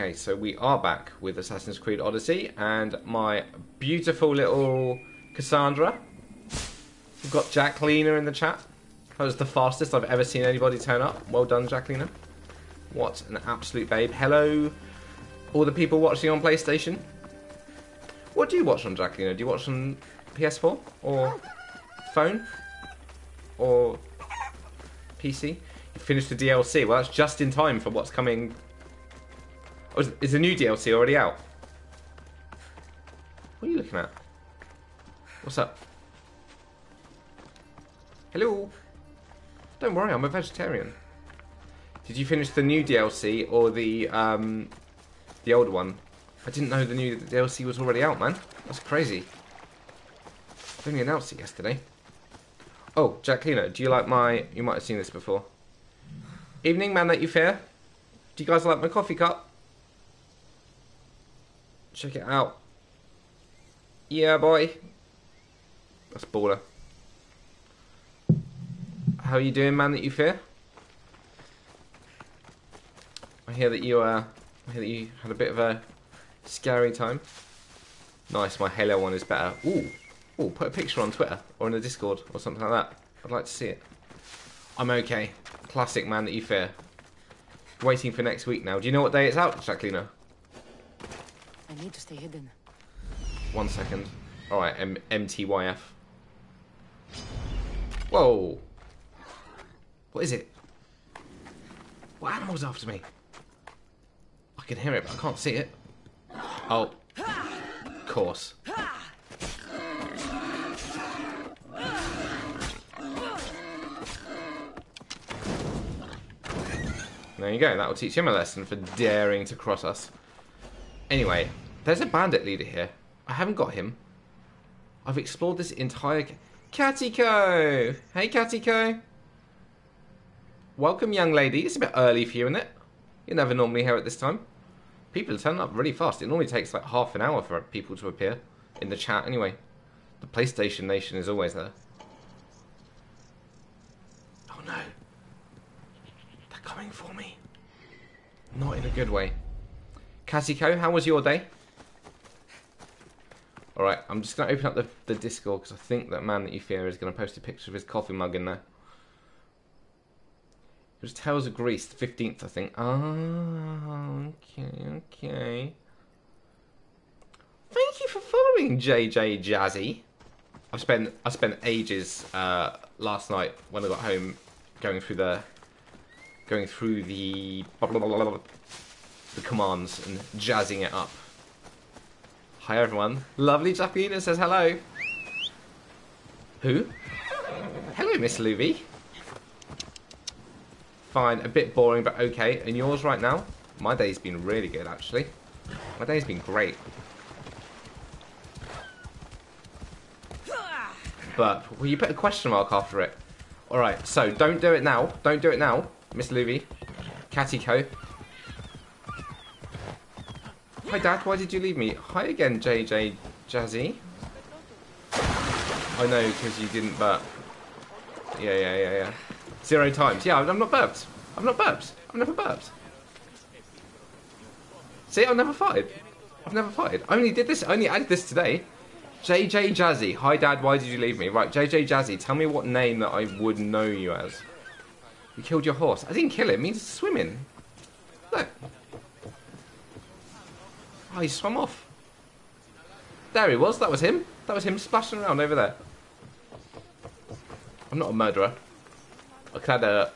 Okay, so we are back with Assassin's Creed Odyssey and my beautiful little Kassandra. We've got Jacquelina in the chat. That was the fastest I've ever seen anybody turn up. Well done, Jacquelina. What an absolute babe. Hello, all the people watching on PlayStation. What do you watch on Jacquelina? Do you watch on PS4 or phone or PC? You finished the DLC. Well, that's just in time for what's coming. Oh, is, the new DLC already out? What are you looking at? What's up? Hello. Don't worry, I'm a vegetarian. Did you finish the new DLC or the um, the old one? I didn't know the new DLC was already out, man. That's crazy. They only announced it yesterday. Oh, Jacqueline, do you like my... You might have seen this before. Evening, man that you fear. Do you guys like my coffee cup? Check it out. Yeah, boy. That's baller. How are you doing, man that you fear? I hear that you uh, I hear that you had a bit of a scary time. Nice, my Halo one is better. Ooh, ooh, put a picture on Twitter or in the Discord or something like that. I'd like to see it. I'm okay. Classic man that you fear. Waiting for next week now. Do you know what day it's out, Jacqueline? I need to stay hidden. One second. Oh, Alright, M MTYF. Whoa. What is it? What animal's after me? I can hear it, but I can't see it. Oh. Of course. There you go, that will teach him a lesson for daring to cross us. Anyway, there's a bandit leader here. I haven't got him. I've explored this entire... Catiko! Hey, Catiko! Welcome, young lady. It's a bit early for you, isn't it? You're never normally here at this time. People turn up really fast. It normally takes like half an hour for people to appear in the chat anyway. The PlayStation Nation is always there. Oh no. They're coming for me. Not in a good way. Katiko, how was your day? Alright, I'm just going to open up the, the Discord because I think that man that you fear is going to post a picture of his coffee mug in there. It was Tales of Greece, the 15th, I think. Oh, okay, okay. Thank you for following JJ Jazzy. I spent I spent ages uh, last night when I got home going through the going through the the commands and jazzing it up. Hi everyone. Lovely Jacqueline says hello. Who? Hello, Miss Luby. Fine, a bit boring, but okay. And yours right now? My day's been really good, actually. My day's been great. But, will you put a question mark after it? Alright, so don't do it now. Don't do it now, Miss Luby. Catty Co. Hi, Dad. Why did you leave me? Hi again, JJ Jazzy. I know, because you didn't burp. Yeah, yeah, yeah, yeah. Zero times. Yeah, I'm not burped. I'm not burped. I've never burped. See, I've never farted. I've never farted. I only did this, I only added this today. JJ Jazzy. Hi, Dad. Why did you leave me? Right, JJ Jazzy. Tell me what name that I would know you as. You killed your horse. I didn't kill it. It means swimming. Look. Oh, he swam off. There he was. That was him. That was him splashing around over there. I'm not a murderer. I add a...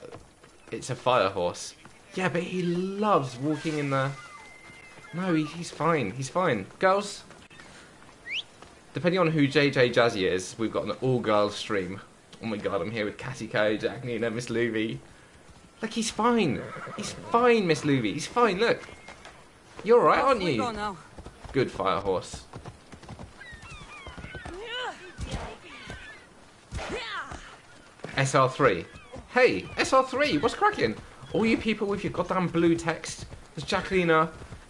It's a fire horse. Yeah, but he loves walking in the... No, he, he's fine. He's fine. Girls, depending on who JJ Jazzy is, we've got an all-girls stream. Oh my god, I'm here with Catty Co, Jack Nina, Miss Luby. Look, he's fine. He's fine, Miss Luby. He's fine, look. You're alright, aren't you? go now. Good fire horse. SR3. Hey, SR3, what's cracking? All you people with your goddamn blue text. There's Jacqueline,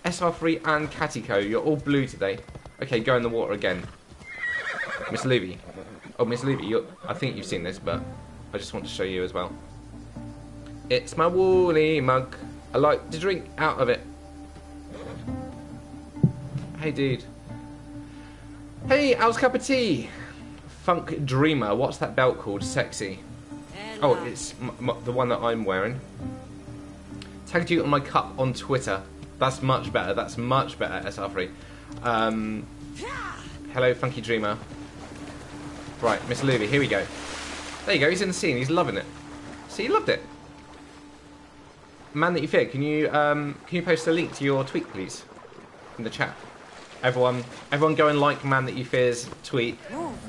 SR3, and Katiko. You're all blue today. Okay, go in the water again. Miss Levy. Oh, Miss Levy, you're, I think you've seen this, but I just want to show you as well. It's my woolly mug. I like to drink out of it. Hey, dude. Hey, how's cup of tea? Funk Dreamer. What's that belt called? Sexy. Oh, it's m- m- the one that I'm wearing. Tagged you on my cup on Twitter. That's much better. That's much better, SR3. Um, hello, Funky Dreamer. Right, Miss Luby, here we go. There you go, he's in the scene, he's loving it. See, he loved it. Man that you fear, can you um, can you post a link to your tweet, please, in the chat? Everyone, everyone, go and like Man that you fear's tweet.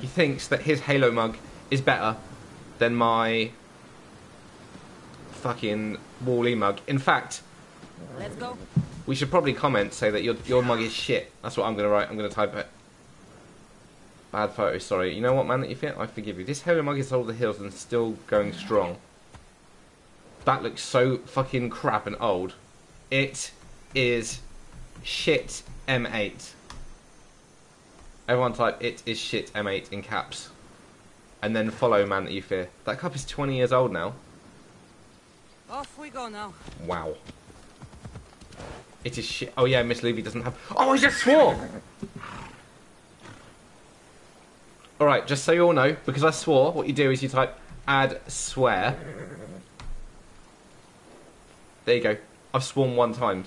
He thinks that his Halo mug is better than my fucking Wally mug. In fact, Let's go. we should probably comment say that your your mug is shit. That's what I'm gonna write. I'm gonna type it. Bad photo. Sorry. You know what, man? That you fit. I forgive you. This Halo mug is over the hills and still going strong. That looks so fucking crap and old. It is shit M8. Everyone type it is shit M8 in caps. And then follow man that you fear. That cup is 20 years old now. Off we go now. Wow. It is shit. Oh yeah, Miss Levy doesn't have. Oh, I just swore. All right, just so you all know, because I swore, what you do is you type add swear. There you go. I've sworn one time.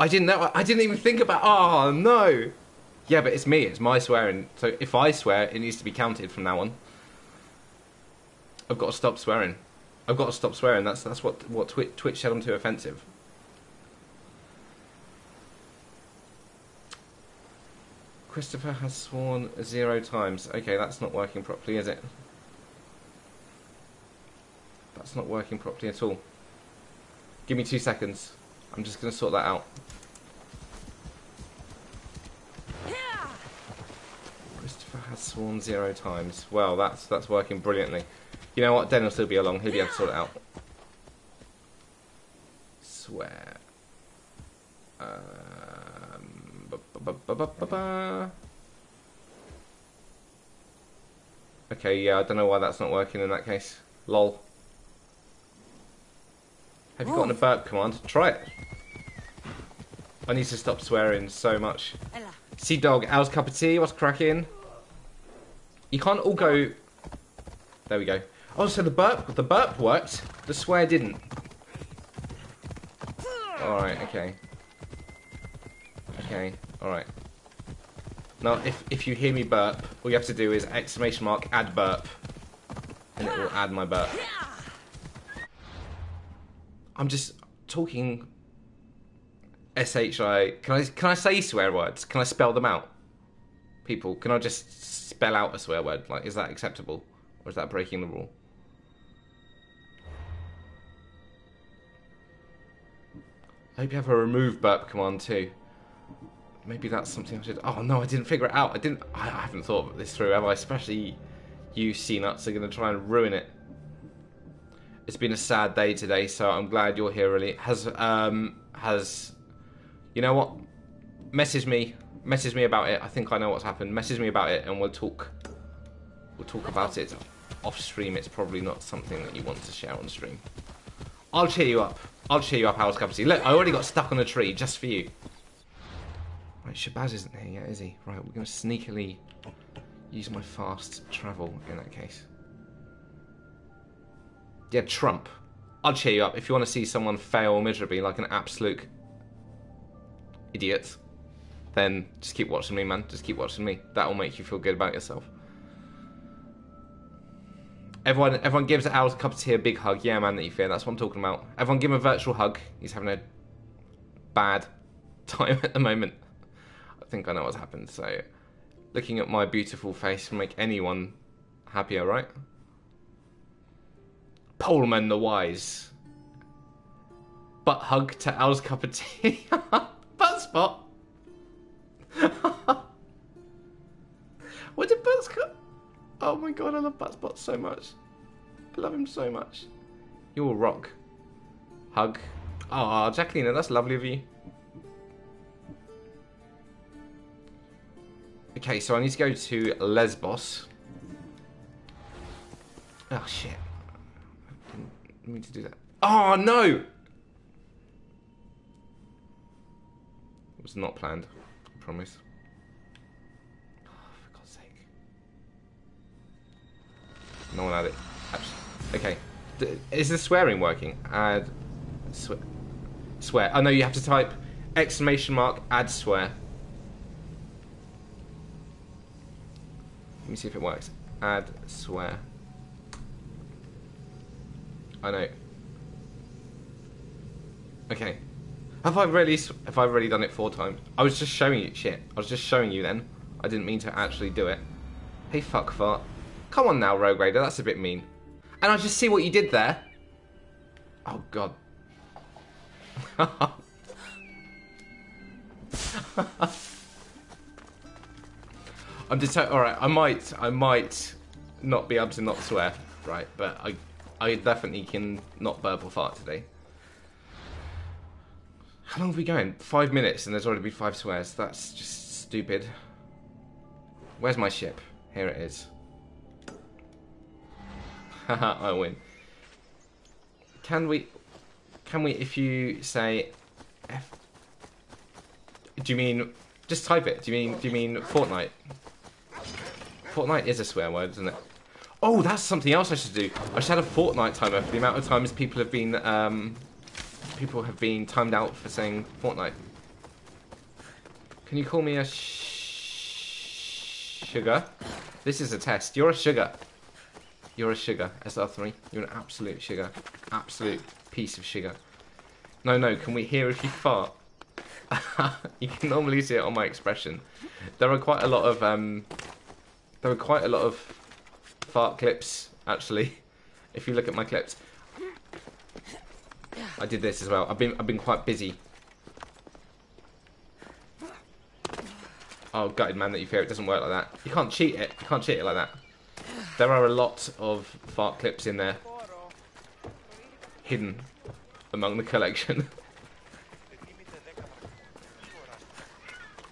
I didn't know. I didn't even think about. Oh no. Yeah, but it's me. It's my swearing. So if I swear, it needs to be counted from now on. I've got to stop swearing. I've got to stop swearing. That's that's what what Twitch, Twitch said I'm too offensive. Christopher has sworn zero times. Okay, that's not working properly, is it? That's not working properly at all. Give me two seconds. I'm just going to sort that out. Christopher has sworn zero times. Well, that's that's working brilliantly. You know what? Den will still be along. He'll be able to sort it out. Swear. Um, ba- ba- ba-. Okay, yeah, I don't know why that's not working in that case. Lol. Have you gotten a burp command? Try it. I need to stop swearing so much. Ella. Sea dog, how's cup of tea? What's cracking? You can't all go. There we go. Oh, so the burp, the burp worked. The swear didn't. All right. Okay. Okay. All right. Now, if if you hear me burp, all you have to do is exclamation mark add burp, and it will add my burp. I'm just talking. Shi. Can I can I say swear words? Can I spell them out? People, can I just spell out a swear word? Like, is that acceptable, or is that breaking the rule? I hope you have a remove burp command too. Maybe that's something I should. Oh no, I didn't figure it out. I didn't. I, I haven't thought this through, have I? Especially you, C nuts, are going to try and ruin it. It's been a sad day today, so I'm glad you're here. Really, has um has, you know what? Message me, message me about it. I think I know what's happened. Message me about it, and we'll talk. We'll talk about it off stream. It's probably not something that you want to share on stream. I'll cheer you up. I'll cheer you up, Howard's Cup of Tea. Look, I already got stuck on a tree just for you. Right, Shabazz isn't here yet, is he? Right, we're going to sneakily use my fast travel in that case. Yeah, Trump. I'll cheer you up. If you want to see someone fail miserably like an absolute idiot, then just keep watching me, man. Just keep watching me. That will make you feel good about yourself. Everyone, everyone gives Al's cup of tea a big hug. Yeah, man, that you fear. That's what I'm talking about. Everyone give him a virtual hug. He's having a bad time at the moment. I think I know what's happened. So, looking at my beautiful face will make anyone happier, right? Poleman the Wise. Butt hug to Al's cup of tea. butt spot. what did Butt Spot? Oh my god, I love Butt Spot so much. I love him so much. You're a rock. Hug. Ah, Jacqueline, that's lovely of you. Okay, so I need to go to Lesbos. Oh shit. I didn't mean to do that. Oh no! It was not planned. Promise. Oh, for God's sake. No one had it. Okay. Is the swearing working? Add swear. Swear. Oh no, you have to type exclamation mark add swear. Let me see if it works. Add swear. I know. Okay. Have I really? Have I really done it four times? I was just showing you shit. I was just showing you then. I didn't mean to actually do it. Hey, fuck fart. Come on now, Rogue Raider. That's a bit mean. And I just see what you did there. Oh god. I'm just all right. I might, I might not be able to not swear, right? But I, I definitely can not or fart today. How long have we going? Five minutes, and there's already been five swears. That's just stupid. Where's my ship? Here it is. Haha, I win. Can we? Can we? If you say, F, do you mean just type it? Do you mean do you mean Fortnite? Fortnite is a swear word, isn't it? Oh, that's something else I should do. I should have a Fortnite timer for the amount of times people have been um, people have been timed out for saying Fortnite. Can you call me a sugar? This is a test. You're a sugar. You're a sugar. SR3. You're an absolute sugar. Absolute piece of sugar. No, no. Can we hear if you fart? you can normally see it on my expression. There are quite a lot of um, there are quite a lot of fart clips actually. If you look at my clips, I did this as well. I've been I've been quite busy. Oh, gutted man that you fear it doesn't work like that. You can't cheat it. You can't cheat it like that. There are a lot of fart clips in there, hidden among the collection.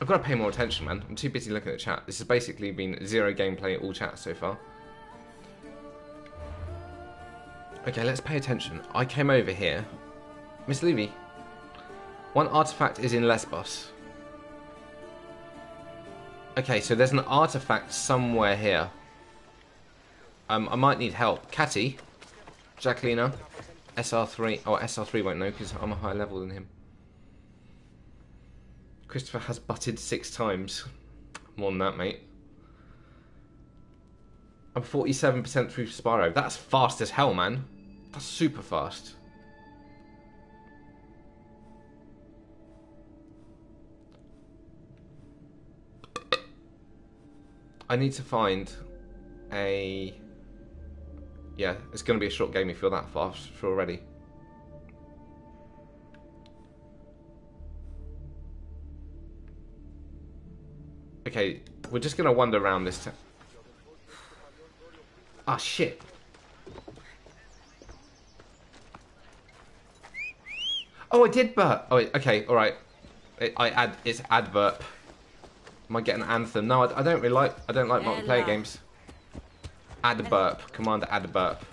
I've got to pay more attention, man. I'm too busy looking at the chat. This has basically been zero gameplay, all chat so far. Okay, let's pay attention. I came over here. Miss Levy, one artifact is in Lesbos. Okay, so there's an artifact somewhere here. Um, I might need help. Catty, Jacqueline, SR3. Oh, SR3 won't know because I'm a higher level than him. Christopher has butted six times. More than that, mate. I'm 47% through Spyro. That's fast as hell, man. That's super fast. I need to find a. Yeah, it's going to be a short game if you're that fast for already. Okay, we're just gonna wander around this. T- ah, shit. Oh, I did burp. Oh, okay, all right. I I add it's adverb. Am I getting anthem? No, I, I don't really like. I don't like multiplayer games. Add burp. Commander add burp.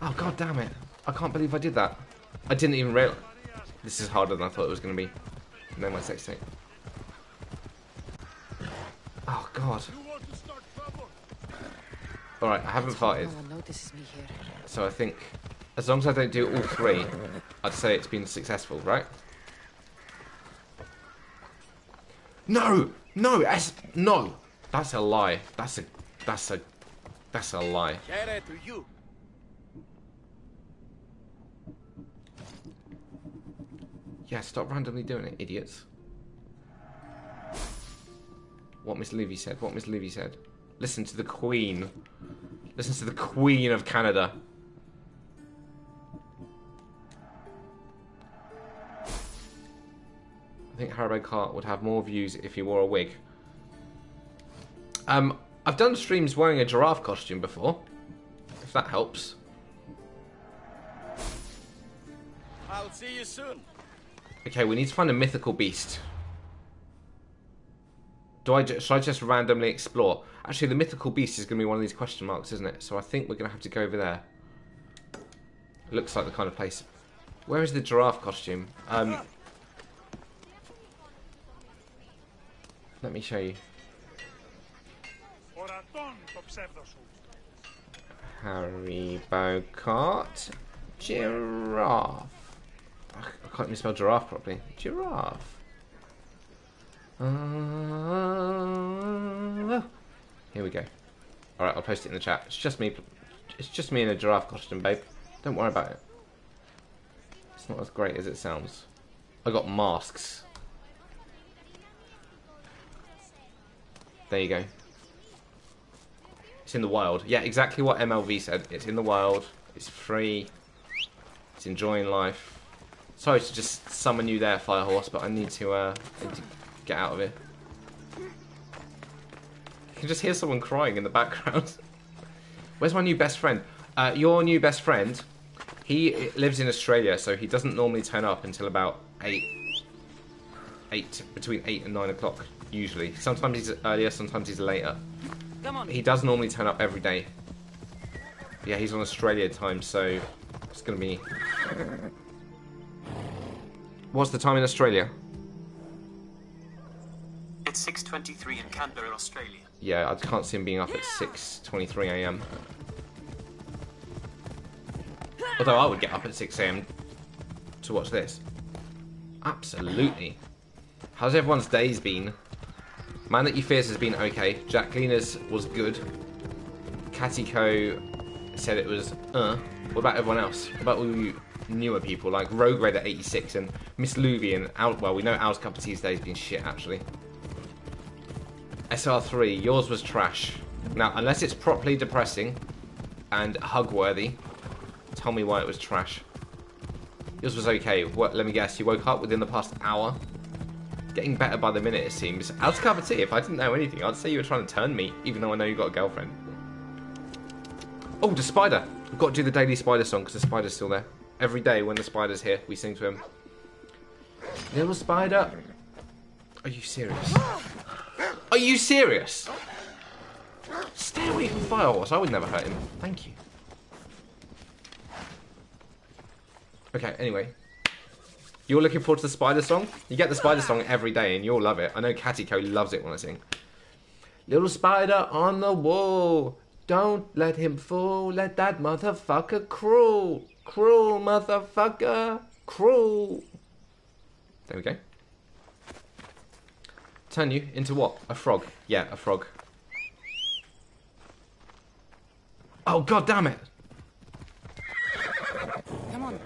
Oh god damn it! I can't believe I did that. I didn't even realize. This is harder than I thought it was going to be. No, my sex tape. Oh god. Alright, I haven't farted, oh, No one notices me here. so I think as long as I don't do all three, I'd say it's been successful, right? No! No! That's, no! That's a lie. That's a that's a that's a lie. Kere to you. Yeah, stop randomly doing it, idiots. What Miss Livy said. What Miss Livy said. Listen to the Queen. Listen to the Queen of Canada. I think Haribokart would have more views if he wore a wig. Um, I've done streams wearing a giraffe costume before. If that helps. I'll see you soon. Okay, we need to find a mythical beast. Do I should I just randomly explore? Actually, the mythical beast is going to be one of these question marks, isn't it? So I think we're going to have to go over there. Looks like the kind of place. Where is the giraffe costume? Um, Let me show you. Harry Bocart. Giraffe. I can't even spell giraffe properly. Giraffe. Uh, here we go. Alright, I'll post it in the chat. It's just me. It's just me in a giraffe costume, babe. Don't worry about it. It's not as great as it sounds. I got masks. There you go. It's in the wild. Yeah, exactly what MLV said. It's in the wild. It's free. It's enjoying life. Sorry to just summon you there, Firehorse, but I need to, uh, need to get out of here. You can just hear someone crying in the background. Where's my new best friend? Uh, your new best friend, he lives in Australia, so he doesn't normally turn up until about 8, 8, between 8 and 9 o'clock, usually. Sometimes he's earlier, sometimes he's later. Come on. He does normally turn up every day. Yeah, he's on Australia time, so it's gonna be. What's the time in Australia? It's 6.23 in Canberra, Australia. Yeah, I can't see him being up at 6:23 a.m. Although I would get up at 6 a.m. to watch this. Absolutely. How's everyone's days been? Man that you fears has been okay. Jack Cleaners was good. Cattico said it was uh. What about everyone else? What about all you newer people like Rogue Red at 86 and Miss Luby and Al? Well, we know Al's cup of tea day's been shit actually. SR3, yours was trash. Now, unless it's properly depressing and hug worthy, tell me why it was trash. Yours was okay. What? Let me guess. You woke up within the past hour. Getting better by the minute, it seems. Al's cup of tea. If I didn't know anything, I'd say you were trying to turn me, even though I know you got a girlfriend. Oh, the spider! We've got to do the daily spider song because the spider's still there. Every day when the spider's here, we sing to him. Little spider. Are you serious? Are you serious? Stay away from Firehorse. I would never hurt him. Thank you. Okay, anyway. You're looking forward to the spider song? You get the spider song every day and you'll love it. I know Cattico loves it when I sing. Little spider on the wall. Don't let him fall. Let that motherfucker crawl. Cruel motherfucker. Cruel. There we go. Turn you into what? A frog. Yeah, a frog. Oh god damn it! Come on.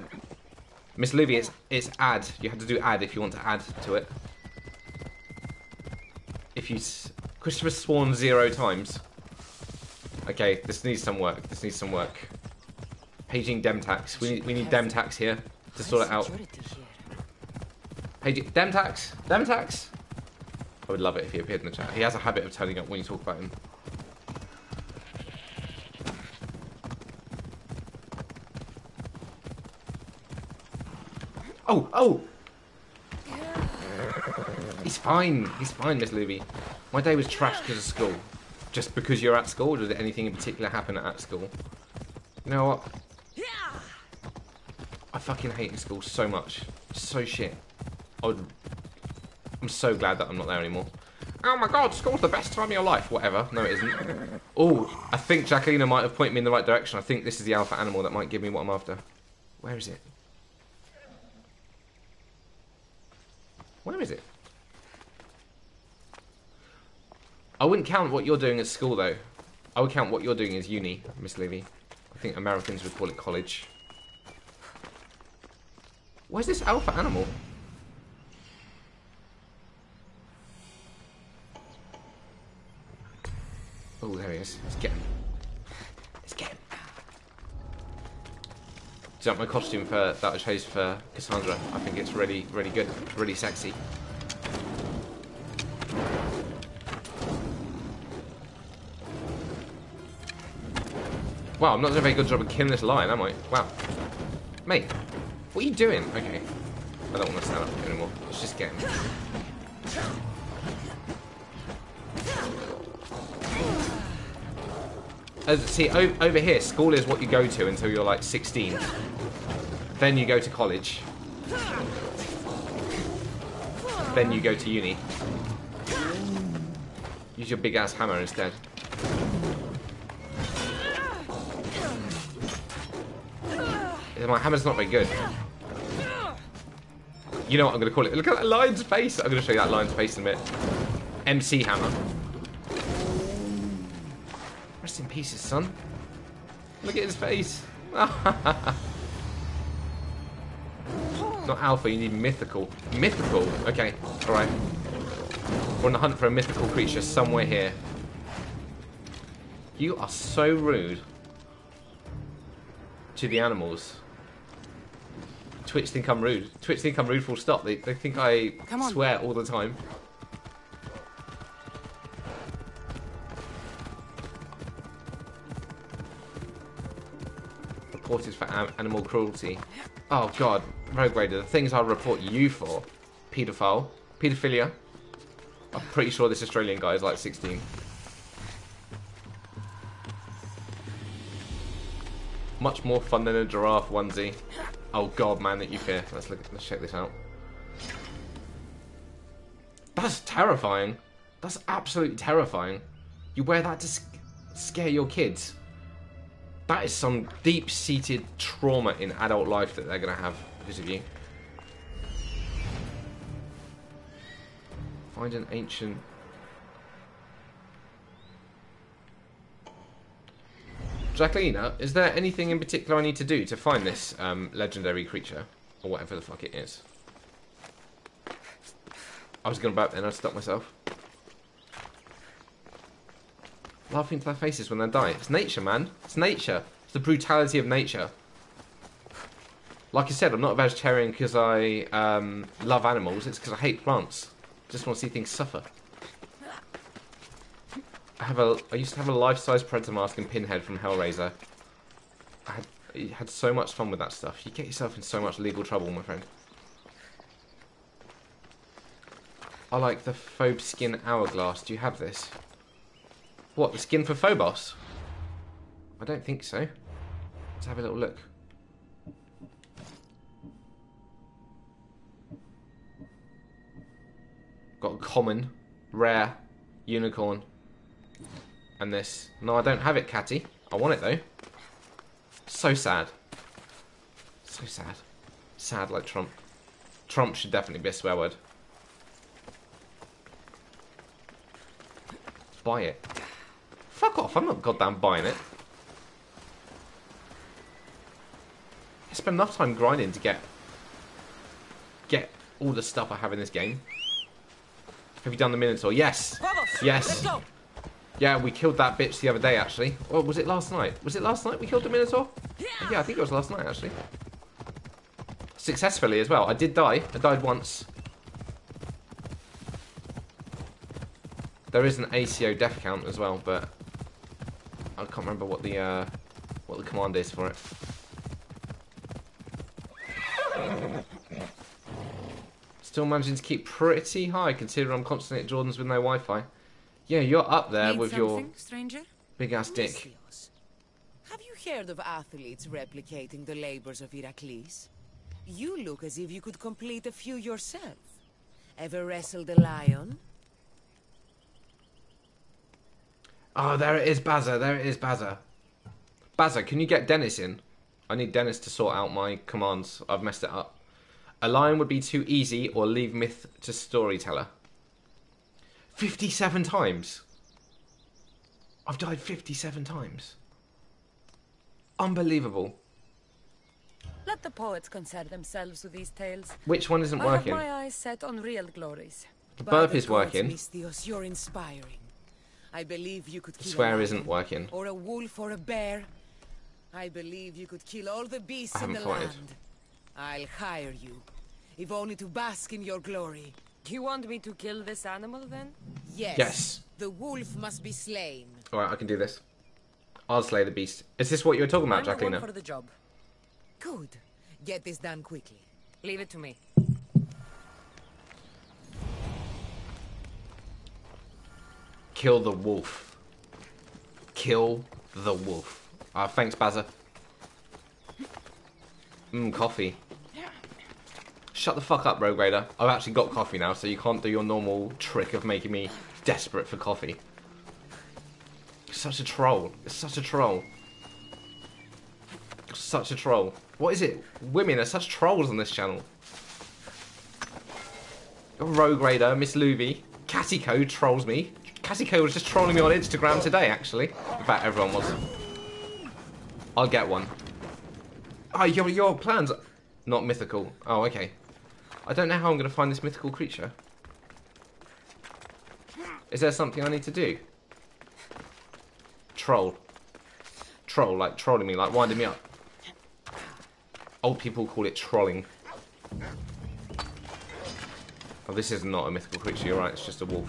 Miss Livy, it's, it's add. You have to do add if you want to add to it. If you... Christopher spawned zero times. Okay, this needs some work. This needs some work. Paging Demtax. We need, we need Demtax here to sort it out. Paging... Demtax? Demtax? I would love it if he appeared in the chat. He has a habit of turning up when you talk about him. Oh, oh! He's fine. He's fine, Miss Luby. My day was trash because of school. Just because you're at school, or did anything in particular happen at school? You know what? I fucking hate school so much. So shit. I would... I'm so glad that I'm not there anymore. Oh my god, school's the best time of your life. Whatever. No, it isn't. Oh, I think Jacqueline might have pointed me in the right direction. I think this is the alpha animal that might give me what I'm after. Where is it? Where is it? I wouldn't count what you're doing at school, though. I would count what you're doing as uni, Miss Levy. I think Americans would call it college. Where's this alpha animal? Oh, there he is. Let's get him. Let's get him. Is my costume for that I chose for Kassandra? I think it's really, really good. Really sexy. Wow, I'm not doing a very good job of killing this lion, am I? Wow. Mate, what are you doing? Okay. I don't want to stand up anymore. Let's just get him. As, see, over here, school is what you go to until you're like 16. Then you go to college. Then you go to uni. Use your big ass hammer instead. My hammer's not very good. You know what I'm going to call it? Look at that lion's face. I'm going to show you that lion's face in a minute. MC hammer. Rest in pieces, son. Look at his face. Not alpha, you need mythical. Mythical? Okay, alright. We're on the hunt for a mythical creature somewhere here. You are so rude to the animals. Twitch think I'm rude. Twitch think I'm rude full stop. They, they think I swear all the time. Reported for animal cruelty. Oh god, Rogue Raider, the things I'll report you for. Paedophile. Paedophilia. I'm pretty sure this Australian guy is like 16. Much more fun than a giraffe onesie. Oh god, man, that you fear. Let's look. Let's check this out. That's terrifying. That's absolutely terrifying. You wear that to sc- scare your kids. That is some deep-seated trauma in adult life that they're gonna have because of you. Find an ancient. Jacqueline, is there anything in particular I need to do to find this um, legendary creature? Or whatever the fuck it is? I was going to back then, I stopped myself. Laughing to their faces when they die. It's nature, man. It's nature. It's the brutality of nature. Like I said, I'm not a vegetarian because I um, love animals. It's because I hate plants. Just want to see things suffer. I have a. I used to have a life-size predator mask and pinhead from Hellraiser. I had, had so much fun with that stuff. You get yourself in so much legal trouble, my friend. I like the phobe skin hourglass. Do you have this? What, the skin for Phobos? I don't think so. Let's have a little look. Got a common, rare, unicorn, and this. No, I don't have it, Catty. I want it though. So sad. So sad. Sad like Trump. Trump should definitely be a swear word. Buy it. Fuck off, I'm not goddamn buying it. I spent enough time grinding to get get all the stuff I have in this game. Have you done the Minotaur? Yes! Yes. Yeah, we killed that bitch the other day, actually. Or was it last night? Was it last night we killed the Minotaur? Yeah, I think it was last night, actually. Successfully as well. I did die. I died once. There is an ACO death count as well, but I can't remember what the uh, what the command is for it. Still managing to keep pretty high, considering I'm constantly at Jordan's with no Wi-Fi. Yeah, you're up there Need with your stranger? big ass dick. Have you heard of athletes replicating the labors of Heracles? You look as if you could complete a few yourself. Ever wrestled a lion? Oh, there it is, Bazza. There it is, Bazza. Bazza, can you get Dennis in? I need Dennis to sort out my commands. I've messed it up. A lion would be too easy, or leave myth to storyteller. 57 times. I've died 57 times. Unbelievable. Let the poets concern themselves with these tales. Which one isn't I working? have my eyes set on real glories. The burp is working. Misthios, you're inspiring. I believe you could kill a swear lion, isn't working. Or a wolf or a bear. I believe you could kill all the beasts in the haven't farted. land. I'll hire you, if only to bask in your glory. Do you want me to kill this animal then? Yes. Yes. The wolf must be slain. Alright, I can do this. I'll slay the beast. Is this what you were talking about, I'm the Jacqueline? for the job. Good. Get this done quickly. Leave it to me. Kill the wolf. Kill the wolf. Ah, thanks, Bazza. Mmm, coffee. Shut the fuck up, Rogue Raider. I've actually got coffee now, so you can't do your normal trick of making me desperate for coffee. such a troll. Such a troll. Such a troll. What is it? Women are such trolls on this channel. Rogue Raider, Miss Luby, Cattico trolls me. Cattico was just trolling me on Instagram today, actually. In fact, everyone was. I'll get one. Oh, your, your plans... Not mythical. Oh, okay. I don't know how I'm going to find this mythical creature. Is there something I need to do? Troll. Troll, like trolling me, like winding me up. Old people call it trolling. Oh, this is not a mythical creature, you're right, it's just a wolf.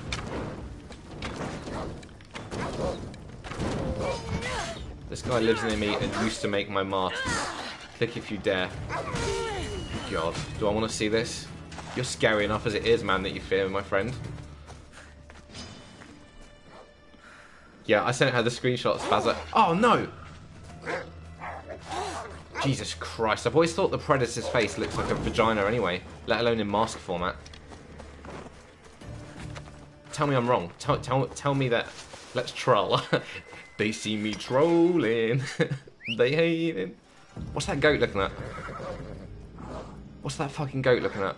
This guy lives near me and used to make my masts. Click if you dare. God, do I want to see this? You're scary enough as it is, man, that you fear, my friend. Yeah, I sent her the screenshots, Spazza. Oh, no! Jesus Christ, I've always thought the Predator's face looks like a vagina anyway, let alone in mask format. Tell me I'm wrong. Tell, tell, tell me that. Let's troll. they see me trolling. they hate it. What's that goat looking at? What's that fucking goat looking at?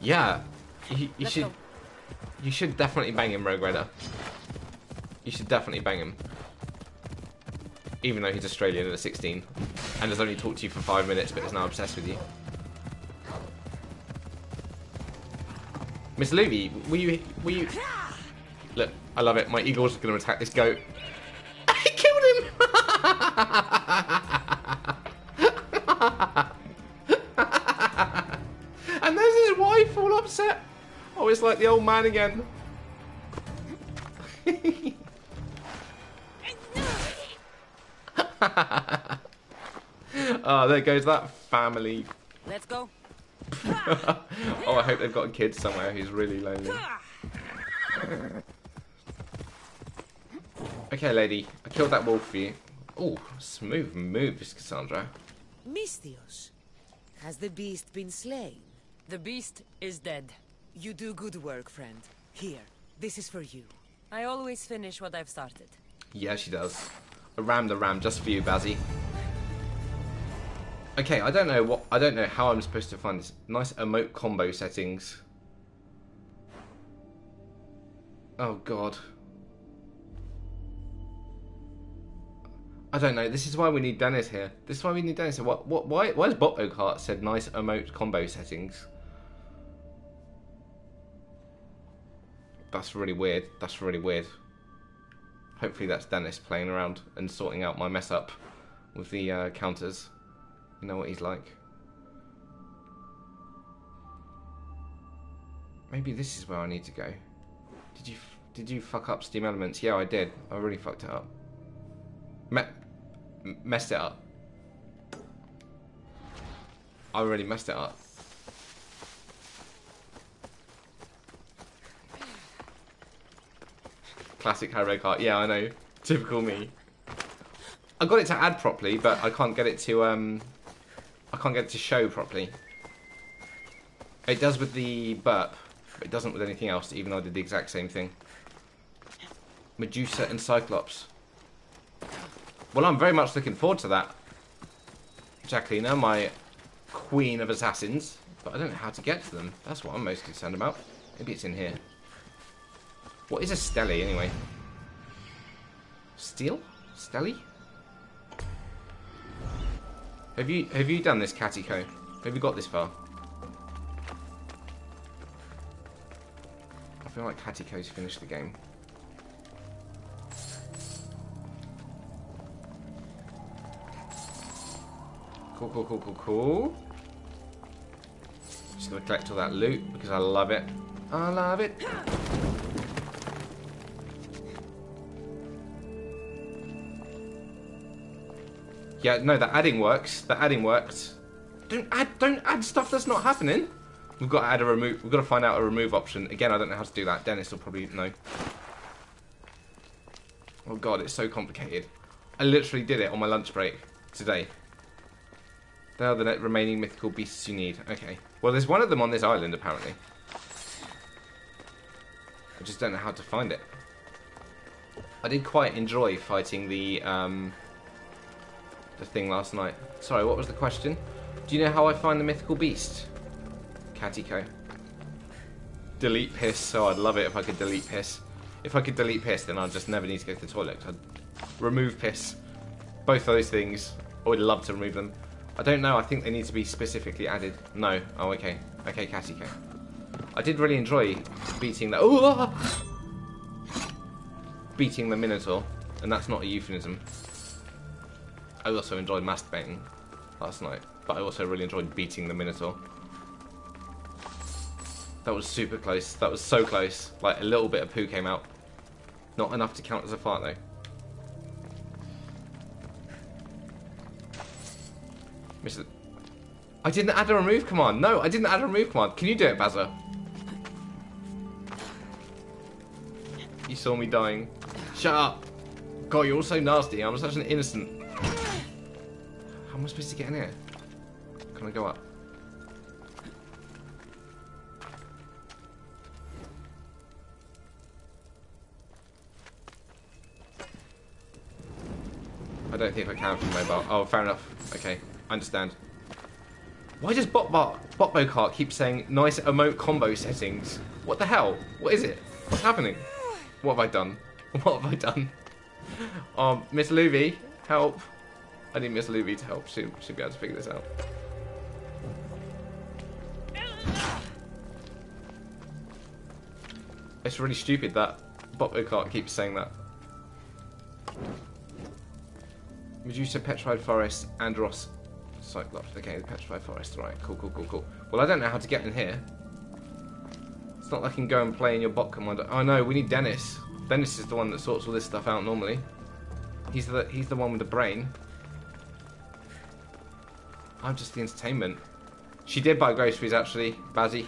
Yeah, you, you should. go. You should definitely bang him, Rogue Rider. You should definitely bang him. Even though he's Australian and at 16, and has only talked to you for five minutes, but is now obsessed with you. Miss Luby, were you? Were you? Look, I love it. My eagle's going to attack this goat. I killed him. and there's his wife all upset. Oh, it's like the old man again. oh, there goes that family. Let's go. oh, I hope they've got a kid somewhere who's really lonely. Okay, lady, I killed that wolf for you. Oh, smooth moves, Kassandra. Misthios, has the beast been slain? The beast is dead. You do good work, friend. Here, this is for you. I always finish what I've started. Yeah, she does. A ram the ram just for you, Bazzy. Okay, I don't know what I don't know how I'm supposed to find this nice emote combo settings. Oh god. I don't know. This is why we need Dennis here. This is why we need Dennis. What? What? Why? Why has Bot Oakheart said nice emote combo settings? That's really weird. That's really weird. Hopefully that's Dennis playing around and sorting out my mess up with the uh, counters. You know what he's like. Maybe this is where I need to go. Did you did you fuck up StreamElements? Yeah, I did. I really fucked it up. Me- messed it up. I really messed it up. Classic Harry cart. Yeah, I know. Typical me. I got it to add properly, but I can't get it to um. I can't get it to show properly. It does with the burp, but it doesn't with anything else. Even though I did the exact same thing. Medusa and Cyclops. Well, I'm very much looking forward to that. Jacqueline, my queen of assassins, but I don't know how to get to them. That's what I'm most concerned about. Maybe it's in here. What is a Stelly anyway? Steel? Stelly? Have you have you done this, Cattico? Have you got this far? I feel like Cattico's finished the game. Cool, cool, cool, cool, cool. Just gonna collect all that loot because I love it. I love it. Yeah, no, the adding works. The adding works. Don't add, don't add stuff that's not happening. We've got to add a remove. We've got to find out a remove option. Again, I don't know how to do that. Dennis will probably know. Oh god, it's so complicated. I literally did it on my lunch break today. They are the remaining mythical beasts you need. Okay. Well, there's one of them on this island, apparently. I just don't know how to find it. I did quite enjoy fighting the um, the thing last night. Sorry, what was the question? Do you know how I find the mythical beast? Cattico. Delete piss. Oh, I'd love it if I could delete piss. If I could delete piss, then I'd just never need to go to the toilet. I'd remove piss. Both of those things. I would love to remove them. I don't know. I think they need to be specifically added. No. Oh, okay. Okay, Cattico. I did really enjoy beating the. Oh! ah! Beating the Minotaur, and that's not a euphemism. I also enjoyed masturbating last night, but I also really enjoyed beating the Minotaur. That was super close. That was so close. Like a little bit of poo came out. Not enough to count as a fart though. Mr. I didn't add a remove command. No, I didn't add a remove command. Can you do it, Bazza? You saw me dying. Shut up. God, you're so nasty. I'm such an innocent. How am I supposed to get in here? Can I go up? I don't think I can from mobile. Oh, fair enough. Okay, I understand. Why does Botbot Botbocart keep saying nice emote combo settings? What the hell? What is it? What's happening? What have I done? What have I done? Um, Miss Luby, help. I need Miss Luby to help. She should be able to figure this out. It's really stupid that Botbocart keeps saying that. Medusa, Petrified Forest, Andros, Cyclops. Okay, the Petrified Forest. Right, cool, cool, cool, cool. Well, I don't know how to get in here. It's not like I can go and play in your bot commander. Oh no, we need Dennis. Dennis is the one that sorts all this stuff out normally. He's the he's the one with the brain. I'm just the entertainment. She did buy groceries actually, Bazzy.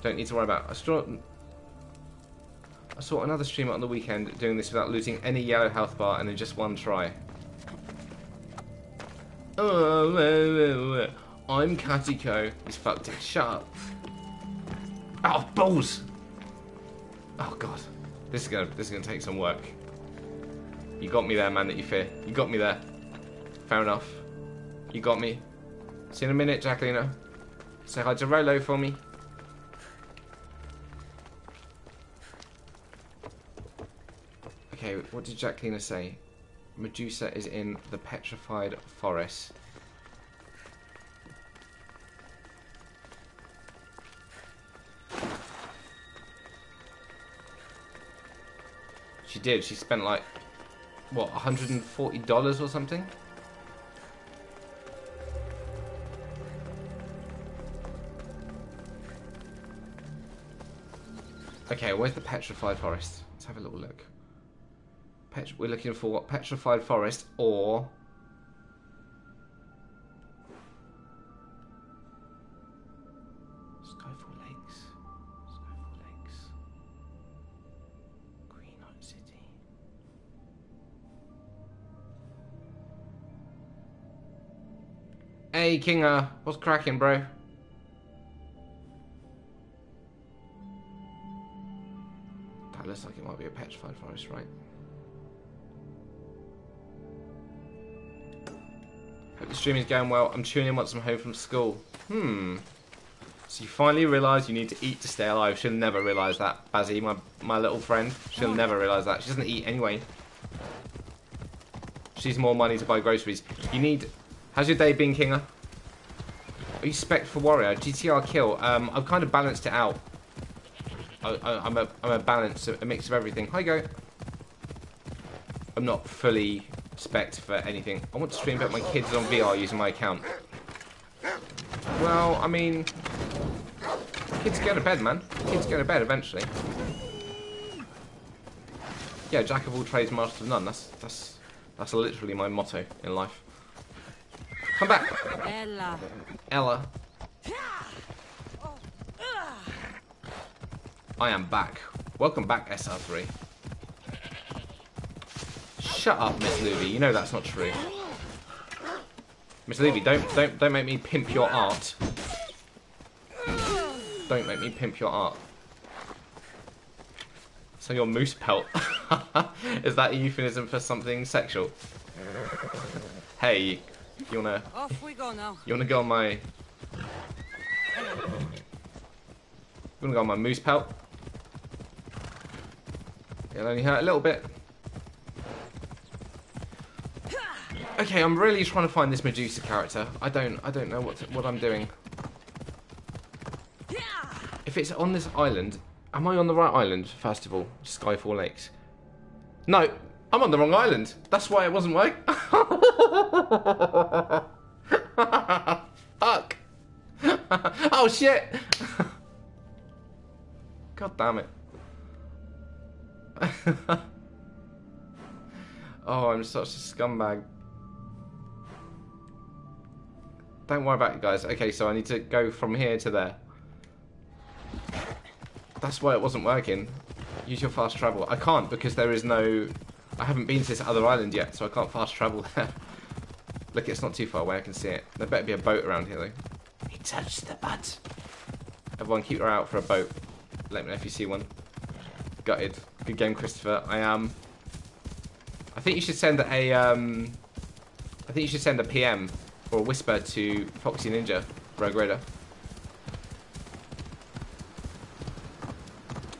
Don't need to worry about. I saw I saw another streamer on the weekend doing this without losing any yellow health bar and in just one try. Oh, I'm Katiko. He's fucked it. Shut up. Oh, balls! Oh god, this is gonna this is gonna take some work. You got me there, man. That you fear. You got me there. Fair enough. You got me. See you in a minute, Jacqueline. Say hi to Rolo for me. Okay, what did Jacqueline say? Medusa is in the petrified forest. She did. She spent like what, $140 or something? Okay, where's the petrified forest? Let's have a little look. Pet- we're looking for what? Petrified forest or Skyfall Lakes. Skyfall Lakes. Green Hut City. Hey Kinga, what's cracking, bro? It might be a petrified forest, right? Hope the stream is going well. I'm tuning in once I'm home from school. Hmm. So you finally realise you need to eat to stay alive. She'll never realise that, Bazzy, my my little friend. She'll never realise that. She doesn't eat anyway. She needs more money to buy groceries. You need. How's your day been, Kinga? Are you spec for warrior? GTR kill. Um, I've kind of balanced it out. I, I'm a I'm a balance, a mix of everything. Hi, go. I'm not fully spec for anything. I want to stream about my kids on VR using my account. Well, I mean, kids go to bed, man. Kids go to bed eventually. Yeah, jack of all trades, master of none. That's that's that's literally my motto in life. Come back, Ella. Ella. I am back. Welcome back, SR3. Shut up, Miss Luby. You know that's not true. Miss Levy, don't don't don't make me pimp your art. Don't make me pimp your art. So your moose pelt. Is that a euphemism for something sexual? Hey, you wanna Off we go now. you wanna go on my You wanna go on my moose pelt? It'll only hurt a little bit. Okay, I'm really trying to find this Medusa character. I don't I don't know what what I'm doing. If it's on this island, am I on the right island, first of all? Skyfall Lakes. No, I'm on the wrong island. That's why it wasn't working. Fuck. oh shit. God damn it. oh, I'm such a scumbag. Don't worry about it, guys. Okay, so I need to go from here to there. That's why it wasn't working. Use your fast travel. I can't because there is no... I haven't been to this other island yet, so I can't fast travel there. Look, it's not too far away. I can see it. There better be a boat around here, though. He touched the butt. Everyone keep her out for a boat. Let me know if you see one. Gutted. Good game, Christopher. I am... I think you should send a... Um, I think you should send a PM or a whisper to Foxy Ninja, Rogue Raider.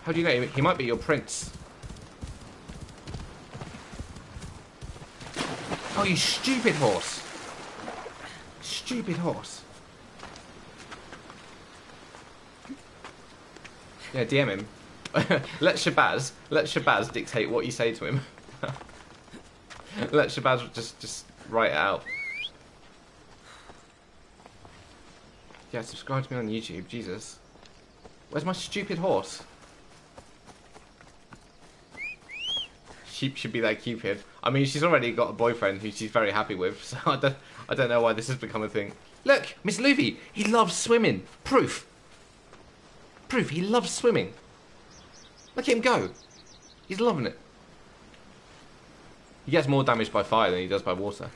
How do you know? He might be your prince. Oh, you stupid horse. Stupid horse. Yeah, DM him. let Shabazz, let Shabazz dictate what you say to him. let Shabazz just, just write it out. Yeah, subscribe to me on YouTube, Jesus. Where's my stupid horse? Sheep should be their Cupid. I mean, she's already got a boyfriend who she's very happy with, so I don't, I don't know why this has become a thing. Look, Miss Luffy, he loves swimming. Proof. Proof, he loves swimming. Look at him go. He's loving it. He gets more damage by fire than he does by water.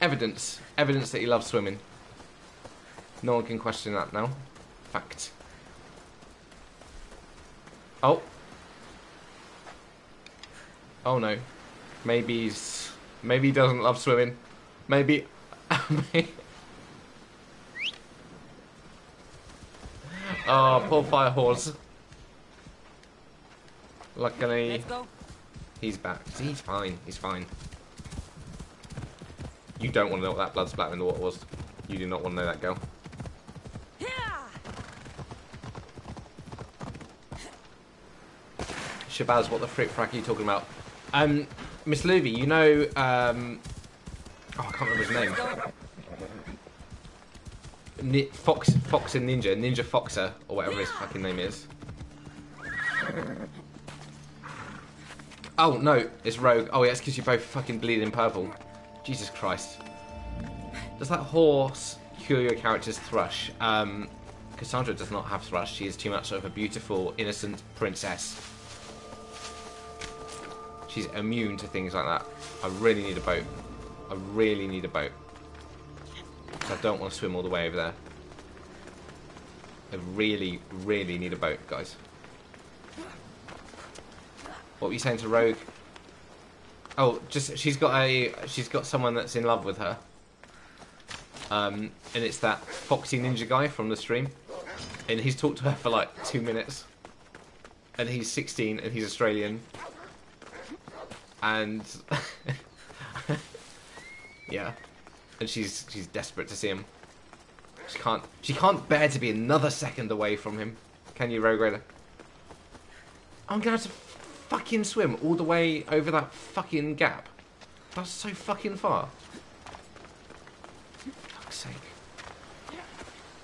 Evidence. Evidence that he loves swimming. No one can question that now. Fact. Oh. Oh no. Maybe he's... Maybe he doesn't love swimming. Maybe... oh, poor fire horse. Luckily, he's back. He's fine. He's fine. You don't want to know what that blood splatter in the water was. You do not want to know that, girl. Shabazz, what the frick frack are you talking about? Um, Miss Luby, you know, um, oh, I can't remember his name. Ni- Fox, Fox and Ninja, Ninja Foxer, or whatever his fucking name is. Oh no, it's Rogue. Oh yeah, it's because you're both fucking bleeding purple. Jesus Christ. Does that horse cure your character's thrush? Um, Kassandra does not have thrush. She is too much of a beautiful, innocent princess. She's immune to things like that. I really need a boat. I really need a boat. I don't want to swim all the way over there. I really, really need a boat, guys. What were you saying to Rogue? Oh, just she's got a she's got someone that's in love with her. Um, and it's that Foxy Ninja guy from the stream, and he's talked to her for like two minutes. And he's 16 and he's Australian. And yeah, and she's she's desperate to see him. She can't she can't bear to be another second away from him. Can you, Rogue Raider? I'm gonna have to fucking swim all the way over that fucking gap. That's so fucking far. Fuck's sake.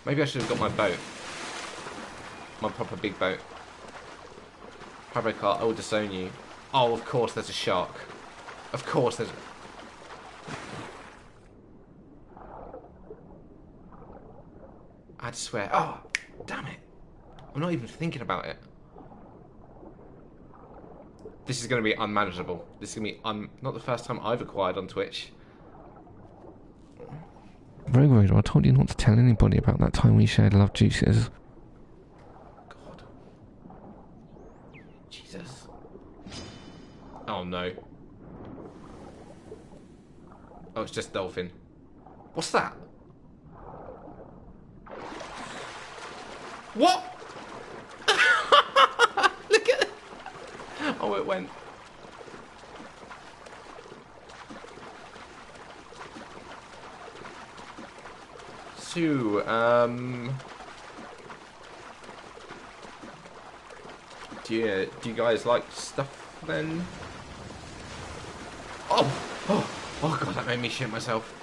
Maybe I should have got my boat. My proper big boat. Pablo car, I will disown you. Oh, of course there's a shark. Of course there's... I had to swear. Oh, damn it. I'm not even thinking about it. This is going to be unmanageable. This is going to be un not the first time I've acquired on Twitch. Rogue Raider, I told you not to tell anybody about that time we shared love juices. God. Jesus. Oh no. Oh, it's just dolphin. What's that? What? Look at. Oh, it went. So, um. Do you, do you guys like stuff then? Oh! Oh! Oh god, that made me shit myself.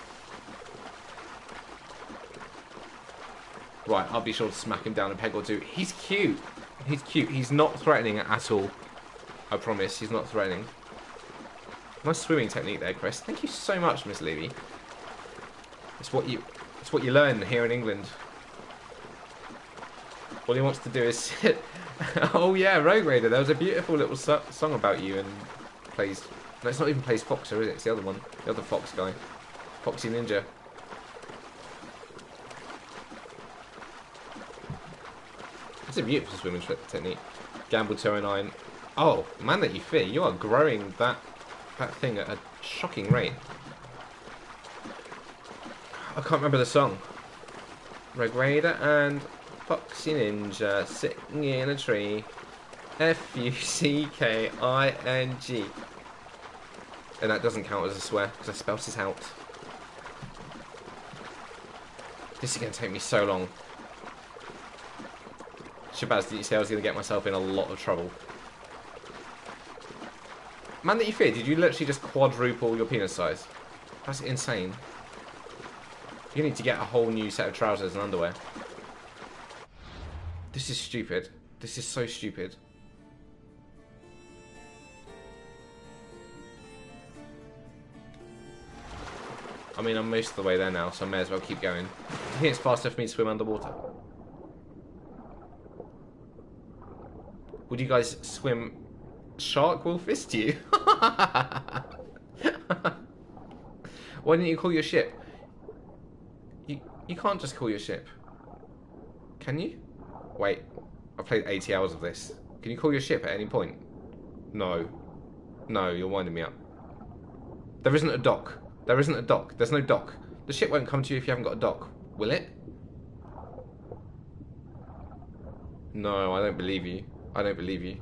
Right, I'll be sure to smack him down a peg or two. He's cute. He's cute. He's not threatening at all. I promise, he's not threatening. Nice swimming technique there, Chris. Thank you so much, Miss Levy. It's what you it's what you learn here in England. All he wants to do is sit. oh yeah, Rogue Raider. There was a beautiful little so song about you and plays. No, it's not even plays Foxer, is it? It's the other one, the other Fox guy, Foxy Ninja. It's a beautiful swimming technique. Gamble 209. Oh, man that you fear, you are growing that that thing at a shocking rate. I can't remember the song. Rogue Raider and Foxy Ninja sitting in a tree. F U C K I N G. And that doesn't count as a swear because I spelt it out. This is going to take me so long. Shabazz, did you say I was going to get myself in a lot of trouble? Man that you fear, did you literally just quadruple your penis size? That's insane. You need to get a whole new set of trousers and underwear. This is stupid. This is so stupid. I mean, I'm most of the way there now, so I may as well keep going. Think it's faster for me to swim underwater? Would you guys swim Shark will fist you? Why didn't you call your ship? You you can't just call your ship. Can you? Wait, I've played 80 hours of this. Can you call your ship at any point? No. No, you're winding me up. There isn't a dock. There isn't a dock. There's no dock. The ship won't come to you if you haven't got a dock. Will it? No, I don't believe you. I don't believe you.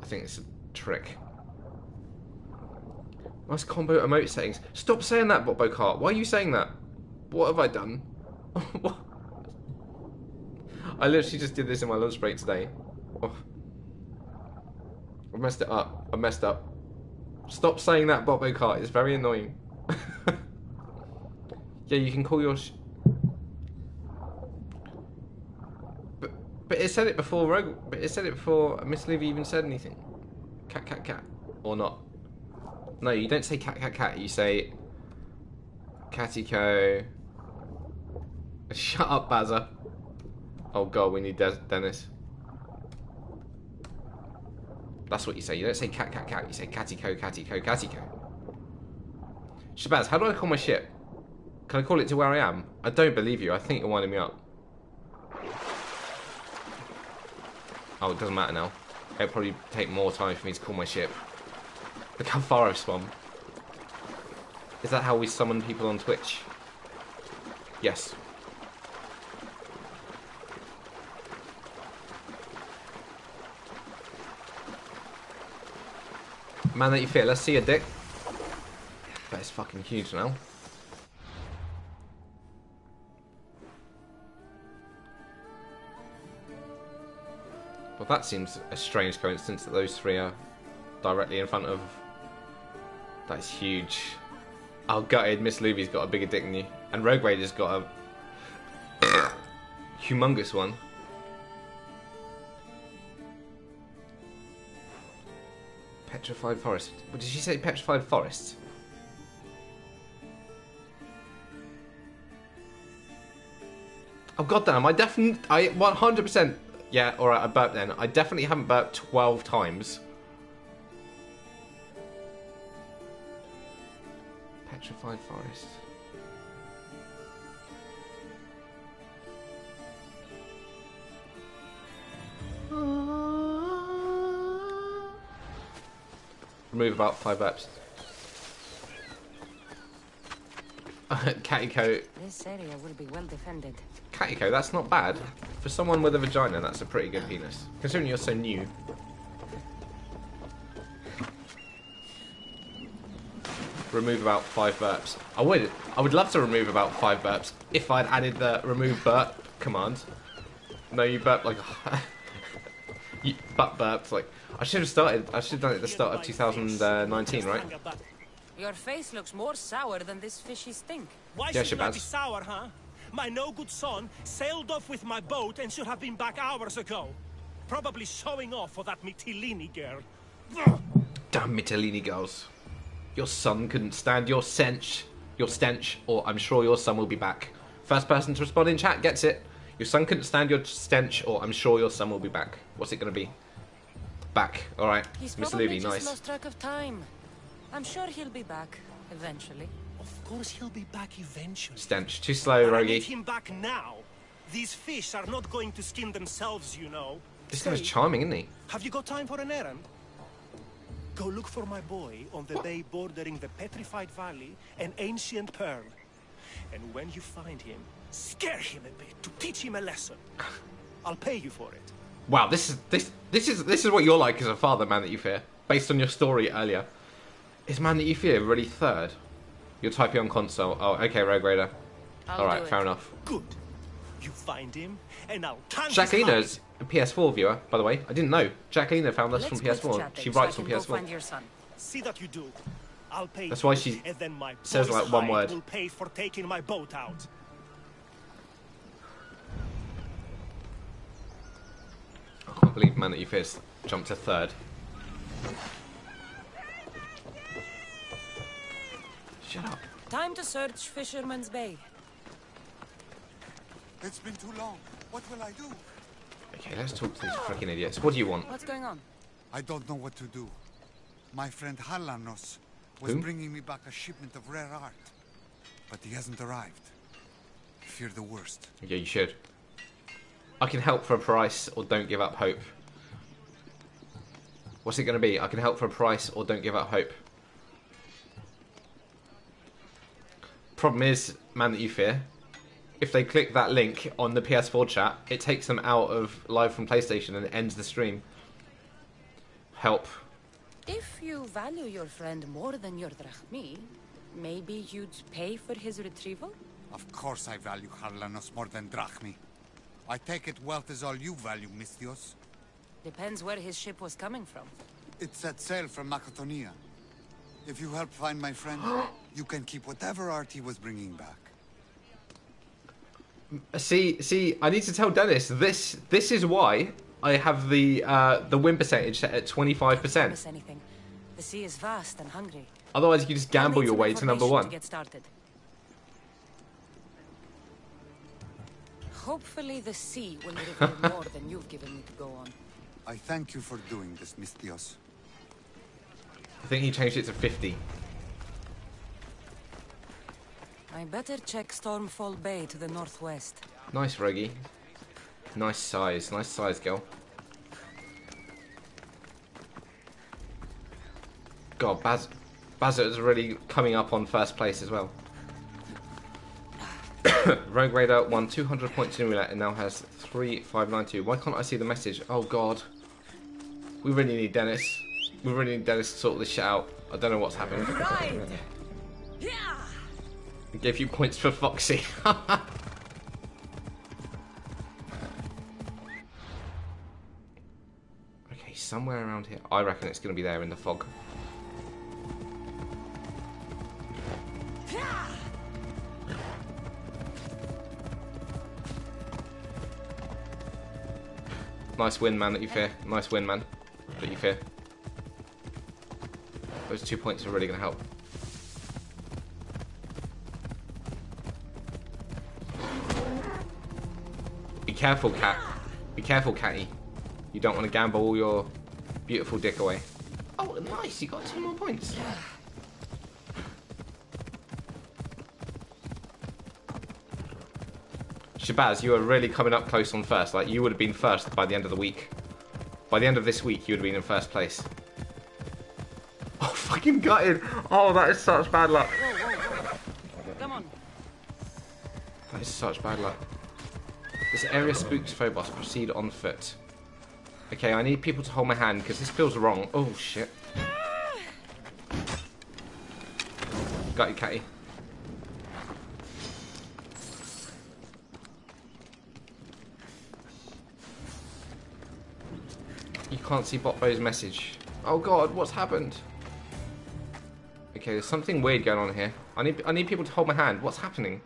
I think it's a trick. Nice combo emote settings. Stop saying that, Bobo Kart. Why are you saying that? What have I done? I literally just did this in my lunch break today. Oh. I messed it up. I messed up. Stop saying that, Bobo Kart. It's very annoying. yeah, you can call your. But it said it before Rogue. But it said it before Miss Levy even said anything. Cat, cat, cat, or not? No, you don't say cat, cat, cat. You say Catico. Shut up, Bazza. Oh god, we need Des- Dennis. That's what you say. You don't say cat, cat, cat. You say Catico, Catico, Catico. Shabazz, how do I call my ship? Can I call it to where I am? I don't believe you. I think you're winding me up. Oh, it doesn't matter now. It'll probably take more time for me to call my ship. Look how far I've swum. Is that how we summon people on Twitch? Yes. Man that you fear, let's see a dick. That is fucking huge now. Well, that seems a strange coincidence that those three are directly in front of. That is huge. Oh, gutted. Miss Luby's got a bigger dick than you. And Rogue Raider's got a. humongous one. Petrified forest. What did she say? Petrified forest? Oh goddamn! I definitely, I 100%. Yeah, alright, I burped then. I definitely haven't burped 12 times. Petrified forest. Ah. Remove about five burps. Catty coat. This area will be well defended. Cattico, that's not bad. For someone with a vagina, that's a pretty good penis. Considering you're so new. Remove about five burps. I would. I would love to remove about five burps if I'd added the remove burp command. No, you burp like. you butt burps like. I should have started. I should have done it at the start of 2019, right? Your face looks more sour than this fishy stink. Why Yeah, should I be sour, huh? My no good son sailed off with my boat and should have been back hours ago. Probably showing off for that Mitilini girl. Damn Mitilini girls. Your son couldn't stand your stench, your stench, or I'm sure your son will be back. First person to respond in chat gets it. Your son couldn't stand your stench, or I'm sure your son will be back. What's it going to be? Back. All right, He's Miss probably Levy, nice. lost track of time. I'm sure he'll be back eventually. Of course he'll be back eventually. Stench. Too slow, But I need Rogi. him back now. These fish are not going to skin themselves, you know. This guy's Say, charming, isn't he? Have you got time for an errand? Go look for my boy on the bay bordering the Petrified Valley and Ancient Pearl. And when you find him, scare him a bit to teach him a lesson. I'll pay you for it. Wow, this is this this is this is what you're like as a father, man that you fear. Based on your story earlier, is man that you fear really third? You're typing on console. Oh, okay, Rogue Raider. I'll All right, do it. fair enough. Good. You find him, and I'll count his Jacquelina's a PS4 viewer, by the way. I didn't know. Jacquelina found us Let's from quit PS4. chatting She so I writes on can go PS4. find your son. See that you do. I'll pay That's why she and then my says, like, one hide word. will pay for taking my boat out. I can't believe man that you fear jumped to third. Shut up. Time to search Fisherman's Bay. It's been too long. What will I do? Okay, let's talk to these freaking idiots. What do you want? What's going on? I don't know what to do. My friend Halanos was Who? bringing me back a shipment of rare art, but he hasn't arrived. I fear the worst. Yeah, you should. I can help for a price or don't give up hope. What's it going to be? I can help for a price or don't give up hope. Problem is, man that you fear. If they click that link on the PS4 chat, it takes them out of live from PlayStation and ends the stream. Help. If you value your friend more than your drachmae, maybe you'd pay for his retrieval? Of course I value Harlanos more than Drachmae. I take it wealth is all you value, Misthios. Depends where his ship was coming from. It set sail from Macedonia. If you help find my friend, you can keep whatever art he was bringing back. See, see, I need to tell Dennis this. This is why I have the uh, the win percentage set at twenty five percent. The sea is vast and hungry. Otherwise, you can just gamble your way to number one. To get started. Hopefully, the sea will reveal more than you've given me to go on. I thank you for doing this, Misthios. I think he changed it to 50. I better check Stormfall Bay to the northwest. Nice, Reggie. Nice size. Nice size, girl. God, Baz Bazit is really coming up on first place as well. Rogue Raider won 200 points in roulette and now has 3592. Why can't I see the message? Oh god. We really need Dennis. We really need Dennis to sort this shit out. I don't know what's happened. Right! Yeah! I gave you points for Foxy. okay, somewhere around here. I reckon it's going to be there in the fog. Nice win, man, that you fear. Nice win, man, that you fear. Those two points are really going to help. Careful, cat. Be careful, catty. You don't want to gamble all your beautiful dick away. Oh, nice. You got two more points. Shabazz, you are really coming up close on first. Like, you would have been first by the end of the week. By the end of this week, you would have been in first place. Oh, fucking gutted. Oh, that is such bad luck. Come on. That is such bad luck. This area spooks Phobos. Proceed on foot. Okay, I need people to hold my hand because this feels wrong. Oh shit. Got you, Catty. You can't see Botbo's message. Oh god, what's happened? Okay, there's something weird going on here. I need I need people to hold my hand. What's happening?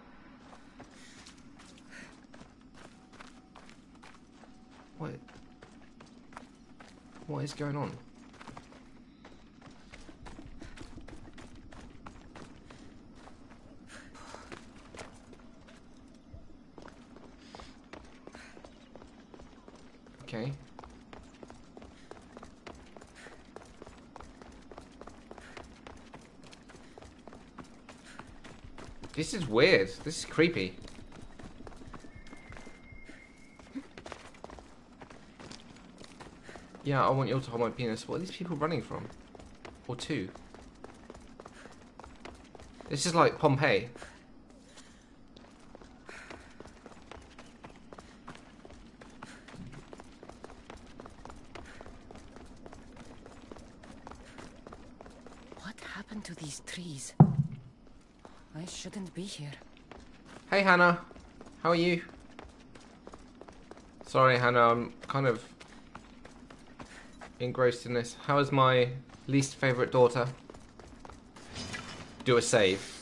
What? What is going on? Okay. This is weird. This is creepy. Yeah, I want you to hold my penis. What are these people running from? Or two? This is like Pompeii. What happened to these trees? I shouldn't be here. Hey Hannah, how are you? Sorry Hannah, I'm kind of engrossed in this. How is my least favourite daughter? Do a save.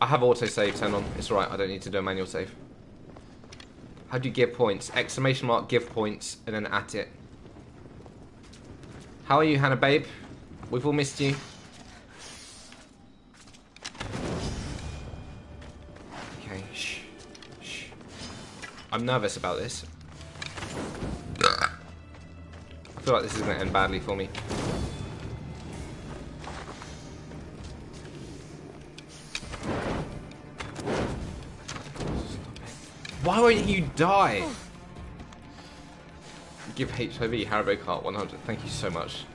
I have auto save turned on. It's alright, I don't need to do a manual save. How do you give points? Exclamation mark, give points, and then at it. How are you, Hannah, babe? We've all missed you. Nervous about this. I feel like this is going to end badly for me. Why won't you die? Give HIV Haribokart 100. Thank you so much.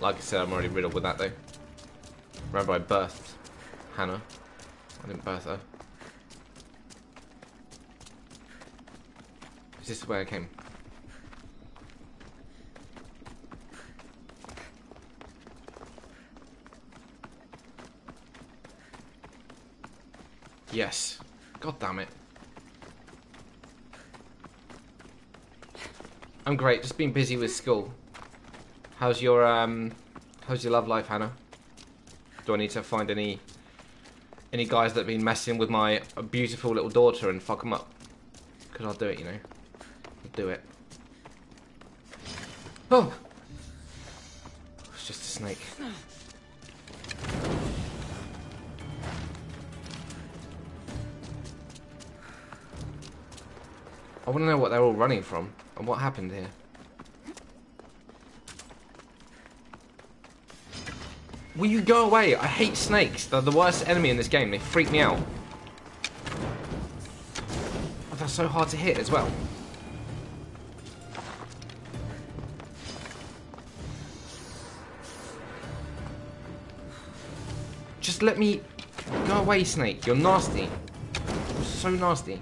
Like I said, I'm already riddled with that though. Remember, I birthed Hannah. I didn't birth her. This is where I came? Yes. God damn it. I'm great, just been busy with school. How's your um how's your love life, Hannah? Do I need to find any any guys that have been messing with my beautiful little daughter and fuck them up? Because I'll do it, you know. Do it. Oh! It's just a snake. I want to know what they're all running from and what happened here. Will you go away? I hate snakes. They're the worst enemy in this game. They freak me out. Oh, they're so hard to hit as well. Just let me go away, snake. You're nasty. You're so nasty.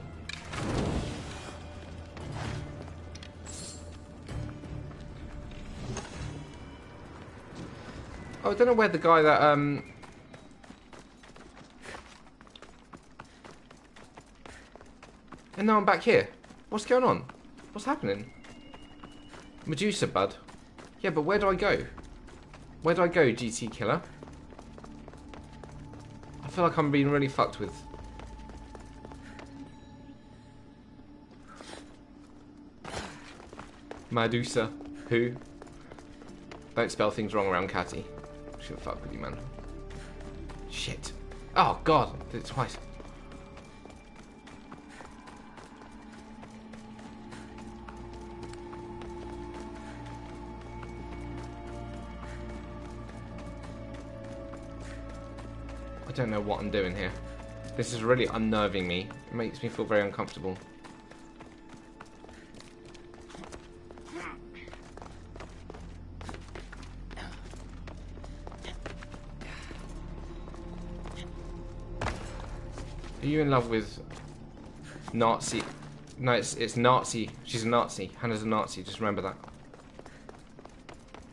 Oh, I don't know where the guy that um. And now I'm back here. What's going on? What's happening? Medusa, bud. Yeah, but where do I go? Where do I go, GT killer? I feel like I'm being really fucked with. Medusa. Who? Don't spell things wrong around Catty. Shouldn't fuck with you, man. Shit. Oh, God. Did it twice. don't know what I'm doing here. This is really unnerving me. It makes me feel very uncomfortable. Are you in love with Nazi? No, it's, it's Nazi. She's a Nazi. Hannah's a Nazi. Just remember that.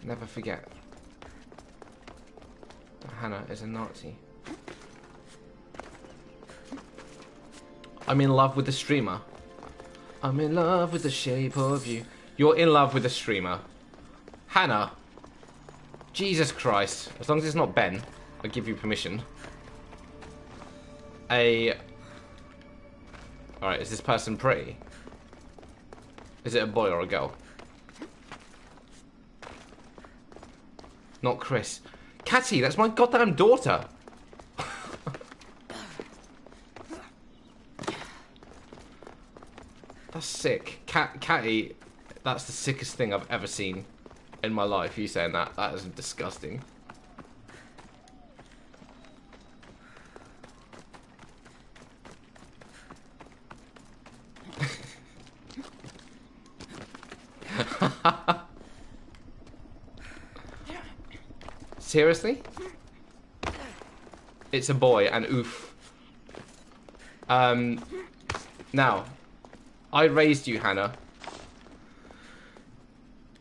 Never forget. Hannah is a Nazi. I'm in love with the streamer. I'm in love with the shape of you. You're in love with the streamer. Hannah. Jesus Christ. As long as it's not Ben, I give you permission. A. Alright, is this person pretty? Is it a boy or a girl? Not Chris. Catty, that's my goddamn daughter. Sick. Cat, Catty, that's the sickest thing I've ever seen in my life. You saying that? That is disgusting. Seriously? It's a boy, and oof. Um, now, I raised you, Hannah.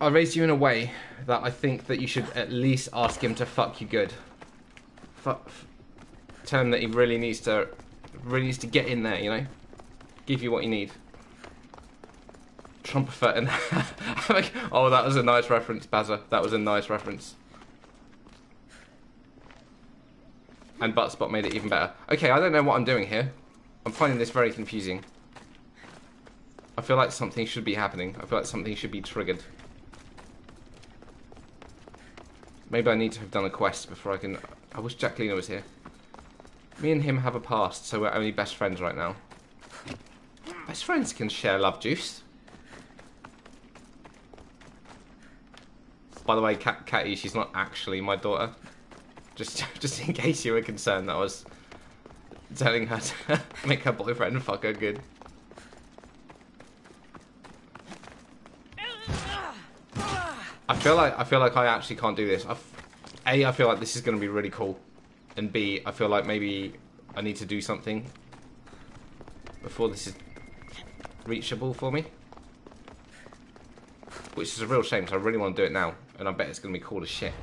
I raised you in a way that I think that you should at least ask him to fuck you good. Fuck. Tell him that he really needs to, really needs to get in there. You know, give you what you need. Trumpet and oh, that was a nice reference, Bazza. That was a nice reference. And Buttspot made it even better. Okay, I don't know what I'm doing here. I'm finding this very confusing. I feel like something should be happening. I feel like something should be triggered. Maybe I need to have done a quest before I can... I wish Jacqueline was here. Me and him have a past, so we're only best friends right now. Best friends can share love juice. By the way, Cat Catty, she's not actually my daughter. Just, just in case you were concerned that I was telling her to make her boyfriend fuck her good. I feel like I feel like I actually can't do this. I've, a, I feel like this is going to be really cool, and B, I feel like maybe I need to do something before this is reachable for me, which is a real shame because I really want to do it now, and I bet it's going to be cool as shit.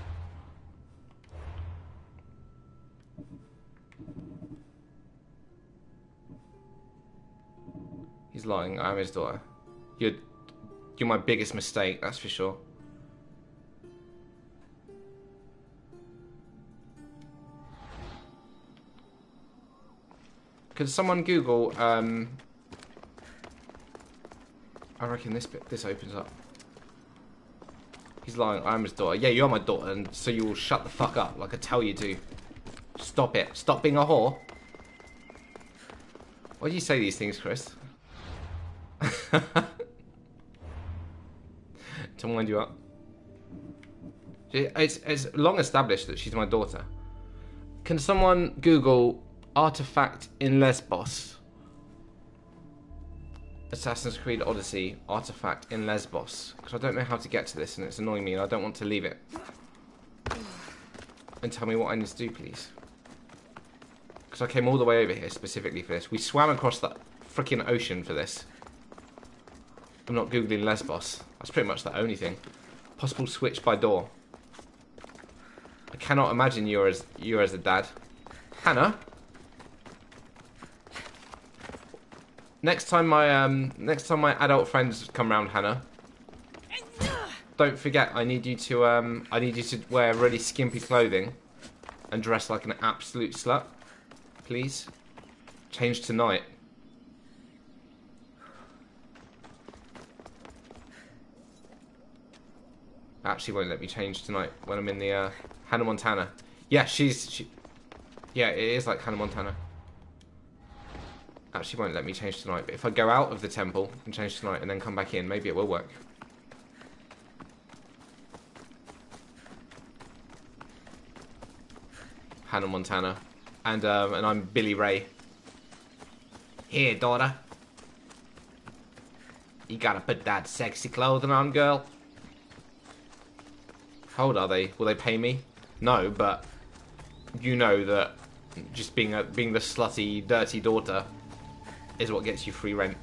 He's lying. I'm his daughter. You're, you're my biggest mistake. That's for sure. Could someone Google? Um, I reckon this bit, this opens up. He's lying. I'm his daughter. Yeah, you're my daughter, and so you will shut the fuck up, like I tell you to. Stop it. Stop being a whore. Why do you say these things, Chris? to wind you up. It's, it's long established that she's my daughter. Can someone Google artifact in Lesbos? Assassin's Creed Odyssey artifact in Lesbos. Because I don't know how to get to this and it's annoying me and I don't want to leave it. And tell me what I need to do, please. Because I came all the way over here specifically for this. We swam across that freaking ocean for this. I'm not googling Lesbos. That's pretty much the only thing. Possible switch by door. I cannot imagine you're as you're as a dad. Hannah. Next time my um next time my adult friends come round, Hannah. Don't forget, I need you to um I need you to wear really skimpy clothing and dress like an absolute slut. Please. Change tonight. actually won't let me change tonight when I'm in the uh, Hannah Montana. Yeah, she's she. Yeah, it is like Hannah Montana. Actually, won't let me change tonight. But if I go out of the temple and change tonight and then come back in, maybe it will work. Hannah Montana, and um, and I'm Billy Ray. Here, daughter. You gotta put that sexy clothing on, girl. How old are they? Will they pay me? No, but you know that Just being a, being the slutty, dirty daughter is what gets you free rent.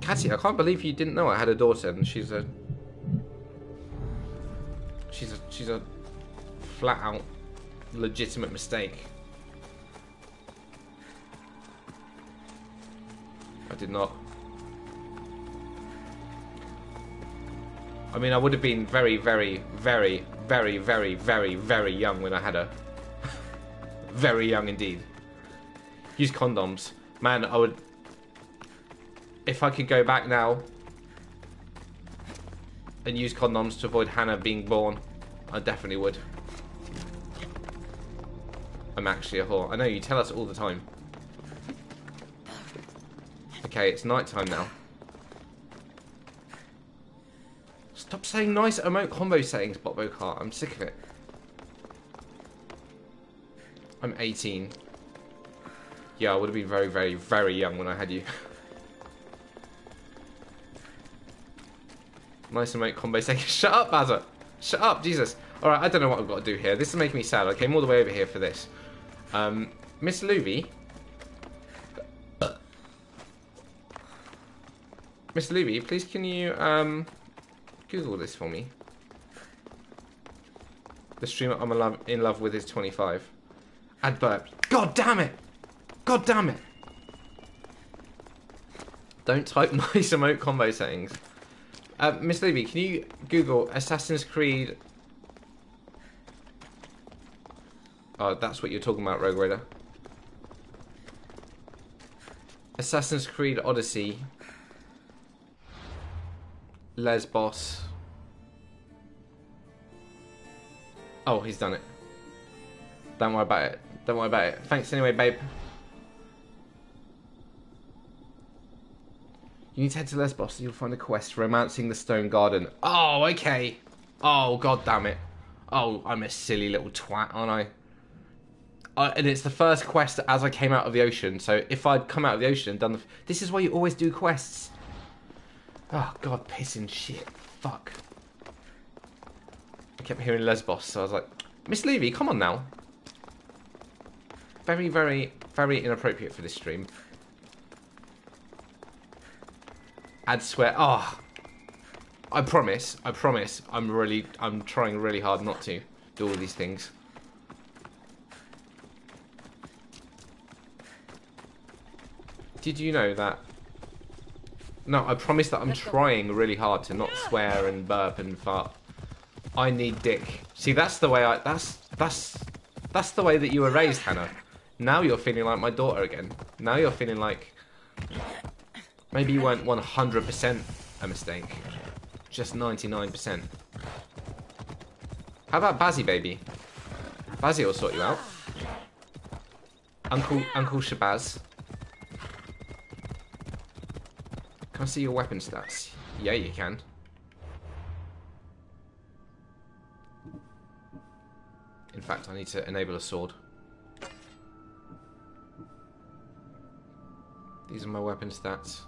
Cassie, I can't believe you didn't know I had a daughter, and she's a she's a she's a flat out legitimate mistake. I did not. I mean, I would have been very, very, very, very, very, very, very young when I had her. Very young indeed. Use condoms. Man, I would. If I could go back now and use condoms to avoid Hannah being born, I definitely would. I'm actually a whore. I know you tell us all the time. Okay, it's night time now. Stop saying nice emote combo settings, Bobo Kart. I'm sick of it. I'm 18. Yeah, I would have been very, very, very young when I had you. nice emote combo settings. Shut up, Bazza. Shut up, Jesus. Alright, I don't know what I've got to do here. This is making me sad. I came all the way over here for this. Um, Miss Luby. Miss Luby, please can you, um, Google this for me? The streamer I'm in love with is 25. Burp. God damn it! God damn it! Don't type nice emote combo settings. Uh, Miss Levy, can you Google Assassin's Creed? Oh, that's what you're talking about, Rogue Raider. Assassin's Creed Odyssey. Lesbos. Oh, he's done it. Don't worry about it. Don't worry about it. Thanks anyway, babe. You need to head to Lesbos and you'll find a quest romancing the stone garden. Oh, okay. Oh, god damn it. Oh, I'm a silly little twat, aren't I? Uh, and it's the first quest as I came out of the ocean. So if I'd come out of the ocean and done the... This is why you always do quests. Oh, God, pissing shit. Fuck. I kept hearing Lesbos, so I was like, Miss Levy, come on now. Very, very, very inappropriate for this stream. Add swear. Oh, I promise. I promise. I'm really. I'm trying really hard not to do all these things. Did you know that? No, I promise that I'm trying really hard to not swear and burp and fart. I need dick. See, that's the way I. That's that's that's the way that you were raised, Hannah. Now you're feeling like my daughter again. Now you're feeling like maybe you weren't 100% a mistake, just 99%. How about Bazzy, baby? Bazzy will sort you out. Uncle Uncle Shabazz. Can I see your weapon stats? Yeah, you can. In fact, I need to enable a sword. These are my weapon stats.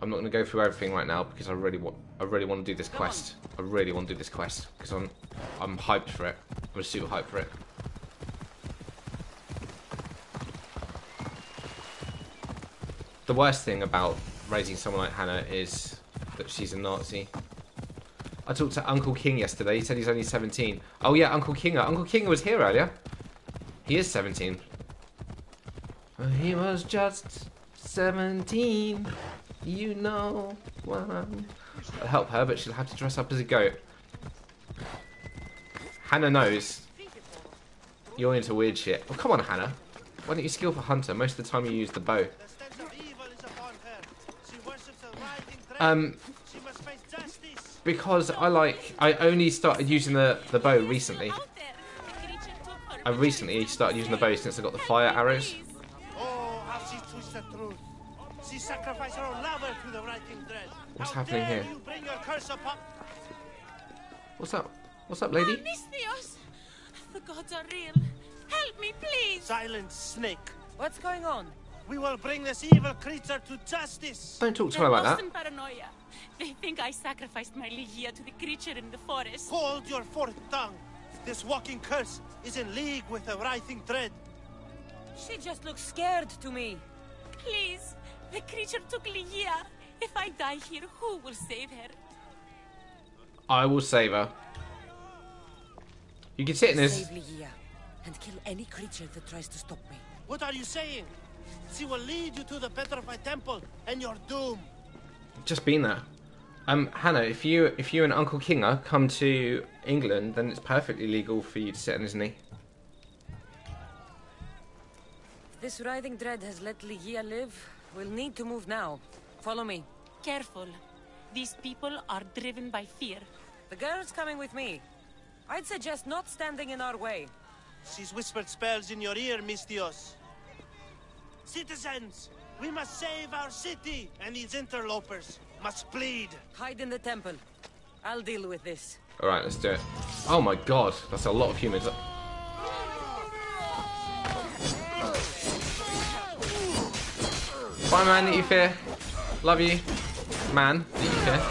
I'm not going to go through everything right now because I really want I really want to do this quest. I really want to do this quest because I'm I'm hyped for it. I'm super hyped for it. The worst thing about raising someone like Hannah is that she's a Nazi. I talked to Uncle King yesterday. He said he's only 17. Oh yeah, Uncle Kinger. Uh, Uncle Kinger was here earlier. He is 17. Uh, he was just 17. You know what I'm... I'll help her, but she'll have to dress up as a goat. Hannah knows. You're into weird shit. Oh, come on, Hannah. Why don't you skill for Hunter? Most of the time you use the bow. The because I like... I only started using the, the bow recently. I recently started using the bow since I got the fire arrows. Oh, how she twists the truth. She sacrificed her own lover to the writhing dread. What's How happening here? bring your curse upon... What's up? What's up, lady? Misthios! The gods are real. Help me, please! Silence, snake. What's going on? We will bring this evil creature to justice. Don't talk to They're her like that. paranoia. They think I sacrificed my Ligia to the creature in the forest. Hold your forked tongue. This walking curse is in league with the writhing dread. She just looks scared to me. Please, the creature took Ligia. If I die here, who will save her? I will save her. You can sit in this. Save Ligia and kill any creature that tries to stop me. What are you saying? She will lead you to the petrified temple and your doom. Just been there. Um, Hannah, if you if you and Uncle Kinger come to England, then it's perfectly legal for you to sit on his knee. This writhing dread has let Ligia live. We'll need to move now. Follow me. Careful. These people are driven by fear. The girl's coming with me. I'd suggest not standing in our way. She's whispered spells in your ear, Misthios. Citizens, we must save our city, and these interlopers must bleed. Hide in the temple. I'll deal with this. All right, let's do it. Oh my god, that's a lot of humans. Bye, man that you fear. Love you, man that you fear.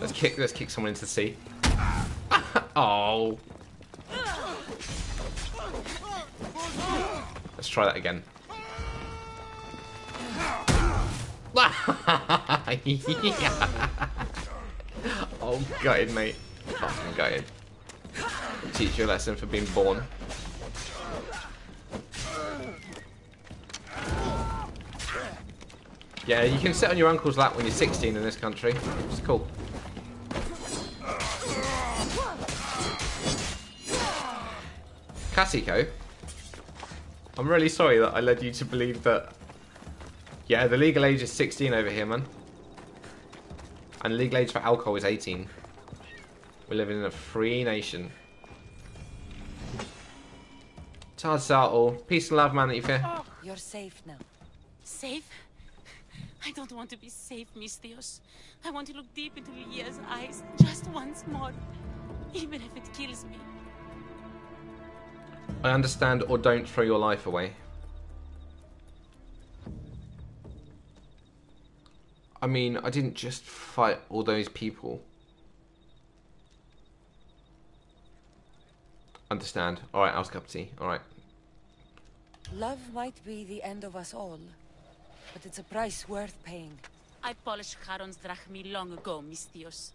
Let's kick. Let's kick someone into the sea. oh. Let's try that again. oh, gutted, mate. Fucking gutted. Teach you a lesson for being born. Yeah, you can sit on your uncle's lap when you're 16 in this country. It's cool. Kasiko, I'm really sorry that I led you to believe that. Yeah, the legal age is 16 over here, man. And the legal age for alcohol is 18. We're living in a free nation. Tad Sartle, peace and love, man that you fear. You're safe now. Safe? I don't want to be safe, Misthios. I want to look deep into Ligia's eyes just once more. Even if it kills me. I understand or don't throw your life away. I mean, I didn't just fight all those people. Understand. Alright, I'll cup of tea. Alright. Love might be the end of us all, but it's a price worth paying. I polished Charon's drachmae long ago, Misthios.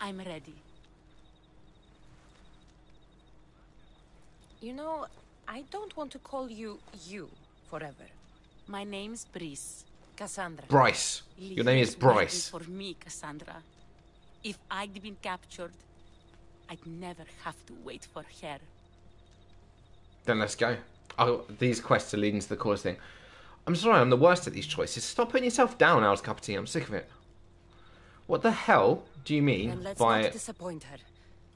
I'm ready. You know, I don't want to call you you forever. My name's Brice. Kassandra. Bryce. Your name is Bryce. For me, Kassandra. If I'd been captured, I'd never have to wait for her. Then let's go. Oh, these quests are leading to the course thing. I'm sorry, I'm the worst at these choices. Stop putting yourself down, Alice Cup of Tea. I'm sick of it. What the hell do you mean And let's by not disappoint her.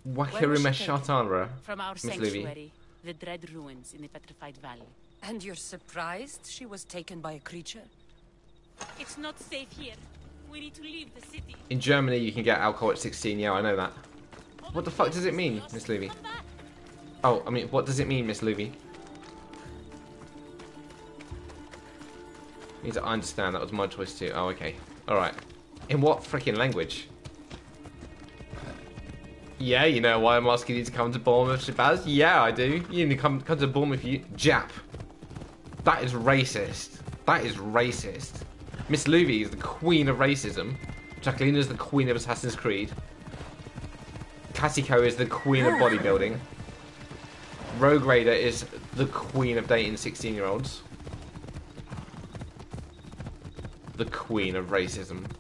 Where was she Wakirima taken? Shatara? From our Miss Levy? sanctuary, the Dread Ruins in the Petrified Valley. And you're surprised she was taken by a creature? It's not safe here. We need to leave the city. In Germany, you can get alcohol at 16. Yeah, I know that. What the fuck does it mean, Miss Levy? Oh, I mean, what does it mean, Miss Levy? Means I understand. That was my choice too. Oh, okay. All right. In what freaking language? Yeah, you know why I'm asking you to come to Bournemouth, Shabazz? Yeah, I do. You need to come come to Bournemouth, you Jap. That is racist. That is racist. Miss Luby is the queen of racism. Jacqueline is the queen of Assassin's Creed. Kasiko is the queen of bodybuilding. Rogue Raider is the queen of dating 16 year olds. The queen of racism.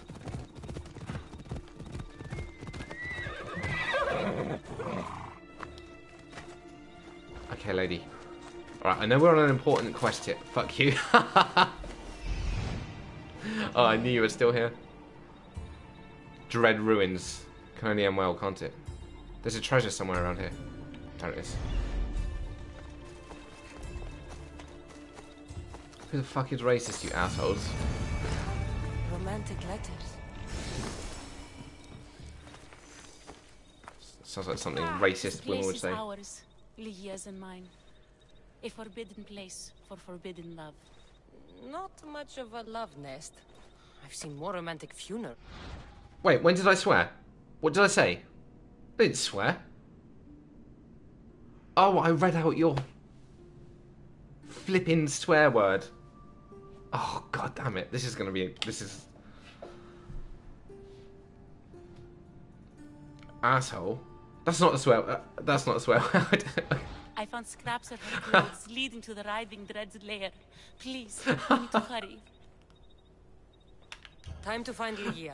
Okay, lady. Alright, I know we're on an important quest here. Fuck you. oh, I knew you were still here. Dread Ruins. Can only end well, can't it? There's a treasure somewhere around here. There it is. Who the fuck is racist, you assholes? Romantic letters. Sounds like something Ah, racist women would say. ours, Ligia's and mine. A forbidden place for forbidden love. Not much of a love nest. I've seen more romantic funeral. Wait, when did I swear? What did I say? I didn't swear. Oh, I read out your flipping swear word. Oh god damn it! This is gonna be this is asshole. That's not a swear. Uh, that's not a swear word. I found scraps of her clothes leading to the writhing dread's lair. Please, we need to hurry. Time to find Ligia.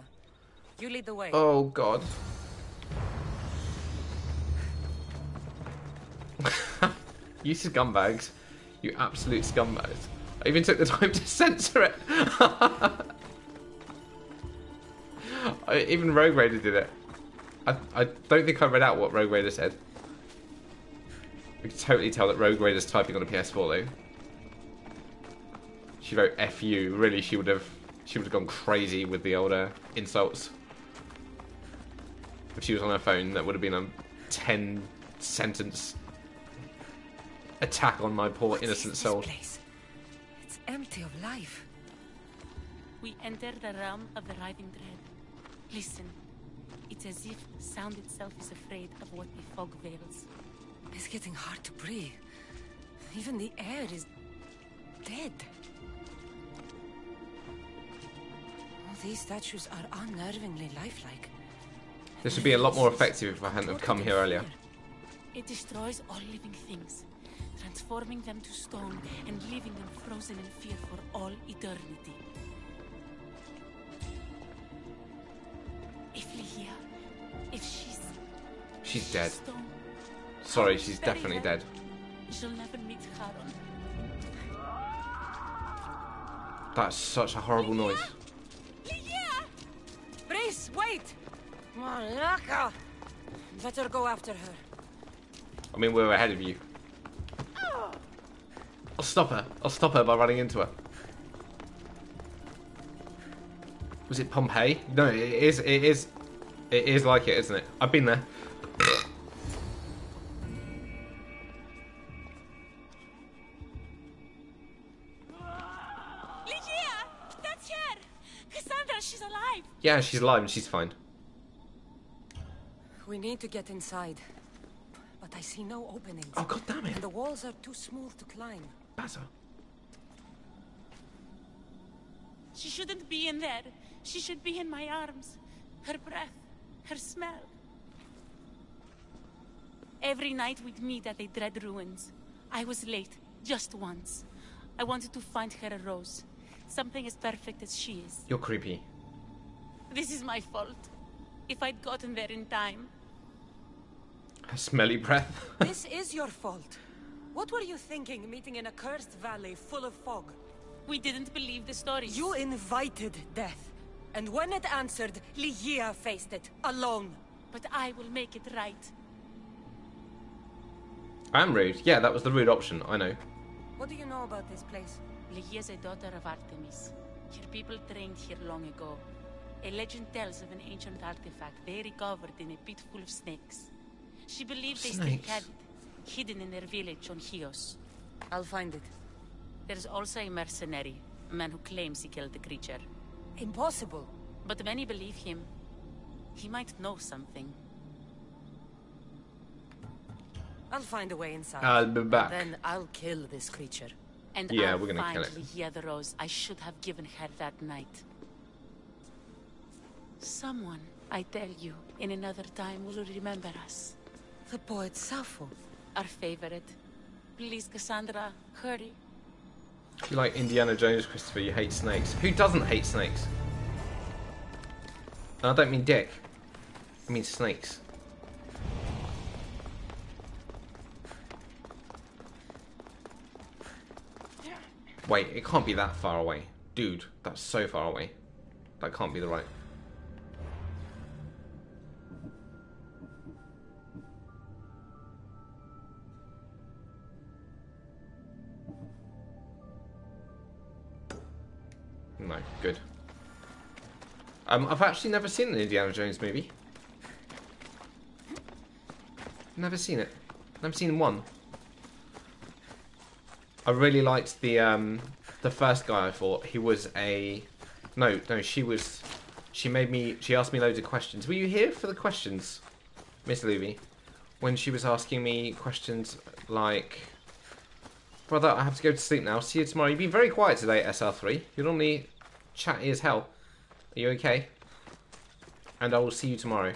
You lead the way. oh god. you scumbags. You absolute scumbags. I even took the time to censor it. I, even Rogue Raider did it. I, I don't think I read out what Rogue Raider said. You can totally tell that Rogue Raider's typing on a PS4 though. She wrote "fu." Really, she would have she would have gone crazy with the older insults. If she was on her phone, that would have been a ten sentence attack on my poor What is innocent this soul. place? It's empty of life. We enter the realm of the writhing dread. Listen. It's as if sound itself is afraid of what the fog veils. It's getting hard to breathe. Even the air is dead. All these statues are unnervingly lifelike. This would be a lot more effective if I hadn't have come here earlier. It destroys all living things, transforming them to stone and leaving them frozen in fear for all eternity. If Ligia, if she's She's dead. stone, Sorry, she's definitely dead. she'll never meet Charon. That's such a horrible noise. Brace, wait! Malaka! Better go after her. I mean, we're ahead of you. I'll stop her. I'll stop her by running into her. Was it Pompeii? No, it is. It is. It is like it, isn't it? I've been there. Yeah, she's alive and she's fine. We need to get inside. But I see no openings. Oh god damn it, And the walls are too smooth to climb. Baza. She shouldn't be in there. She should be in my arms. Her breath, her smell. Every night we'd meet at the dread ruins. I was late, just once. I wanted to find her a rose. Something as perfect as she is. You're creepy. This is my fault. If I'd gotten there in time. A smelly breath. this is your fault. What were you thinking meeting in a cursed valley full of fog? We didn't believe the stories. You invited death. And when it answered, Ligia faced it, alone. But I will make it right. I'm rude. Yeah, that was the rude option. I know. What do you know about this place? Ligia's a daughter of Artemis. Her people trained here long ago. A legend tells of an ancient artifact they recovered in a pit full of snakes. She believed they still had it, hidden in their village on Chios. I'll find it. There's also a mercenary, a man who claims he killed the creature. Impossible. But many believe him. He might know something. I'll find a way inside. I'll be back. Then I'll kill this creature. And Yeah, I'll we're gonna find kill it. Ligia the rose I should have given her that night. Someone, I tell you, in another time will remember us. The poet Sappho. Our favorite. Please, Kassandra, hurry. You like Indiana Jones, Christopher. You hate snakes. Who doesn't hate snakes? And I don't mean dick. I mean snakes. Wait, it can't be that far away. Dude, that's so far away. That can't be the right. No, good. Um, I've actually never seen an Indiana Jones movie. Never seen it. I've never seen one. I really liked the um, the first guy I fought, he was a no, no. She was. She made me. She asked me loads of questions. Were you here for the questions, Miss Luby? When she was asking me questions like, "Brother, I have to go to sleep now. See you tomorrow." You've been very quiet today, SR3. You're normally chatty as hell. Are you okay? And I will see you tomorrow.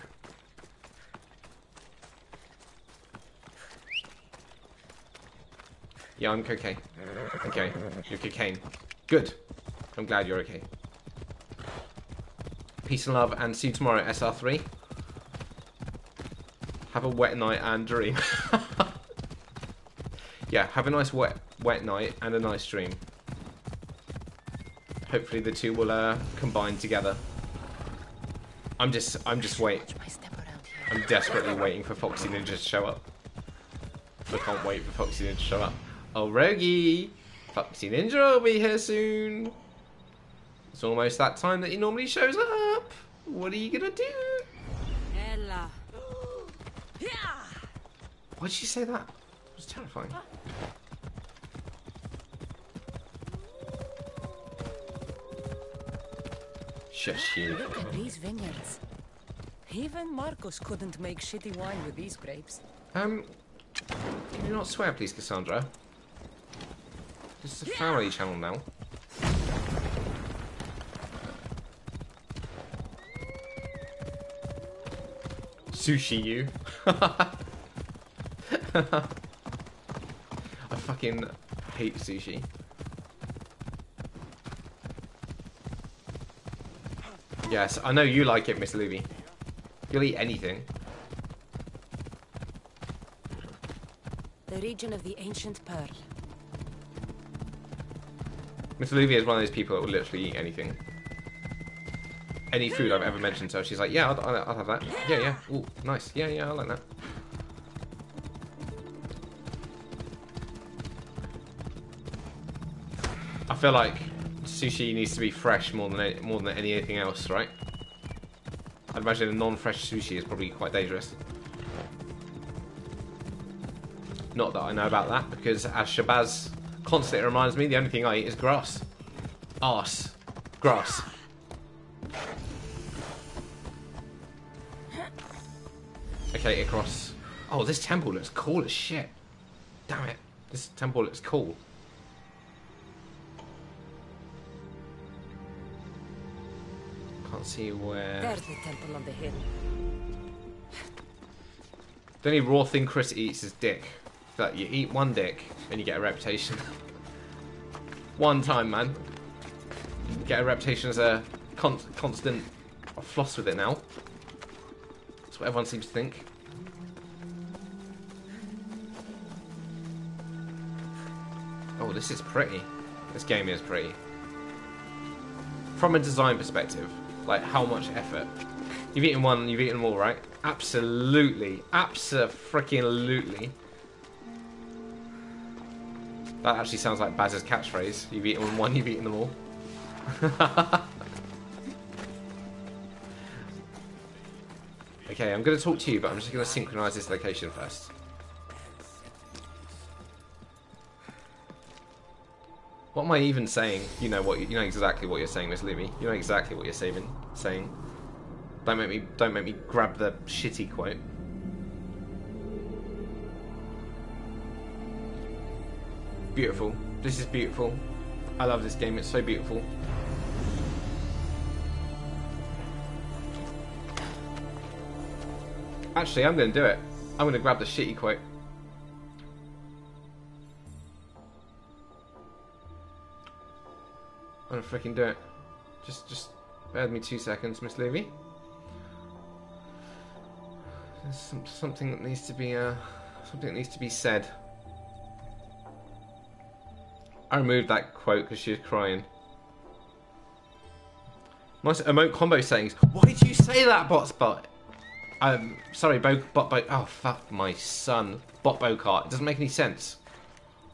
Yeah, I'm okay. Okay, you're cocaine. Good. I'm glad you're okay. Peace and love, and see you tomorrow, SR3. Have a wet night and dream. yeah, have a nice wet wet night and a nice dream. Hopefully the two will uh, combine together. I'm just, I'm just waiting. I'm desperately waiting for Foxy Ninja to show up. I can't wait for Foxy Ninja to show up. Oh, Rogie! Foxy Ninja will be here soon. It's almost that time that he normally shows up. What are you gonna do? Ella. Why'd she say that? It was terrifying. Shush you. Look at these vineyards. Even Markos couldn't make shitty wine with these grapes. Um, can you not swear, please, Kassandra? This is a family channel now. Sushi you. I fucking hate sushi. Yes, I know you like it, Miss Luby. You'll eat anything. The region of the ancient pearl. Miss Olivia is one of those people that will literally eat anything. Any food I've ever mentioned to her, she's like, yeah, I'll, I'll, I'll have that. Yeah, yeah. Ooh, nice. Yeah, yeah, I like that. I feel like sushi needs to be fresh more than more than anything else, right? I'd imagine a non-fresh sushi is probably quite dangerous. Not that I know about that, because as Shabazz constantly reminds me, the only thing I eat is grass. Arse. Grass. Okay, across. Oh, this temple looks cool as shit. Damn it. This temple looks cool. See where. There's the temple on the hill. The only raw thing Chris eats is dick. That you eat one dick and you get a reputation. one time, man. You get a reputation as a con- constant I floss with it now. That's what everyone seems to think. Oh, this is pretty. This game is pretty. From a design perspective, like how much effort. You've eaten one, you've eaten them all, right? Absolutely. Abso-freaking-lutely. That actually sounds like Baz's catchphrase. You've eaten one, you've eaten them all. okay, I'm going to talk to you, but I'm just going to synchronize this location first. Am I even saying? You know what? You know exactly what you're saying, Miss Lumi. You know exactly what you're saying. Saying. Don't make me. Don't make me grab the shitty quote. Beautiful. This is beautiful. I love this game. It's so beautiful. Actually, I'm going to do it. I'm going to grab the shitty quote. Freaking do it. Just, just bear me two seconds, Miss Levy. There's some, something that needs to be, uh, something that needs to be said. I removed that quote because she was crying. Nice emote combo sayings. Why did you say that, Botspot? Um, sorry, Bo, Bot, Bo. Oh fuck, my son, Bot Bocart. It doesn't make any sense.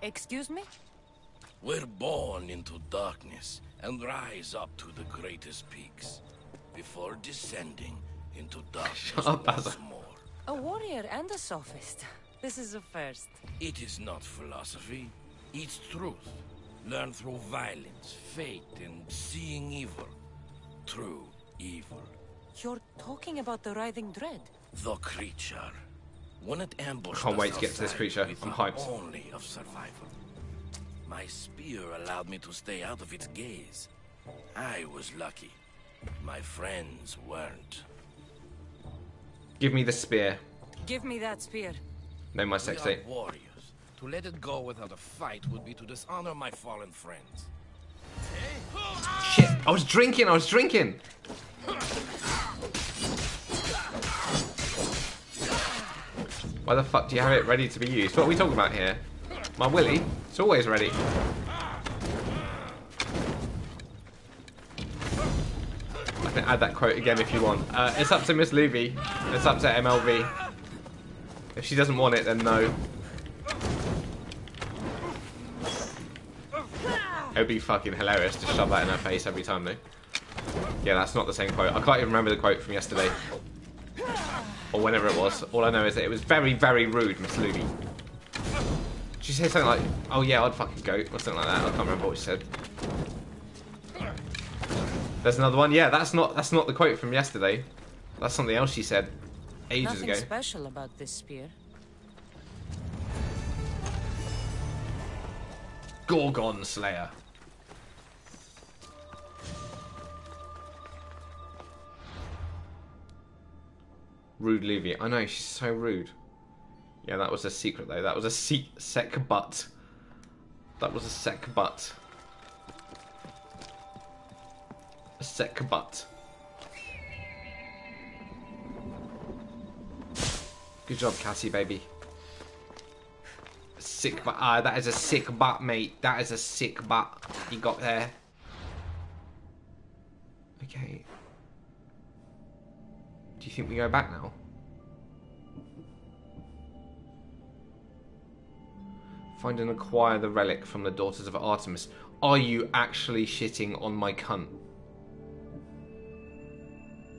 Excuse me? We're born into darkness and rise up to the greatest peaks before descending into darkness once more. A warrior and a sophist. This is a first. It is not philosophy, it's truth. Learn through violence, fate, and seeing evil. True evil. You're talking about the writhing dread. The creature. When it ambushed Can't wait to get to this creature. I'm hyped. Only of survival. My spear allowed me to stay out of its gaze. I was lucky. My friends weren't. Give me the spear. Give me that spear. Name my We sex tape. warriors. To let it go without a fight would be to dishonor my fallen friends. Shit! I was drinking. I was drinking. Why the fuck do you have it ready to be used? What are we talking about here? My willy? It's always ready. I can add that quote again if you want. Uh, it's up to Miss Luby. It's up to MLV. If she doesn't want it, then no. It would be fucking hilarious to shove that in her face every time, though. Yeah, that's not the same quote. I can't even remember the quote from yesterday. Or whenever it was. All I know is that it was very, very rude, Miss Luby. She said something like, oh yeah, I'd fucking goat, or something like that. I can't remember what she said. There's another one. Yeah, that's not that's not the quote from yesterday. That's something else she said ages Nothing ago. special about this spear. Gorgon Slayer. Rude Levy. I know, she's so rude. Yeah, that was a secret though. That was a se- sec butt. That was a sec butt. A sec butt. Good job, Cassie, baby. Sick butt. Ah, that is a sick butt, mate. That is a sick butt you got there. Okay. Do you think we go back now? Find and acquire the relic from the Daughters of Artemis. Are you actually shitting on my cunt?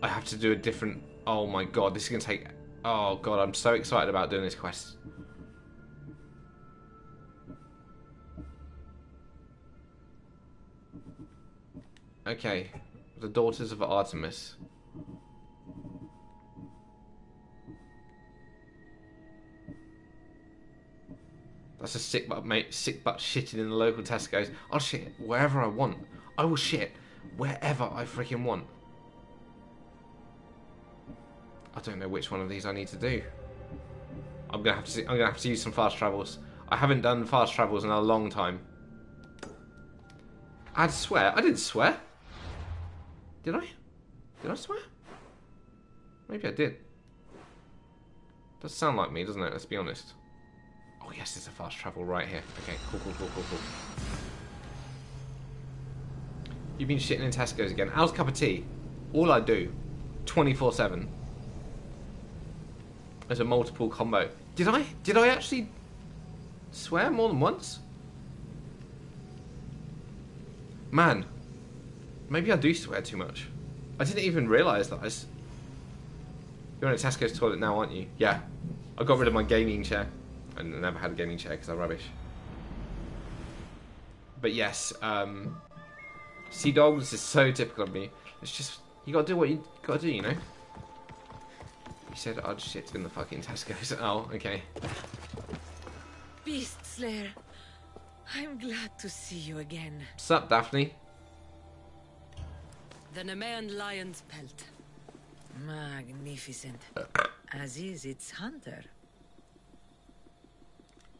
I have to do a different. Oh my god, this is gonna take. Oh god, I'm so excited about doing this quest. Okay, the Daughters of Artemis. That's a sick butt, mate. Sick butt shitting in the local Tesco's. I'll shit wherever I want. I will shit wherever I freaking want. I don't know which one of these I need to do. I'm gonna have to. I'm gonna have to use some fast travels. I haven't done fast travels in a long time. I'd swear. I didn't swear. Did I? Did I swear? Maybe I did. Does sound like me, doesn't it? Let's be honest. Oh yes, there's a fast travel right here. Okay, cool, cool, cool, cool, cool. You've been shitting in Tesco's again. How's cup of tea? All I do, 24/7. There's a multiple combo. Did I? Did I actually swear more than once? Man, maybe I do swear too much. I didn't even realise that I. You're in a Tesco's toilet now, aren't you? Yeah. I got rid of my gaming chair. I never had a gaming chair because I'm rubbish. But yes, um, Sea Dogs is so typical of me. It's just, you gotta do what you gotta do, you know? You said I'd shit in the fucking Tesco's. Oh, okay. Beast Slayer, I'm glad to see you again. Sup, Daphne? The Nemean lion's pelt. Magnificent. As is its hunter.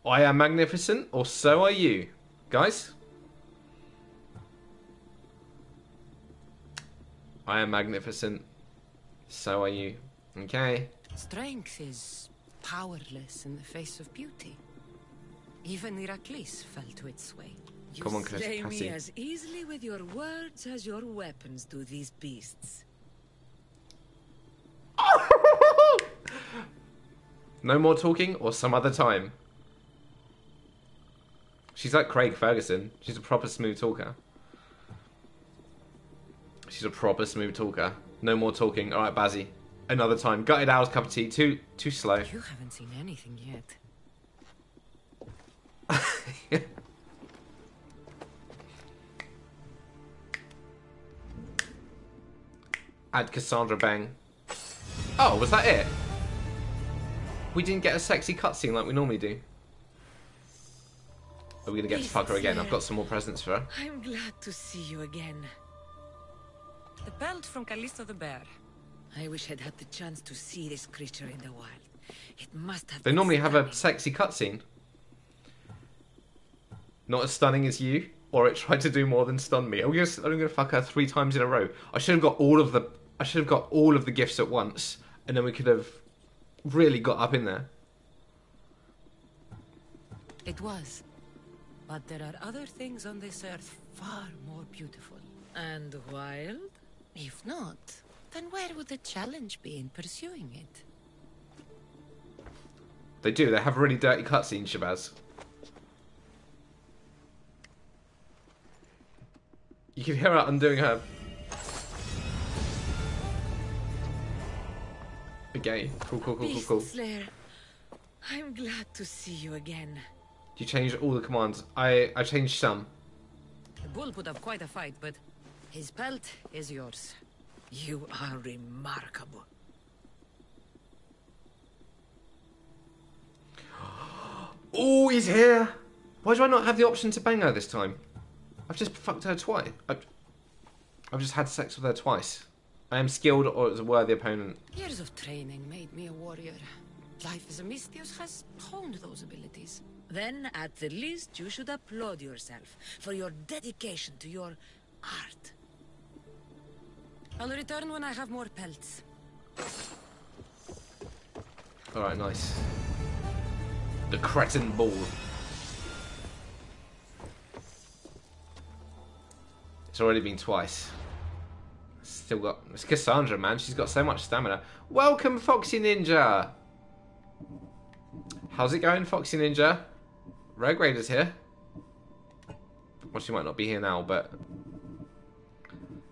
I am magnificent, or so are you. Guys? I am magnificent. So are you. Okay. Strength is powerless in the face of beauty. Even Heracles fell to its sway. You Come on, Cas- slay me as easily with your words as your weapons do these beasts. No more talking, or some other time. She's like Craig Ferguson. She's a proper smooth talker. She's a proper smooth talker. No more talking. All right, Bazzy. Another time. Gutted owl's cup of tea. Too too slow. You haven't seen anything yet. Add Kassandra Bang. Oh, was that it? We didn't get a sexy cutscene like we normally do. Are we gonna get to fuck her again? I've got some more presents for her. I'm glad to see you again. The belt from Callisto the Bear. I wish I'd had the chance to see this creature in the wild. It must have They been normally have a sexy cutscene. Not as stunning as you, or it tried to do more than stun me. I'm gonna, I'm gonna fuck her three times in a row. I should have got all of the, I should have got all of the gifts at once, and then we could have really got up in there. It was. But there are other things on this earth far more beautiful. And wild? If not, then where would the challenge be in pursuing it? They do. They have a really dirty cutscenes, Shabazz. You can hear her undoing her. Okay, cool, cool, cool, cool, Beast. Slayer, I'm glad to see you again. You changed all the commands. I I changed some. The bull put up quite a fight, but his pelt is yours. You are remarkable. Oh, he's here. Why do I not have the option to bang her this time? I've just fucked her twice. I've, I've just had sex with her twice. I am skilled or as a worthy opponent. Years of training made me a warrior. Life as a Misthios has honed those abilities. Then, at the least, you should applaud yourself for your dedication to your art. I'll return when I have more pelts. Alright, nice. The Cretan ball. It's already been twice. Still got. It's Kassandra, man. She's got so much stamina. Welcome, Foxy Ninja! How's it going, Foxy Ninja? Rogue Raider's here. Well, she might not be here now, but.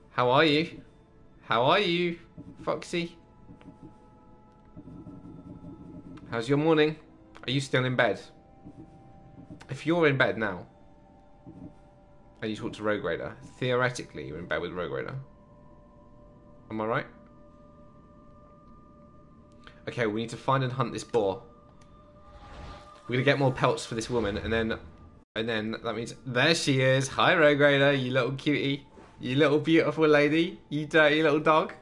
How are you? How are you, Foxy? How's your morning? Are you still in bed? If you're in bed now, and you talk to Rogue Raider, theoretically you're in bed with Rogue Raider. Am I right? Okay, we need to find and hunt this boar. We're gonna get more pelts for this woman, and then, and then that means there she is. Hi, Rogue Raider, you little cutie, you little beautiful lady, you dirty little dog.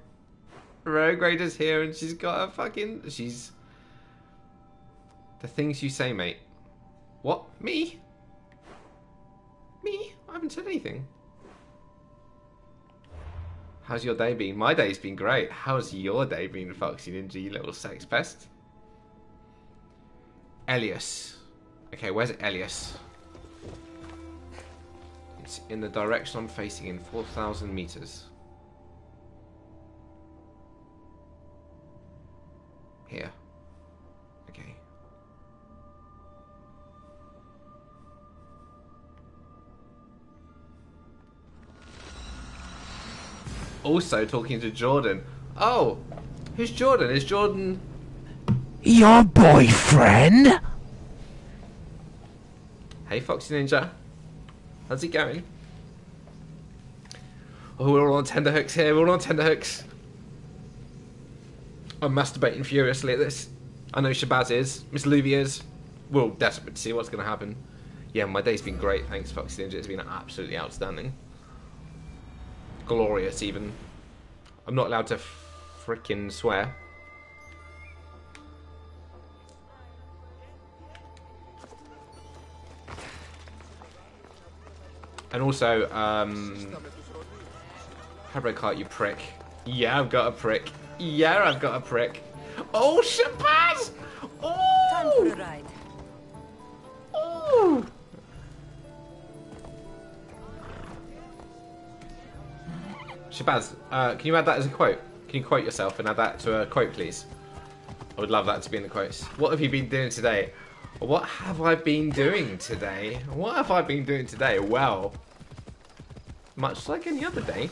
Rogue Raider's here, and she's got a fucking. She's the things you say, mate. What? Me? Me? I haven't said anything. How's your day been? My day's been great. How's your day been, Foxy Ninja, you little sex pest? Elias. Okay, where's Elias? It's in the direction I'm facing in 4,000 meters. Here. Okay. Also talking to Jordan. Oh, who's Jordan? Is Jordan Your boyfriend? Hey, Foxy Ninja. How's it going? Oh, we're all on tender hooks here. We're all on tender hooks. I'm masturbating furiously at this. I know Shabazz is. Miss Luby is. We're all desperate to see what's going to happen. Yeah, my day's been great. Thanks, Foxy Ninja. It's been absolutely outstanding. Glorious, even. I'm not allowed to frickin' swear. And also, um. Haribokart, you prick. Yeah, I've got a prick. Yeah, I've got a prick. Oh, Shabazz! Time for Oh! a ride. Oh! Shabazz, uh, can you add that as a quote? Can you quote yourself and add that to a quote, please? I would love that to be in the quotes. What have you been doing today? What have I been doing today? What have I been doing today? Well, much like any other day,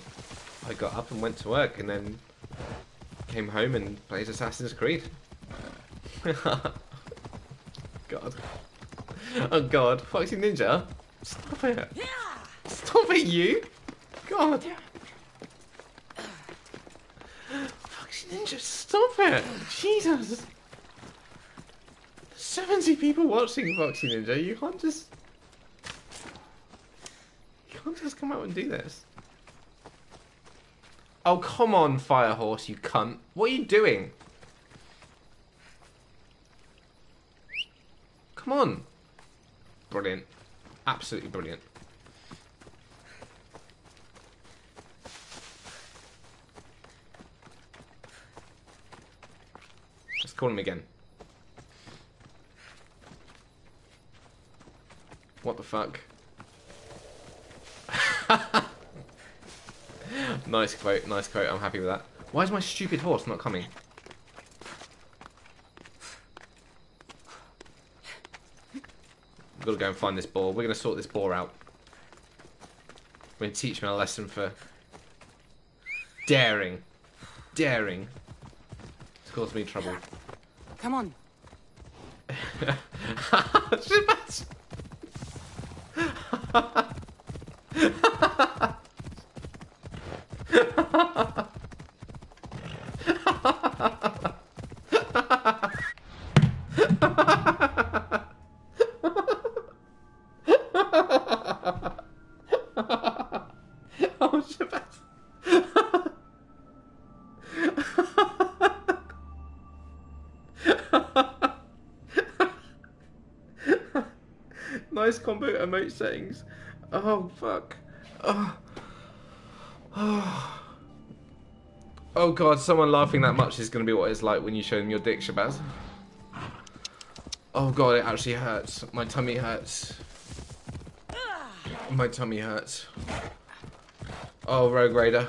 I got up and went to work and then came home and played Assassin's Creed. God. Oh God, Foxy Ninja, stop it! Stop it, you! God. Foxy Ninja, stop it! Jesus! 70 people watching Foxy Ninja, you can't just... You can't just come out and do this. Oh, come on, Firehorse, you cunt. What are you doing? Come on. Brilliant. Absolutely brilliant. Let's call him again. What the fuck? nice quote, nice quote. I'm happy with that. Why is my stupid horse not coming? We've got to go and find this boar. We're going to sort this boar out. We're going to teach him a lesson for daring. Daring. It's caused me trouble. Come on. oh, Shabbat. nice combo emote settings. Oh, fuck. Oh. Oh. Oh god, someone laughing that much is going to be what it's like when you show them your dick, Shabazz. Oh god, it actually hurts. My tummy hurts. My tummy hurts. Oh, Rogue Raider.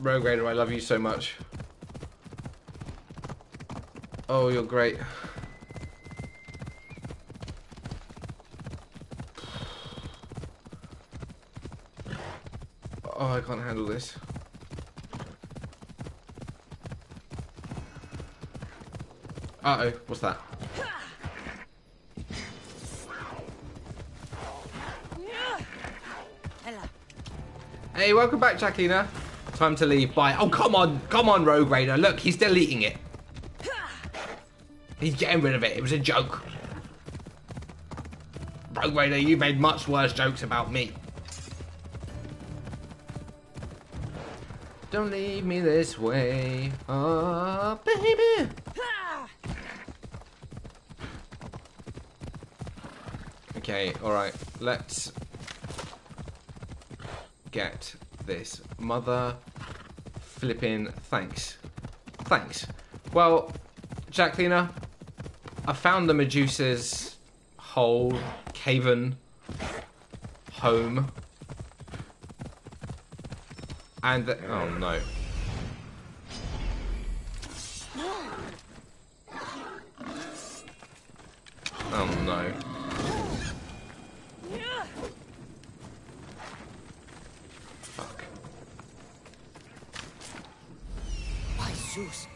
Rogue Raider, I love you so much. Oh, you're great. Can't handle this. Uh-oh, what's that? Hey, welcome back, Jacqueline. Time to leave. Bye. Oh, come on. Come on, Rogue Raider. Look, he's deleting it. He's getting rid of it. It was a joke. Rogue Raider, you made much worse jokes about me. Don't leave me this way. Oh, baby. Okay, alright. Let's get this. Mother flipping thanks. Thanks. Well, Cleaner, I found the Medusa's hole, caven, home. And the, oh no. Oh no. Fuck. By Zeus.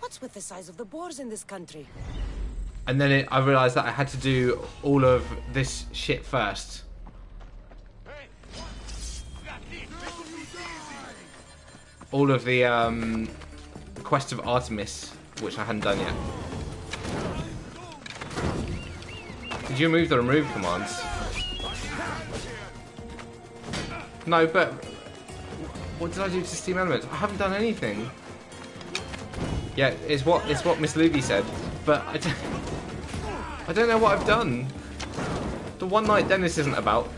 What's with the size of the boars in this country? And then it, I realised that I had to do all of this shit first. All of the um, Quest of Artemis, which I hadn't done yet. Did you remove the remove commands? No, but what did I do to StreamElements? I haven't done anything. Yeah, it's what it's what Miss Luby said, but I don't, I don't know what I've done. The one night Dennis isn't about.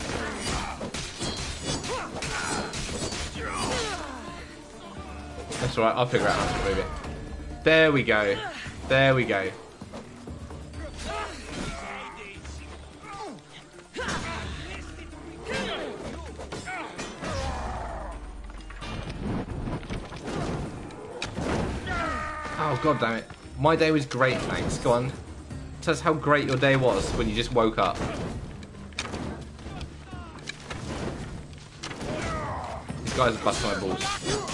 Alright, I'll figure out how to move it. There we go. There we go. Oh god damn it. My day was great, thanks. Go on. Tell us how great your day was when you just woke up. These guys are busting my balls.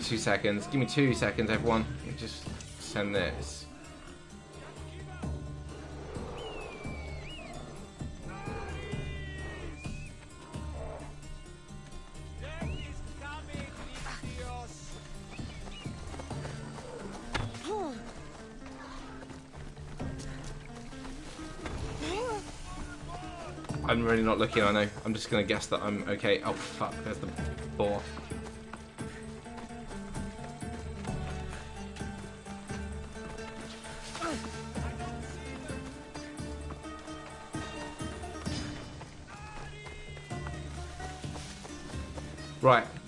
Two seconds. Give me two seconds, everyone. Just send this. I'm really not looking, I know. I'm just gonna guess that I'm okay. Oh fuck, there's the boar.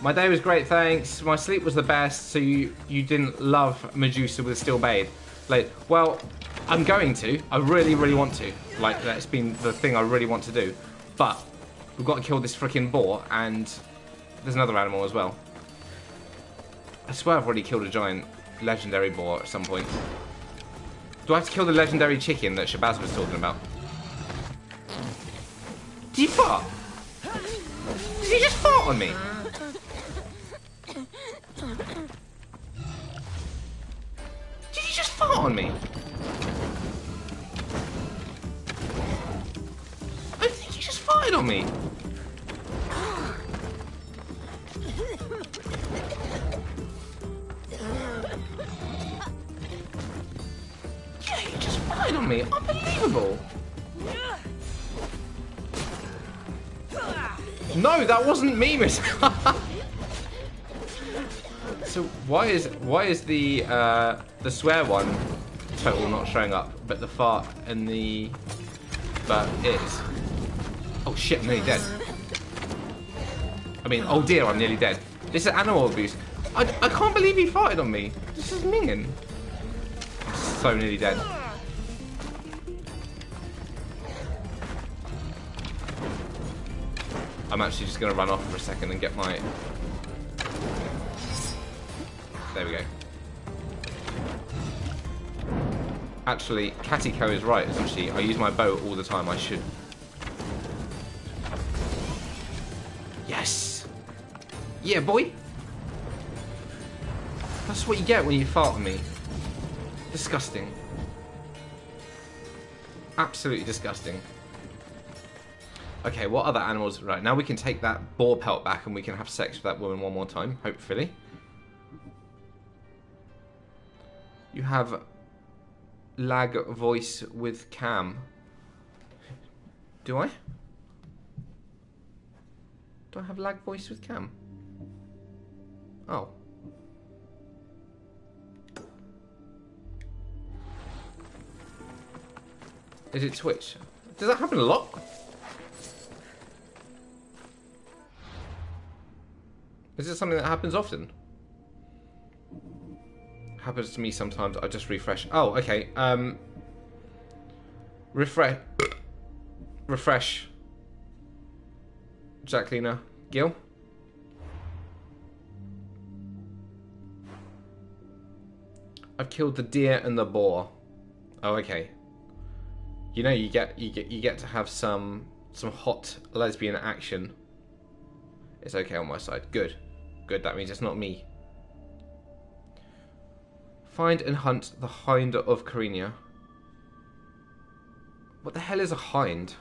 My day was great, thanks. My sleep was the best, so you you didn't love Medusa with Steel Blade. Like, well, I'm going to. I really, really want to. Like, that's been the thing I really want to do. But we've got to kill this freaking boar, and there's another animal as well. I swear I've already killed a giant legendary boar at some point. Do I have to kill the legendary chicken that Shabazz was talking about? Did you fart? Did he just fart on me? So why is why is the uh, the swear one total not showing up, but the fart and the but is? Oh shit, I'm nearly dead. I mean, oh dear, I'm nearly dead. This is animal abuse. I, I can't believe he farted on me. This is minging. I'm so nearly dead. I'm actually just going to run off for a second and get my... There we go. Actually, Katiko is right, isn't she? I use my bow all the time. I should... Yes! Yeah, boy! That's what you get when you fart on me. Disgusting. Absolutely disgusting. Okay, what other animals? Right, now we can take that boar pelt back and we can have sex with that woman one more time, hopefully. You have lag voice with cam. Do I? Do I have lag voice with cam? Oh. Is it Twitch? Does that happen a lot? Is it something that happens often? Happens to me sometimes. I just refresh. Oh, okay. Um, refresh. refresh. Jacqueline. Gil. I've killed the deer and the boar. Oh, okay. You know, you get you get you get to have some some hot lesbian action. It's okay on my side. Good. Good, that means it's not me. Find and hunt the hind of Carinia. What the hell is a hind?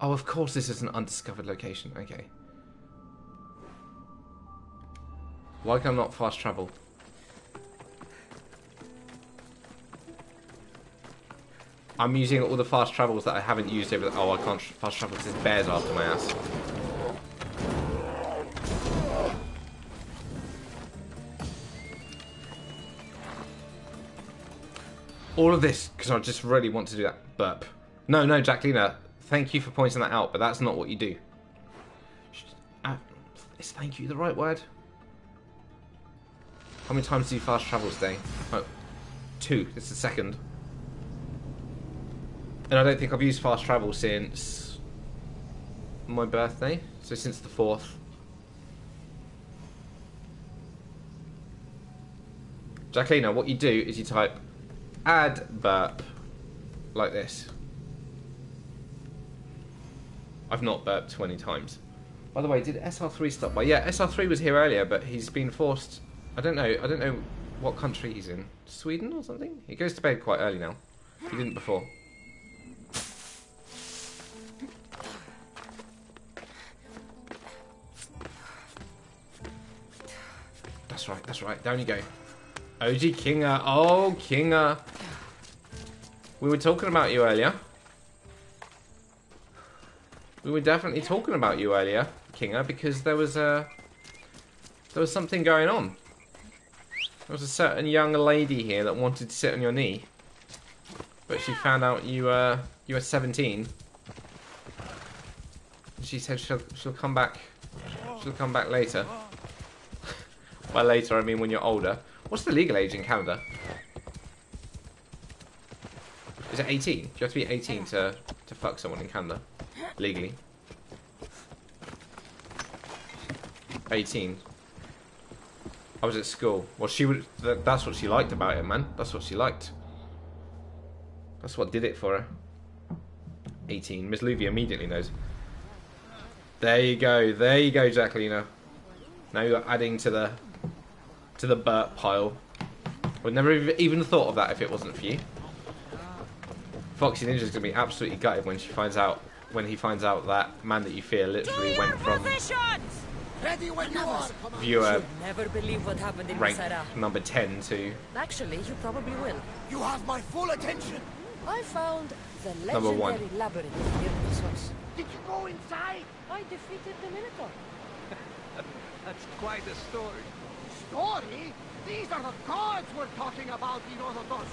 Oh, of course this is an undiscovered location. Okay. Why can I not fast travel? I'm using all the fast travels that I haven't used over the... Oh, I can't fast travel because there's bears after my ass. All of this because I just really want to do that burp. No, no, Jacqueline, thank you for pointing that out, but that's not what you do. Uh, is thank you the right word? How many times do you fast travel today? Oh, two. It's the second. And I don't think I've used fast travel since my birthday, so since the 4th. Jacqueline, what you do is you type burp like this. I've not burped 20 times. By the way, did SR3 stop by? Yeah, SR3 was here earlier, but he's been forced. I don't know. I don't know what country he's in. Sweden or something. He goes to bed quite early now. He didn't before. That's right. That's right. Down you go. OG Kinga. Oh, Kinga. We were talking about you earlier. We were definitely talking about you earlier, Kinga, because there was a there was something going on. There was a certain young lady here that wanted to sit on your knee, but she found out you uh you were 17. She said she'll she'll come back. She'll come back later. By later, I mean when you're older. What's the legal age in Canada? Is it 18? Do you have to be 18 to to fuck someone in Canada legally? 18. I was at school. Well, she would. Th that's what she liked about it, man. That's what she liked. That's what did it for her. 18. Miss Luvia immediately knows. There you go. There you go, Jacqueline. Now you're adding to the to the burp pile. Would never ev- even thought of that if it wasn't for you. Foxy Ninja's gonna be absolutely gutted when she finds out when he finds out that man that you fear literally went from Ready when you are. viewer Never believe what happened in rank Masada. number 10 to Actually, you probably will. You have my full attention. I found the Number one. legendary labyrinth near Knossos. Did you go inside? I defeated the Minotaur. That's quite a story. Story? These are the gods we're talking about, Herodotus.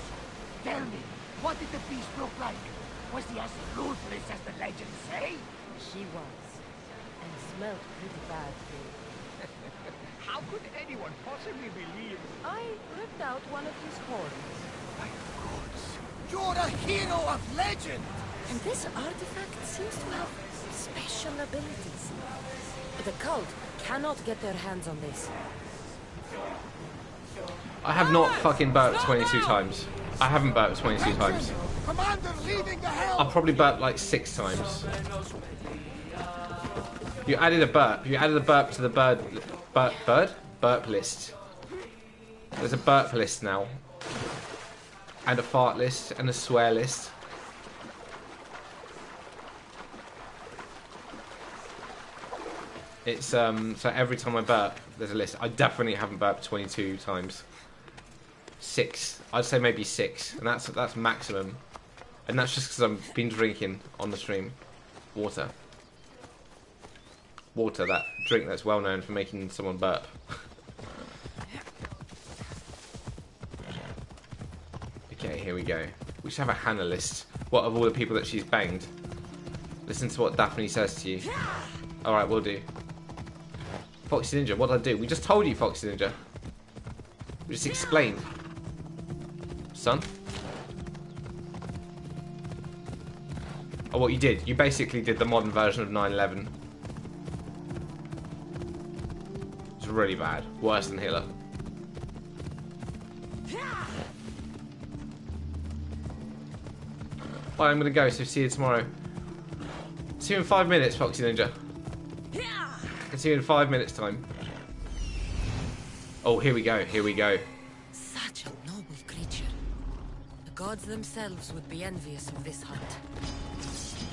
Tell me, what did the beast look like? Was he as ruthless as the legends say? She was. And smelled pretty bad, too. How could anyone possibly believe? I ripped out one of his horns. My gods. You're a hero of legend! And this artifact seems to have special abilities. The cult cannot get their hands on this. I have not fucking burped 22 times. I haven't burped 22 times. I've probably burped like six times. You added a burp. You added a burp to the bird, burp, bird, burp list. There's a burp list now, and a fart list, and a swear list. It's um so every time I burp, there's a list. I definitely haven't burped 22 times. Six. I'd say maybe six, and that's that's maximum. And that's just because I've been drinking on the stream. Water. Water, that drink that's well known for making someone burp. okay, here we go. We should have a Hannah list. What of all the people that she's banged? Listen to what Daphne says to you. Alright, we'll do. Foxy Ninja, what did I do? We just told you, Foxy Ninja. We just explained. Son? Oh, what you did? You basically did the modern version of 9/11. It's really bad. Worse than Hitler. Bye, I'm gonna go, so see you tomorrow. See you in five minutes, Foxy Ninja. See you in five minutes' time. Oh, here we go, here we go. Gods themselves would be envious of this hunt.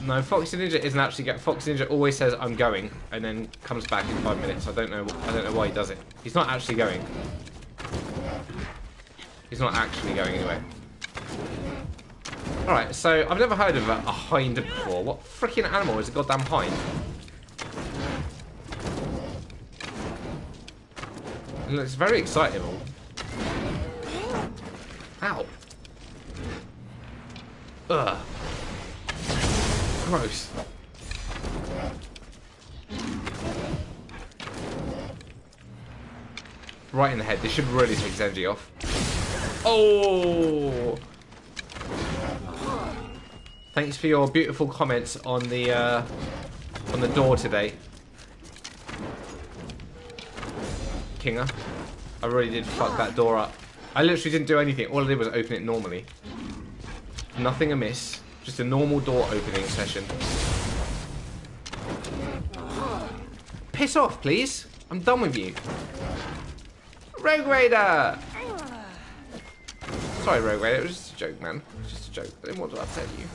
No, Foxy Ninja isn't actually going. Foxy Ninja always says I'm going, and then comes back in five minutes. I don't know. I don't know why he does it. He's not actually going. He's not actually going anywhere. All right. So I've never heard of a, a hind before. What freaking animal is a goddamn hind? It looks very excitable. Ow. Ugh. Gross. Right in the head. This should really take Zenji off. Oh! Thanks for your beautiful comments on the uh, on the door today, Kinga. I really did fuck that door up. I literally didn't do anything. All I did was open it normally. Nothing amiss. Just a normal door opening session. piss off, please. I'm done with you. Rogue Raider! Sorry, Rogue Raider. It was just a joke, man. It was just a joke. I didn't want to upset you.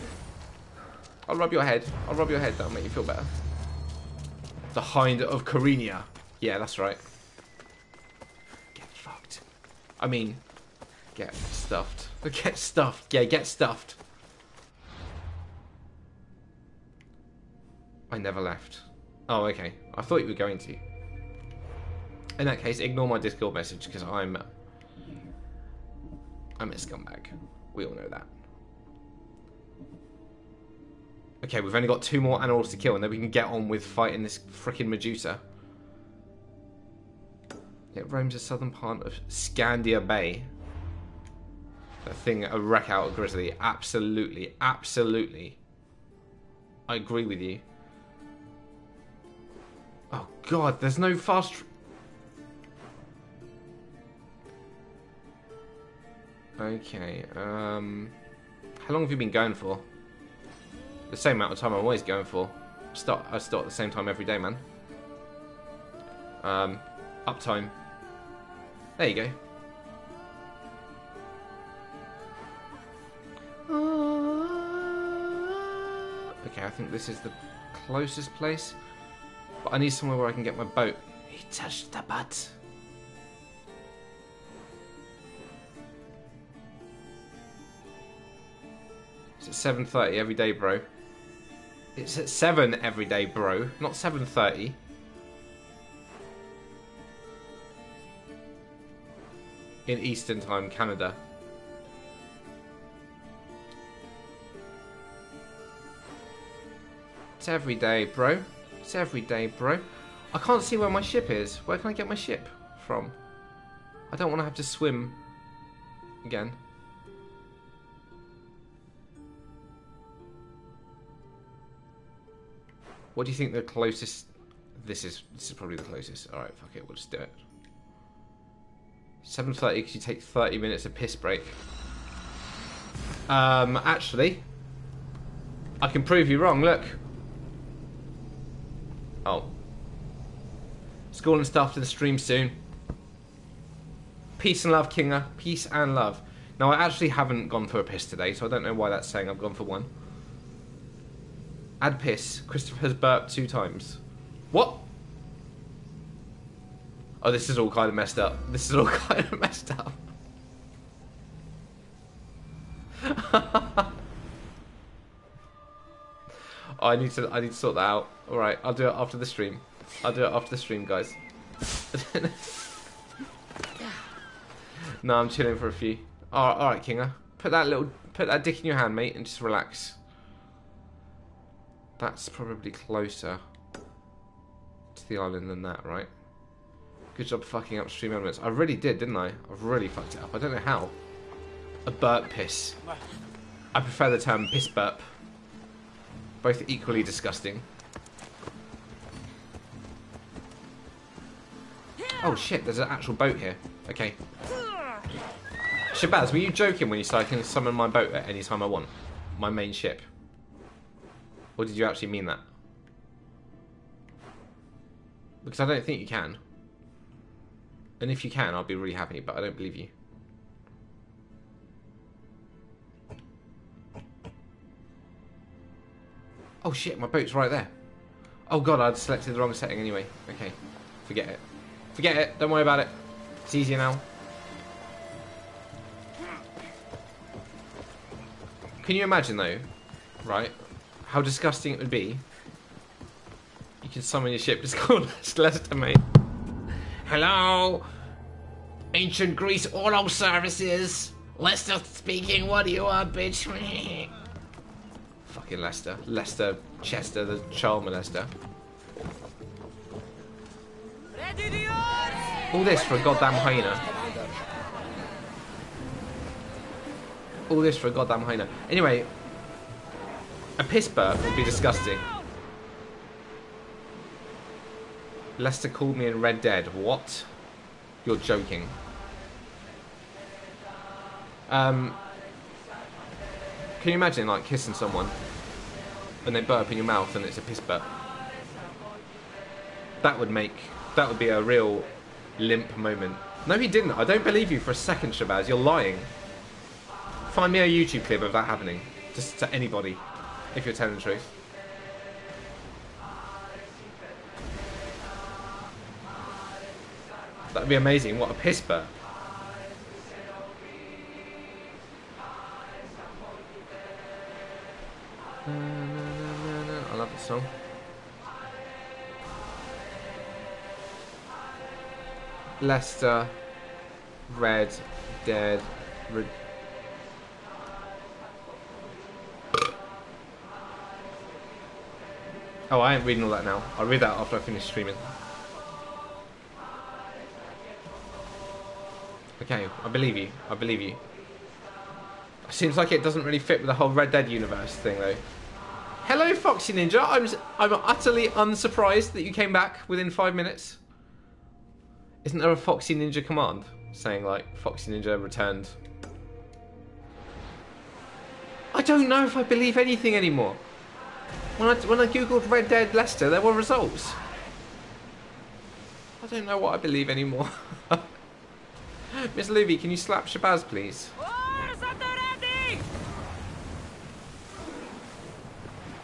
I'll rub your head. I'll rub your head. That'll make you feel better. The Hind of Carenia. Yeah, that's right. Get fucked. I mean, get stuffed. Get stuffed. Yeah, get stuffed. I never left. Oh, okay. I thought you were going to. In that case, ignore my Discord message because I'm I'm a scumbag. We all know that. Okay, we've only got two more animals to kill, and then we can get on with fighting this freaking Medusa. It roams the southern part of Scandia Bay. That thing, a wreck out of Grizzly. Absolutely, absolutely. I agree with you. Oh god, there's no fast... Okay, um... How long have you been going for? The same amount of time I'm always going for. Start, I start at the same time every day, man. Um, uptime. There you go. Okay, I think this is the closest place. But I need somewhere where I can get my boat. He touched the butt. It's at 7.30 every day, bro. It's at 7 every day, bro. Not 7.30. In Eastern Time, Canada. It's every day, bro. It's every day, bro. I can't see where my ship is. Where can I get my ship from? I don't want to have to swim again. What do you think the closest? This is this is probably the closest. All right, fuck it, we'll just do it. Seven thirty because you take thirty minutes of piss break. Um, actually, I can prove you wrong. Look. Oh. School and stuff to the stream soon. Peace and love, Kinga. Peace and love. Now, I actually haven't gone for a piss today, so I don't know why that's saying I've gone for one. Add piss. Christopher has burped two times. What? Oh, this is all kind of messed up. This is all kind of messed up. I need to. I need to sort that out. All right, I'll do it after the stream. I'll do it after the stream, guys. no, I'm chilling for a few. All right, all right, Kinga. Put that little, put that dick in your hand, mate, and just relax. That's probably closer to the island than that, right? Good job fucking up StreamElements. I really did, didn't I? I've really fucked it up. I don't know how. A burp piss. I prefer the term piss burp. Both equally disgusting. Oh shit, there's an actual boat here. Okay. Shabazz, were you joking when you said I can summon my boat at any time I want? My main ship. Or did you actually mean that? Because I don't think you can. And if you can, I'll be really happy, but I don't believe you. Oh shit, my boat's right there. Oh god, I'd selected the wrong setting anyway. Okay, forget it. Forget it, don't worry about it. It's easier now. Can you imagine though, right, how disgusting it would be? You can summon your ship, just call Lester, mate. Hello? Ancient Greece all Auto Services. Lester speaking, what do you want, bitch? Fucking Lester. Lester, Chester, the child molester. All this for a goddamn hyena. All this for a goddamn hyena. Anyway, a piss burp would be disgusting. Lester called me in Red Dead. What? You're joking. Um, can you imagine like kissing someone and they burp in your mouth and it's a piss burp? That would make that would be a real limp moment. No, he didn't. I don't believe you for a second, Shabazz. You're lying. Find me a YouTube clip of that happening, just to anybody, if you're telling the truth. That'd be amazing. What a piss burn. I love the song. Lester, Red, Dead, Red. Oh, I ain't reading all that now. I'll read that after I finish streaming. Okay, I believe you. I believe you. Seems like it doesn't really fit with the whole Red Dead universe thing, though. Hello, Foxy Ninja. I'm I'm utterly unsurprised that you came back within five minutes. Isn't there a Foxy Ninja command saying like Foxy Ninja returned? I don't know if I believe anything anymore. When I when I googled Red Dead Lester, there were results. I don't know what I believe anymore. Miss Luby, can you slap Shabazz, please?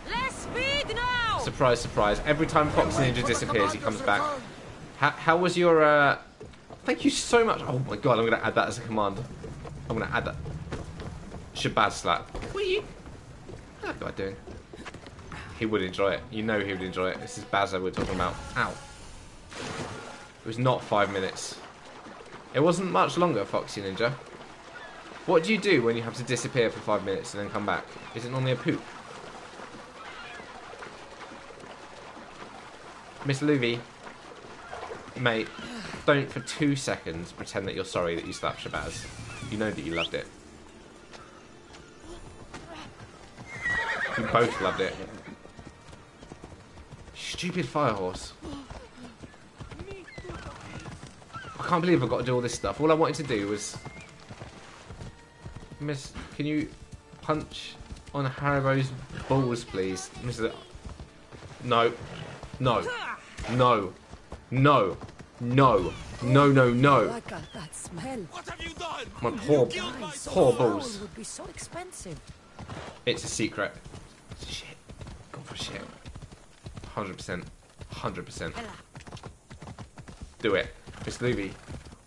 Less speed now! Surprise, surprise. Every time Foxy Ninja disappears, he comes back. How, how was your, uh... Thank you so much. Oh my god, I'm going to add that as a command. I'm going to add that. Shabazz slap. What are you... What's that guy doing? He would enjoy it. You know he would enjoy it. This is Bazza we're talking about. Ow. It was not five minutes. It wasn't much longer, Foxy Ninja. What do you do when you have to disappear for five minutes and then come back? Is it normally a poop? Miss Luby, mate, don't for two seconds pretend that you're sorry that you slapped Shabazz. You know that you loved it. You both loved it. Stupid firehorse. I can't believe I've got to do all this stuff. All I wanted to do was... Miss, can you punch on Haribo's balls, please? Mr. No. No. No. No. No. No, no, no. I got that smell. What have you done? My poor, Guys, poor the balls. Oh, fowl would be so expensive. It's a secret. Shit. Go for shit. 100%. 100%. Do it. Miss Luby,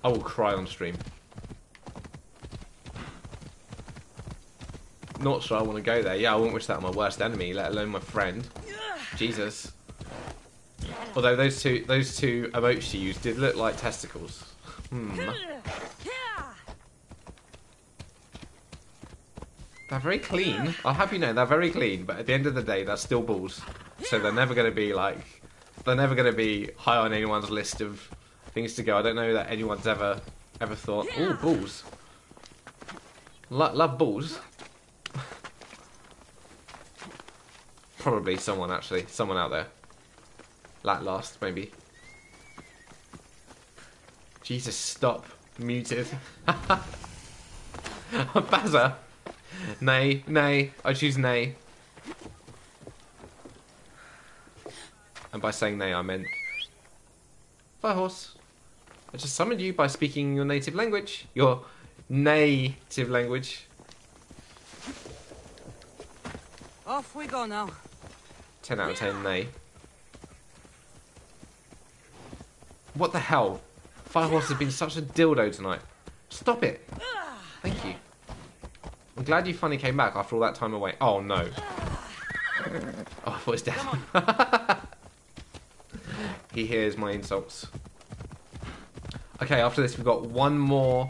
I will cry on stream. Not sure I want to go there. Yeah, I wouldn't wish that on my worst enemy, let alone my friend. Jesus. Although those two those two emotes you used did look like testicles. Hmm. They're very clean. I'll have you know they're very clean, but at the end of the day, they're still balls. So they're never going to be like, they're never going to be high on anyone's list of things to go. I don't know that anyone's ever ever thought, oh, balls. Lo- love balls. Probably someone actually, someone out there. Lat last, maybe. Jesus, stop. Muted. Bazza. Nay, nay. I choose nay. And by saying nay, I meant Firehorse. I just summoned you by speaking your native language. Your native language. Off we go now. 10 out of 10 nay. What the hell? Firehorse has been such a dildo tonight. Stop it. Thank you. I'm glad you finally came back after all that time away. Oh no. Oh, I thought it was dead. he hears my insults. Okay, after this we've got one more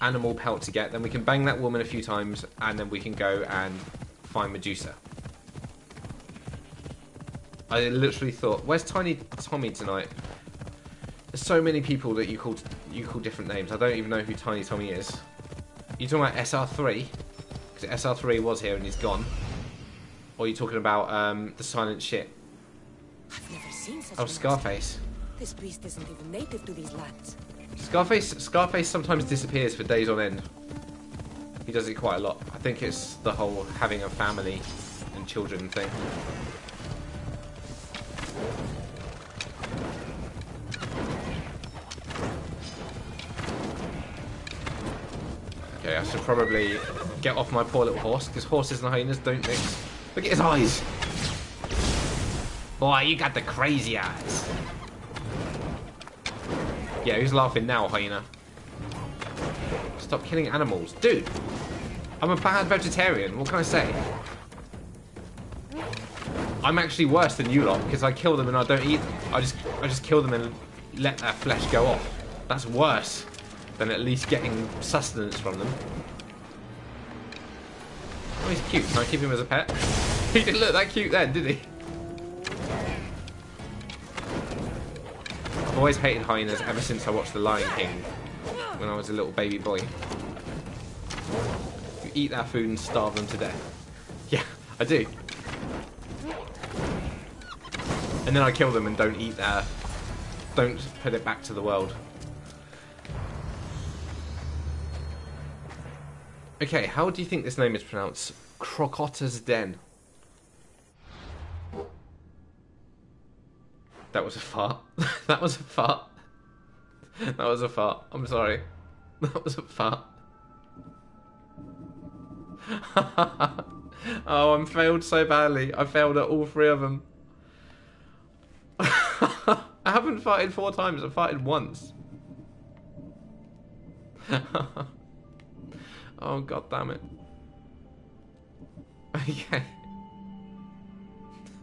animal pelt to get. Then we can bang that woman a few times and then we can go and find Medusa. I literally thought, where's Tiny Tommy tonight? There's so many people that you call you call different names. I don't even know who Tiny Tommy is. You talking about SR3? Because SR3 was here and he's gone. Or are you talking about um, the silent shit? I've never seen such Oh, Scarface. This beast isn't even native to these lands. Scarface Scarface sometimes disappears for days on end. He does it quite a lot. I think it's the whole having a family and children thing. Okay, I should probably get off my poor little horse, because horses and hyenas don't mix. Look at his eyes! Boy, you got the crazy eyes. Yeah, who's laughing now, hyena? Stop killing animals. Dude! I'm a bad vegetarian, what can I say? I'm actually worse than you lot, because I kill them and I don't eat them. I just, I just kill them and let their flesh go off. That's worse than at least getting sustenance from them. Oh, he's cute. Can I keep him as a pet? he didn't look that cute then, did he? I've always hated hyenas ever since I watched The Lion King when I was a little baby boy. You eat that food and starve them to death. Yeah, I do. And then I kill them and don't eat their... Don't put it back to the world. Okay, how do you think this name is pronounced? Crocotta's Den. That was a fart. that was a fart. That was a fart. I'm sorry. That was a fart. oh, I'm failed so badly. I failed at all three of them. I haven't farted four times. I've farted once. Oh, god damn it. Okay.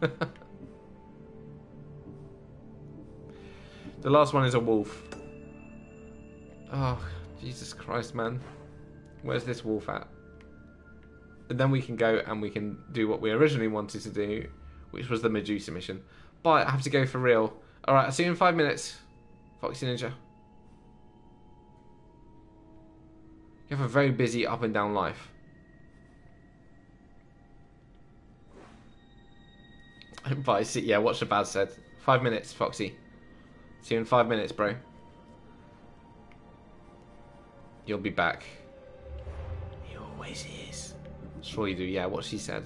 the last one is a wolf. Oh, Jesus Christ, man. Where's this wolf at? And then we can go and we can do what we originally wanted to do, which was the Medusa mission. But I have to go for real. Alright, I'll see you in five minutes, Foxy Ninja. You have a very busy up and down life. Bye. See, yeah, watch the bad said. Five minutes, Foxy. See you in five minutes, bro. You'll be back. He always is. Sure you do, yeah, what she said.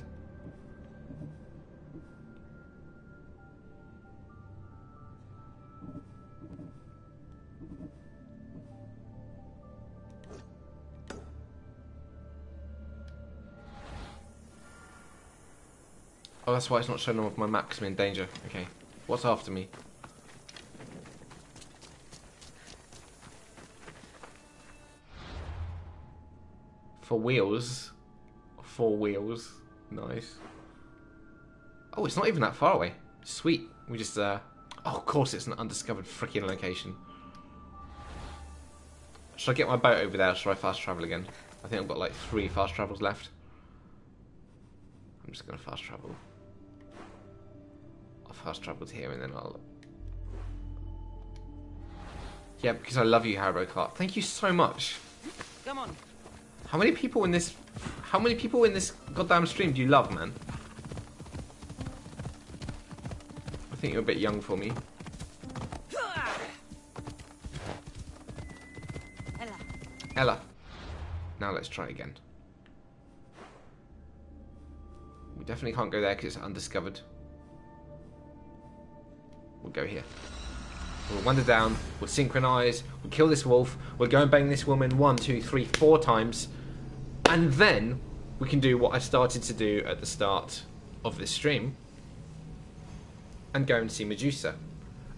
Oh, that's why it's not showing off my map because I'm in danger. Okay. What's after me? For wheels. Four wheels. Nice. Oh, it's not even that far away. Sweet. We just, uh... Oh, of course it's an undiscovered freaking location. Should I get my boat over there should I fast travel again? I think I've got like three fast travels left. I'm just going to fast travel. Fast travel to here and then I'll... Yeah, because I love you, Haribokart. Thank you so much. Come on. How many people in this... How many people in this goddamn stream do you love, man? I think you're a bit young for me. Ella. Ella. Now let's try again. We definitely can't go there because it's undiscovered. We'll go here. We'll wander down, we'll synchronize, we'll kill this wolf, we'll go and bang this woman one, two, three, four times, and then we can do what I started to do at the start of this stream and go and see Medusa.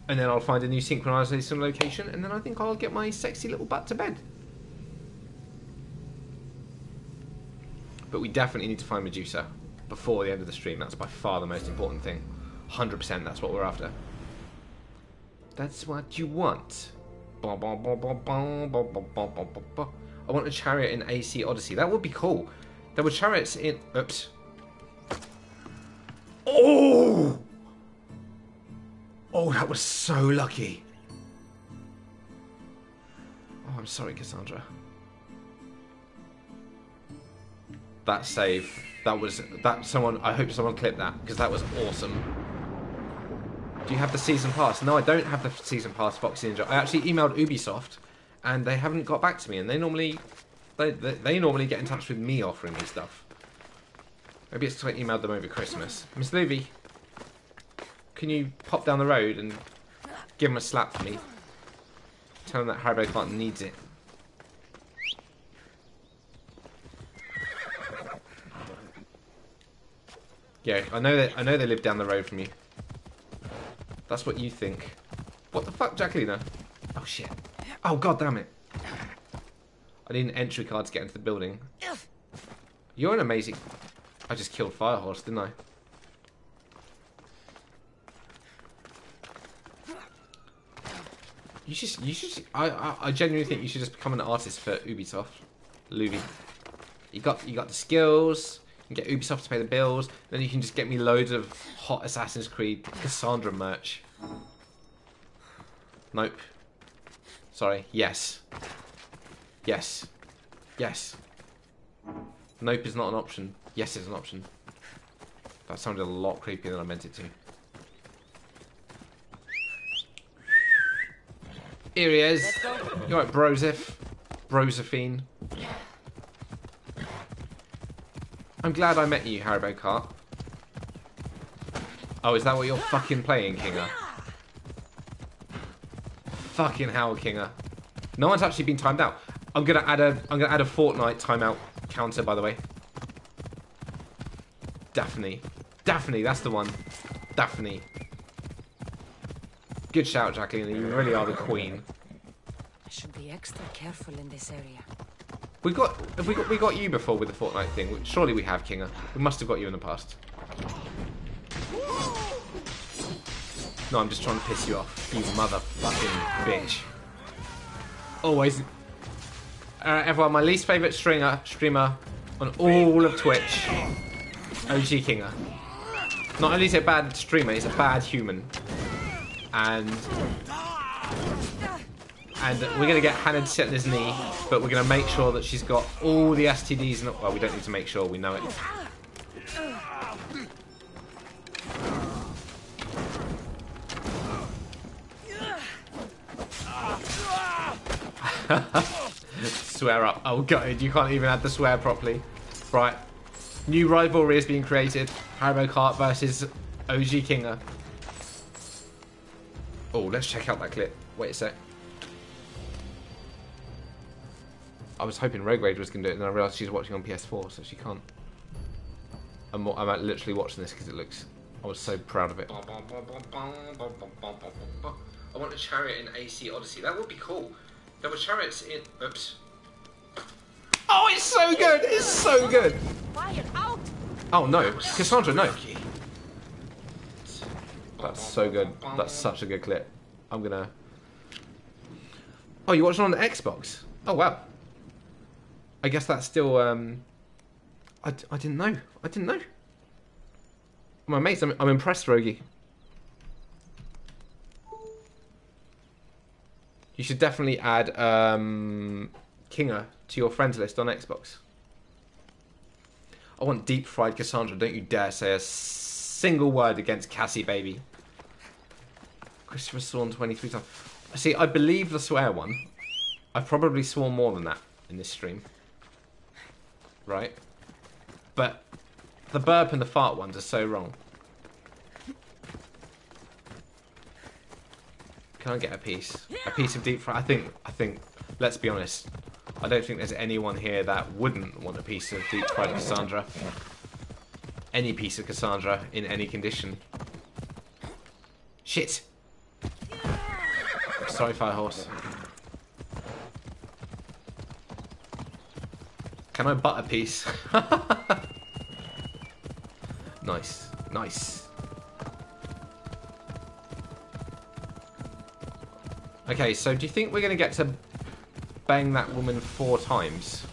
And then I'll find a new synchronization location, and then I think I'll get my sexy little butt to bed. But we definitely need to find Medusa before the end of the stream. That's by far the most important thing. 100% that's what we're after. That's what you want. I want a chariot in AC Odyssey. That would be cool. There were chariots in. Oops. Oh! Oh, that was so lucky. Oh, I'm sorry, Kassandra. That save. That was that someone I hope someone clipped that because that was awesome. Do you have the season pass? No, I don't have the season pass, Foxy Ninja. I actually emailed Ubisoft, and they haven't got back to me. And they normally, they they, they normally get in touch with me offering me stuff. Maybe it's because I emailed them over Christmas. Miss Levy, can you pop down the road and give them a slap for me? Tell them that Haribokart needs it. Yeah, I know that I know they live down the road from you. That's what you think. What the fuck, Jacqueline? Oh shit. Oh god damn it. I need an entry card to get into the building. You're an amazing. I just killed Firehorse, didn't I? You should. You should. I, I. I genuinely think you should just become an artist for Ubisoft, Luby. You got. You got the skills. You can get Ubisoft to pay the bills. Then you can just get me loads of hot Assassin's Creed Kassandra merch. Nope. Sorry. Yes. Yes. Yes. Nope is not an option. Yes is an option. That sounded a lot creepier than I meant it to. Here he is. You alright, Broseph? Brosephine. I'm glad I met you, Haribokart. Oh, is that what you're fucking playing, Kinga? Fucking hell, Kinga. No one's actually been timed out. I'm gonna add a I'm gonna add a Fortnite timeout counter, by the way. Daphne. Daphne, that's the one. Daphne. Good shout, Jacqueline. You really are the queen. I should be extra careful in this area. We've got have we got we got you before with the Fortnite thing. Surely we have, Kinga. We must have got you in the past. No, I'm just trying to piss you off, you motherfucking bitch. Always. Alright, everyone, my least favourite stringer streamer on all of Twitch. OG Kinga. Not only is he a bad streamer, he's a bad human. And and we're gonna get Hannah to sit on his knee, but we're gonna make sure that she's got all the STDs and well we don't need to make sure, we know it. swear up. Oh god, you can't even add the swear properly. Right. New rivalry is being created. Haribokart versus OG Kinga. Oh, let's check out that clip. Wait a sec. I was hoping Rogue Rage was going to do it, and I realised she's watching on PS4, so she can't. I'm, I'm literally watching this because it looks... I was so proud of it. I want a chariot in AC Odyssey. That would be cool. There were chariots in... Oops. Oh, it's so good! It's so good! Fire out! Oh, no. Kassandra, no. That's so good. That's such a good clip. I'm gonna... Oh, you watched it on the Xbox? Oh, wow. I guess that's still, um... I, d- I didn't know. I didn't know. I'm amazed. I'm, I'm impressed, Rogi. You should definitely add um, Kinga to your friends list on Xbox. I want deep fried Kassandra. Don't you dare say a single word against Cassie, baby. Christopher sworn 23 times. See, I believe the swear one. I've probably sworn more than that in this stream. Right? But the burp and the fart ones are so wrong. Can I get a piece? A piece of deep fry? I think, I think, let's be honest. I don't think there's anyone here that wouldn't want a piece of deep fried Kassandra. Any piece of Kassandra in any condition. Shit! Sorry, Firehorse. Can I butt a piece? nice, nice. Okay, so do you think we're going to get to bang that woman four times?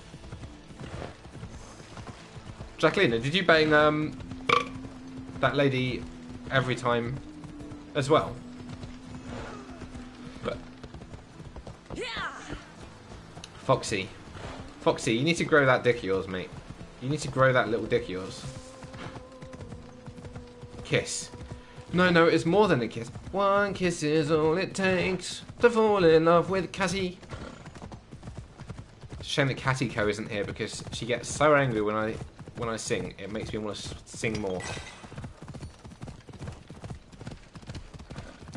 Jacqueline, did you bang um, that lady every time as well? But Foxy. Foxy, you need to grow that dick of yours, mate. You need to grow that little dick of yours. Kiss. No, no, it's more than a kiss. One kiss is all it takes to fall in love with Cassie. Shame that Co isn't here because she gets so angry when I when I sing. It makes me want to sing more.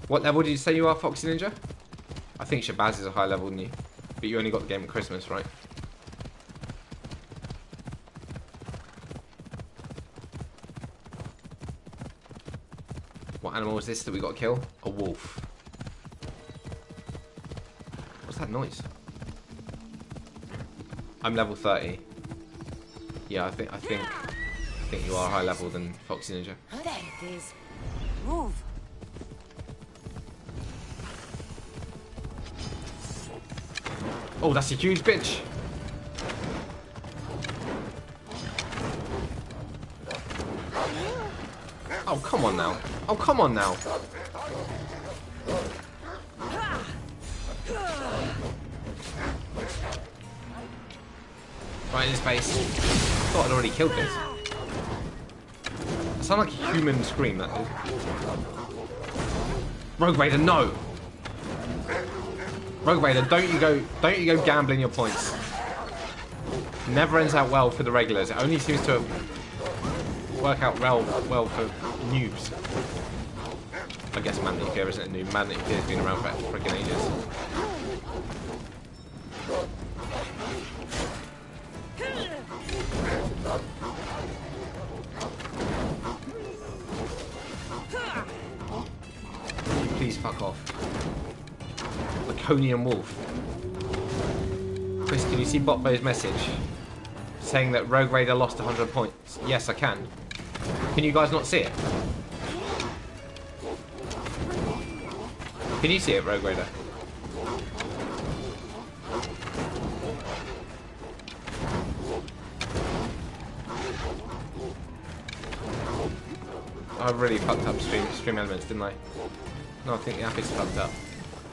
What level did you say you are, Foxy Ninja? I think Shabazz is a high level than you. But you only got the game at Christmas, right? What animal is this that we got to kill? A wolf. What's that noise? I'm level 30. Yeah, I think I think I think you are higher level than Foxy Ninja. There it is. Move. Oh, that's a huge bitch. Come on now. Oh, come on now. Right in his face. Thought I'd already killed this. It sound like a human scream, that is. Rogue Raider, no! Rogue Raider, don't you go don't you go gambling your points. Never ends out well for the regulars. It only seems to work out well well for noobs. I guess Man Nuclear isn't a noob. Man Nuclear's been around for freaking ages. Please fuck off. Laconian Wolf. Chris, can you see Botbo's message? Saying that Rogue Raider lost 100 points. Yes, I can. Can you guys not see it? Can you see it, Rogue Raider? I really fucked up stream, StreamElements, didn't I? No, I think the app is fucked up.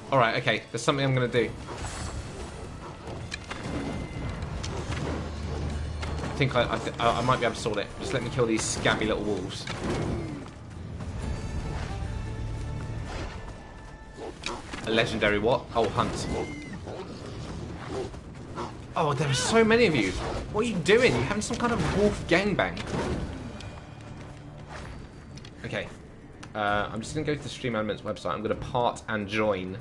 Alright, okay, there's something I'm to do. Think I, I, th I, might be able to sort it. Just let me kill these scabby little wolves. A legendary what? Oh, hunt. Oh, there are so many of you. What are you doing? You're having some kind of wolf gangbang? Okay. Uh, I'm just going to go to the StreamElements website. I'm going to part and join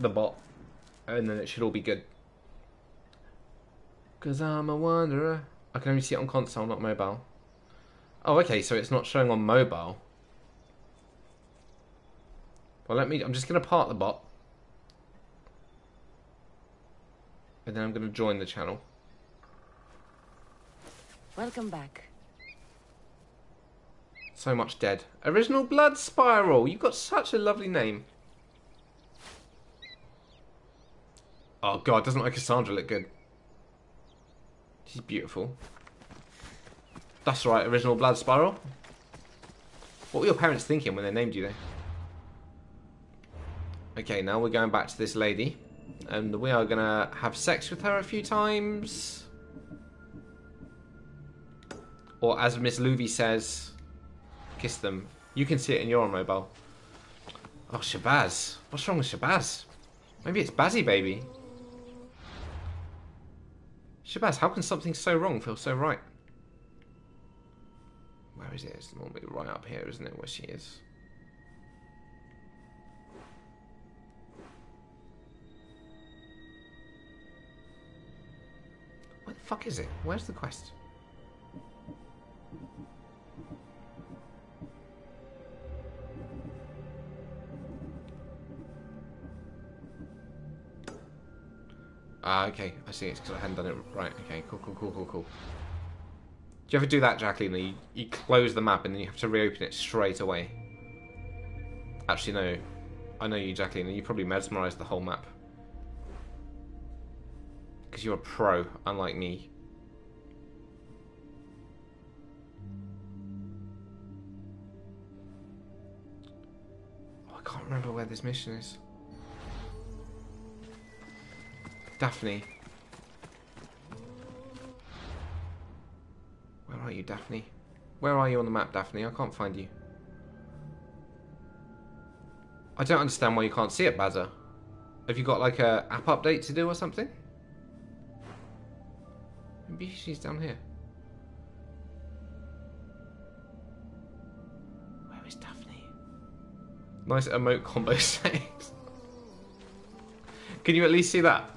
the bot. And then it should all be good. Because I'm a wanderer. I can only see it on console, not mobile. Oh, okay, so it's not showing on mobile. Well, let me... I'm just going to part the bot. And then I'm going to join the channel. Welcome back. So much dead. Original Blood Spiral. You've got such a lovely name. Oh god, doesn't my Kassandra look good? She's beautiful. That's right, Original Blood Spiral. What were your parents thinking when they named you there? Okay, now we're going back to this lady. And we are gonna have sex with her a few times. Or as Miss Luby says, kiss them. You can see it in your mobile. Oh, Shabazz. What's wrong with Shabazz? Maybe it's Bazzy Baby. Shabazz, how can something so wrong feel so right? Where is it? It's normally right up here, isn't it, where she is? Where the fuck is it? Where's the quest? Ah, okay. I see. It's because I hadn't done it right. Okay, cool, cool, cool, cool, cool. Do you ever do that, Jacqueline? You, you close the map and then you have to reopen it straight away. Actually, no. I know you, Jacqueline. You probably mesmerised the whole map. Because you're a pro, unlike me. Oh, I can't remember where this mission is. Daphne. Where are you, Daphne? Where are you on the map, Daphne? I can't find you. I don't understand why you can't see it, Bazza. Have you got like a app update to do or something? Maybe she's down here. Where is Daphne? Nice emote combo settings. Can you at least see that?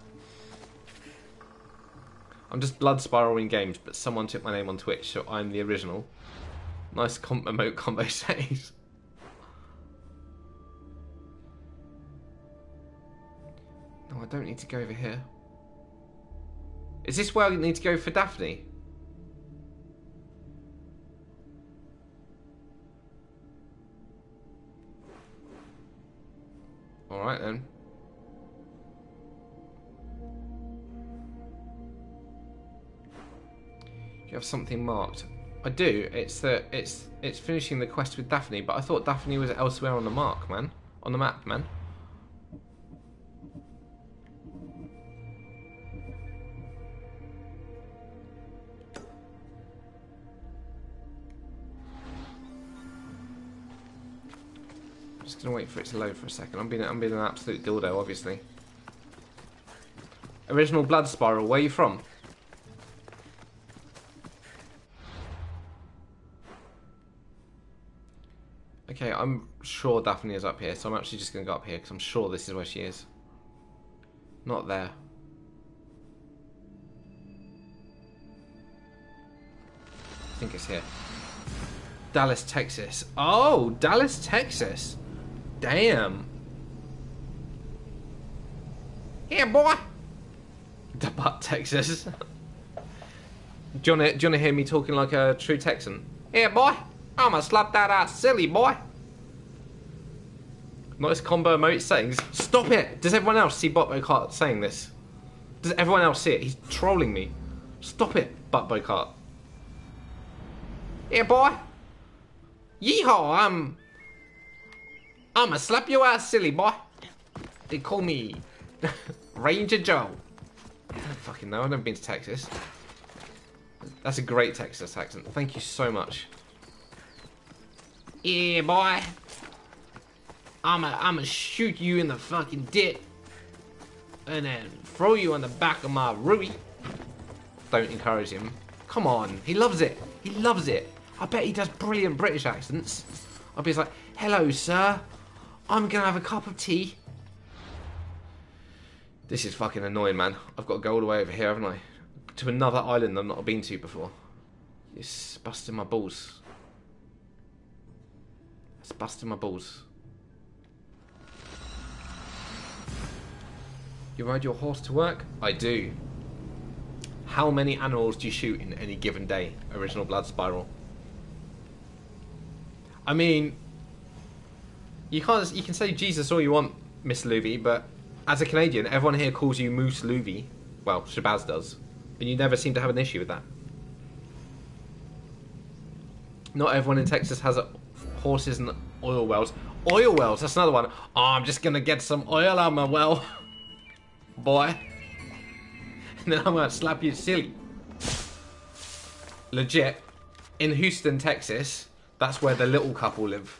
I'm just blood spiraling games, but someone took my name on Twitch, so I'm the original. Nice com- combo saves. No, I don't need to go over here. Is this where I need to go for Daphne? Alright then. You have something marked. I do. It's the it's it's finishing the quest with Daphne, but I thought Daphne was elsewhere on the mark, man. On the map, man. Just gonna wait for it to load for a second. I'm being I'm being an absolute dildo, obviously. Original Blood Spiral. Where are you from? Sure Daphne is up here, so I'm actually just going to go up here because I'm sure this is where she is. Not there. I think it's here. Dallas, Texas. Oh, Dallas, Texas. Damn. Here, boy. The butt, Texas. do you want to hear me talking like a true Texan? Here, boy. I'ma slap that ass silly, boy. Nice combo emote settings. Stop it! Does everyone else see Butt Kart saying this? Does everyone else see it? He's trolling me. Stop it, Butt Kart. Yeah, boy. Yeehaw! I'm. I'ma slap your ass, silly boy. They call me Ranger Joe. I don't fucking know. I've never been to Texas. That's a great Texas accent. Thank you so much. Yeah, boy. I'ma I'ma shoot you in the fucking dick. And then throw you on the back of my Ruby. Don't encourage him. Come on, he loves it. He loves it. I bet he does brilliant British accents. I'll be like, hello, sir. I'm gonna have a cup of tea. This is fucking annoying, man. I've got to go all the way over here, haven't I? To another island I've not been to before. It's busting my balls. It's busting my balls. You ride your horse to work? I do. How many animals do you shoot in any given day? Original Blood Spiral. I mean, you can't. You can say Jesus all you want, Miss Luby, but as a Canadian, everyone here calls you Moose Luby. Well, Shabazz does, and you never seem to have an issue with that. Not everyone in Texas has horses and oil wells. Oil wells, that's another one. Oh, I'm just gonna get some oil out of my well, boy. And then I'm gonna slap you silly. Legit, in Houston, Texas, that's where the little couple live.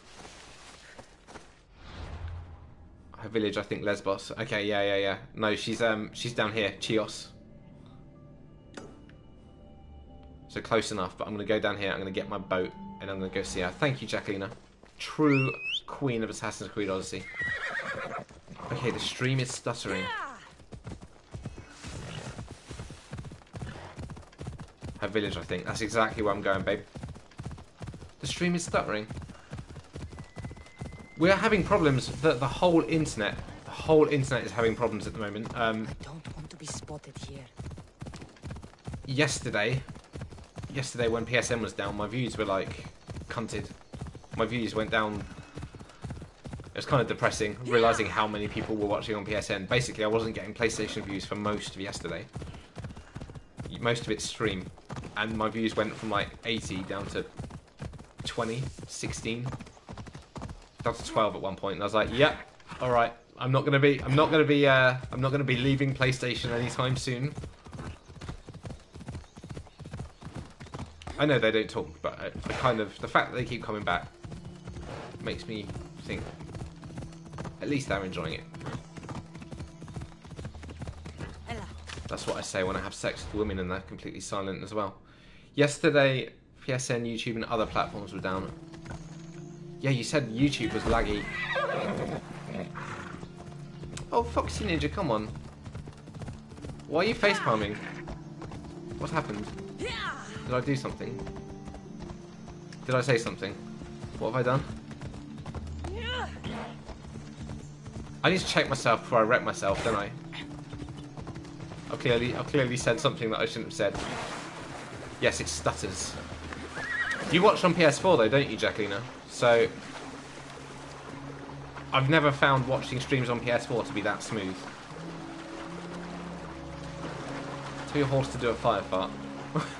Her village, I think Lesbos. Okay, yeah, yeah, yeah. No, she's um, she's down here, Chios. So close enough, but I'm gonna go down here. I'm gonna get my boat, and I'm gonna go see her. Thank you, Jacqueline. True queen of Assassin's Creed Odyssey. Okay, the stream is stuttering. Her village, I think. That's exactly where I'm going, babe. The stream is stuttering. We're having problems. The, the whole internet, the whole internet is having problems at the moment. Um, I don't want to be spotted here. yesterday, yesterday when PSN was down, my views were like cunted. My views went down. It was kind of depressing, realizing how many people were watching on PSN. Basically, I wasn't getting PlayStation views for most of yesterday. Most of it's stream, and my views went from like 80 down to 20, 16, down to 12 at one point. And I was like, "Yep, all right. I'm not gonna be. I'm not gonna be. Uh, I'm not gonna be leaving PlayStation anytime soon." I know they don't talk, but I, I kind of the fact that they keep coming back makes me think at least they're enjoying it. That's what I say when I have sex with women and they're completely silent as well. Yesterday, PSN, YouTube, and other platforms were down. Yeah, you said YouTube was laggy. Oh, Foxy Ninja, come on. Why are you face palming? What happened? Did I do something? Did I say something? What have I done? I need to check myself before I wreck myself, don't I? I clearly, I've clearly said something that I shouldn't have said. Yes, it stutters. You watch on PS4 though, don't you, Jacqueline? So, I've never found watching streams on PS4 to be that smooth. Tell your horse to do a fire fart.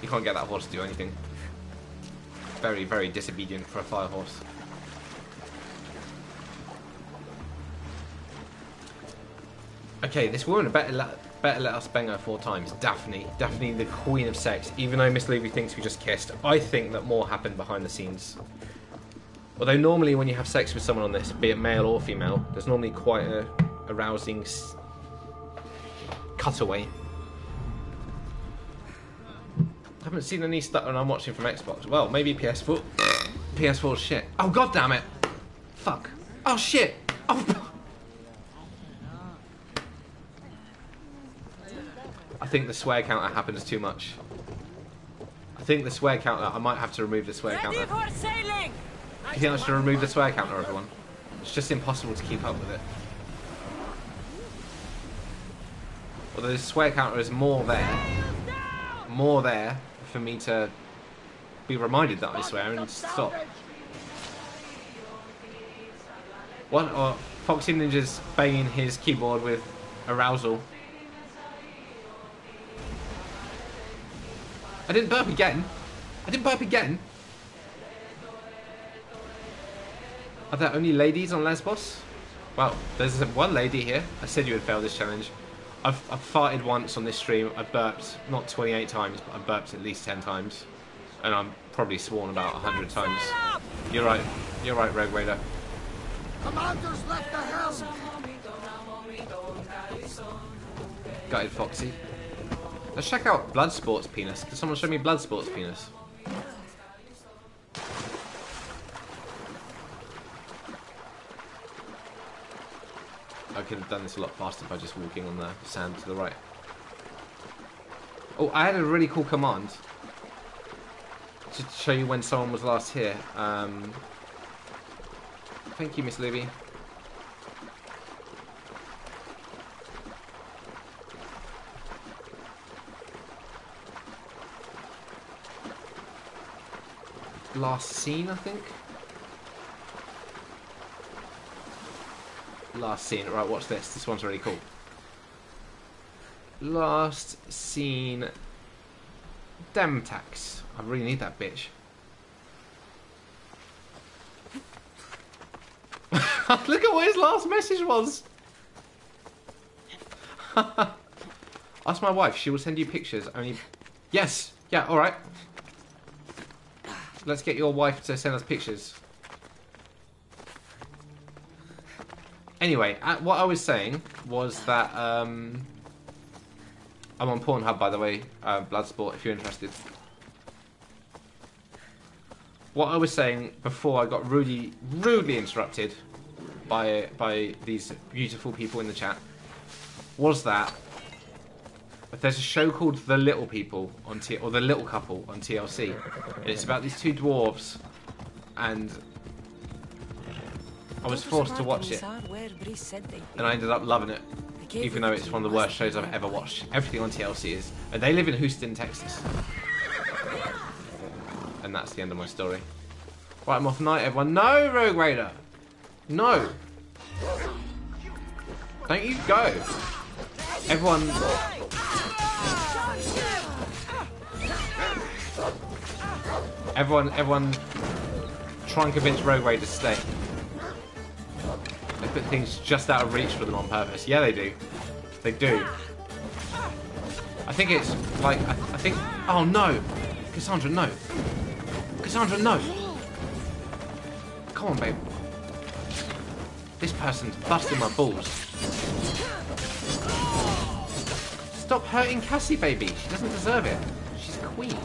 you can't get that horse to do anything. Very, very disobedient for a fire horse. Okay, this woman better let, better let us bang her four times. Daphne. Daphne, the queen of sex. Even though Miss Levy thinks we just kissed, I think that more happened behind the scenes. Although normally when you have sex with someone on this, be it male or female, there's normally quite a arousing cutaway. I haven't seen any stuff and I'm watching from Xbox. Well, maybe PS4. PS4 shit. Oh god damn it! Fuck. Oh shit! Oh. Think the swear counter happens too much. I think the swear counter. I might have to remove the swear counter. Ready for sailing! You think I should remove the swear counter, everyone? It's just impossible to keep up with it. Although the swear counter is more there, more there for me to be reminded that I swear and stop. What? Or Foxy Ninja's banging his keyboard with arousal. I didn't burp again. I didn't burp again. Are there only ladies on Lesbos? Well, there's one lady here. I said you would fail this challenge. I've, I've farted once on this stream. I've burped not 28 times, but I've burped at least 10 times. And I'm probably sworn about 100 times. You're right. You're right, Rogue Raider. Commanders left the helm. Gutted Foxy. Let's check out Bloodsport's penis. Can someone show me Bloodsport's penis? I could have done this a lot faster by just walking on the sand to the right. Oh, I had a really cool command. Just to show you when someone was last here. Um, thank you, Miss Libby. Last scene, I think. Last scene. Right, watch this. This one's really cool. Last scene. Dem tax. I really need that bitch. Look at what his last message was. Ask my wife. She will send you pictures. Only. Yes. Yeah. All right. Let's get your wife to send us pictures. Anyway, uh, what I was saying was that um, I'm on Pornhub, by the way, uh, Bloodsport, if you're interested. What I was saying before I got rudely, rudely interrupted by by these beautiful people in the chat was that there's a show called The Little People on T or The Little Couple on TLC, and it's about these two dwarves, and I was forced to watch it, and I ended up loving it, even though it's one of the worst shows I've ever watched. Everything on TLC is, and they live in Houston, Texas, and that's the end of my story. Right, I'm off night, everyone. No, Rogue Raider, no. Don't you go. Everyone. Everyone, everyone, try and convince Rogue to stay. They put things just out of reach for them on purpose. Yeah, they do. They do. I think it's like I, I think. Oh no, Kassandra, no. Kassandra, no. Come on, babe. This person's busting my balls. Stop hurting Cassie, baby. She doesn't deserve it. She's queen.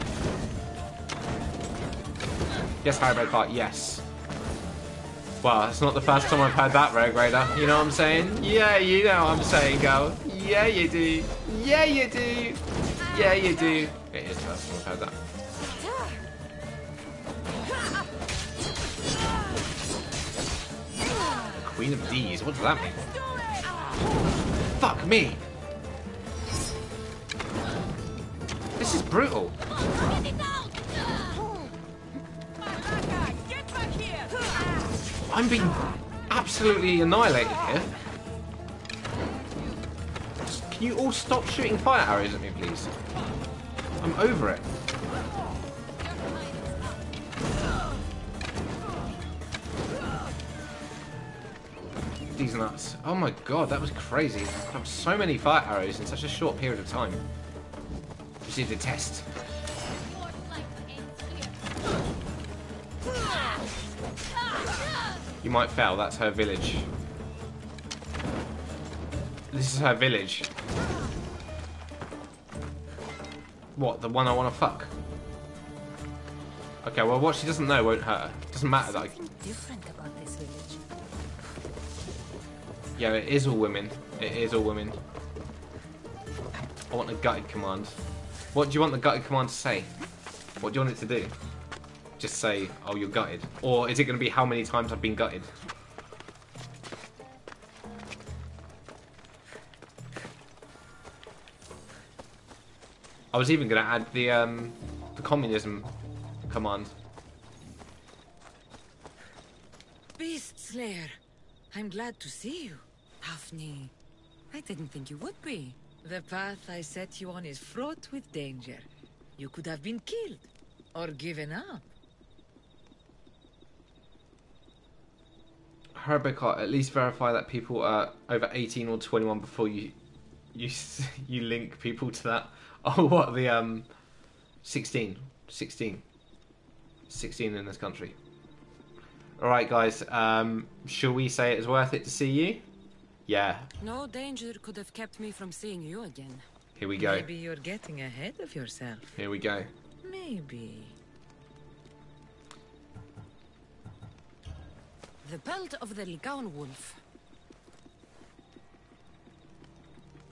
Yes, hybrid part, yes. Well, it's not the first time I've heard that, Rogue Raider. You know what I'm saying? Yeah, you know what I'm saying, girl. Yeah, you do. Yeah, you do. Yeah, you do. It is the first time I've heard that. Queen of D's, what does that mean? Fuck me! This is brutal. I'm being absolutely annihilated here. Can you all stop shooting fire arrows at me, please? I'm over it. These nuts. Oh my god, that was crazy. That was so many fire arrows in such a short period of time. Received a test. You might fail, that's her village. This is her village. What, the one I want to fuck? Okay, well what she doesn't know won't hurt her. Doesn't matter that I... Different about this village. Yeah, it is all women. It is all women. I want a gutted command. What do you want the gutted command to say? What do you want it to do? Just say, oh, you're gutted. Or is it going to be how many times I've been gutted? I was even going to add the um, the communism command. Beast Slayer, I'm glad to see you. Daphne, I didn't think you would be. The path I set you on is fraught with danger. You could have been killed, or given up. Haribokart, at least verify that people are over 18 or 21 before you you you link people to that. Oh, what the um 16, 16, 16 in this country. All right, guys. Um, shall we say it is worth it to see you? Yeah. No danger could have kept me from seeing you again. Here we go. Maybe you're getting ahead of yourself. Here we go. Maybe. The belt of the Laconian wolf.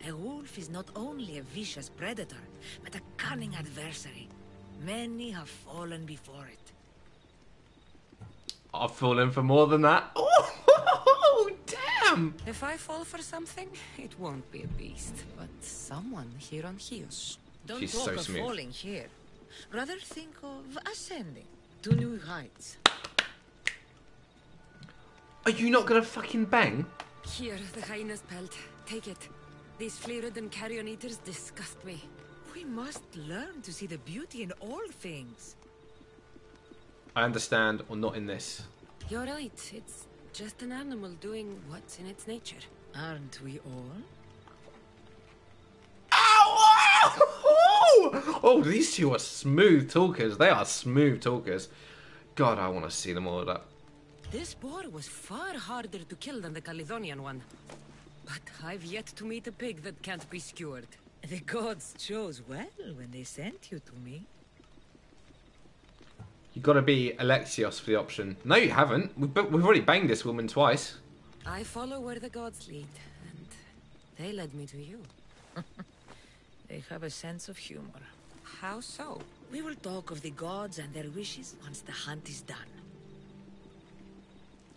A wolf is not only a vicious predator, but a cunning adversary. Many have fallen before it. I've fallen for more than that. Oh, damn! If I fall for something, it won't be a beast, but someone here on Chios. Don't She's talk so of smooth. falling here. Rather think of ascending to new heights. Are you not gonna fucking bang? Here, the hyena's pelt. Take it. These flea-ridden carrion eaters disgust me. We must learn to see the beauty in all things. I understand, or not in this. You're right. It's just an animal doing what's in its nature. Aren't we all? Oh, oh, these two are smooth talkers. They are smooth talkers. God, I want to see them all up. This boar was far harder to kill than the Caledonian one. But I've yet to meet a pig that can't be skewered. The gods chose well when they sent you to me. You got to be Alexios for the option. No, you haven't. We've, we've already banged this woman twice. I follow where the gods lead, and they led me to you. They have a sense of humor. How so? We will talk of the gods and their wishes once the hunt is done.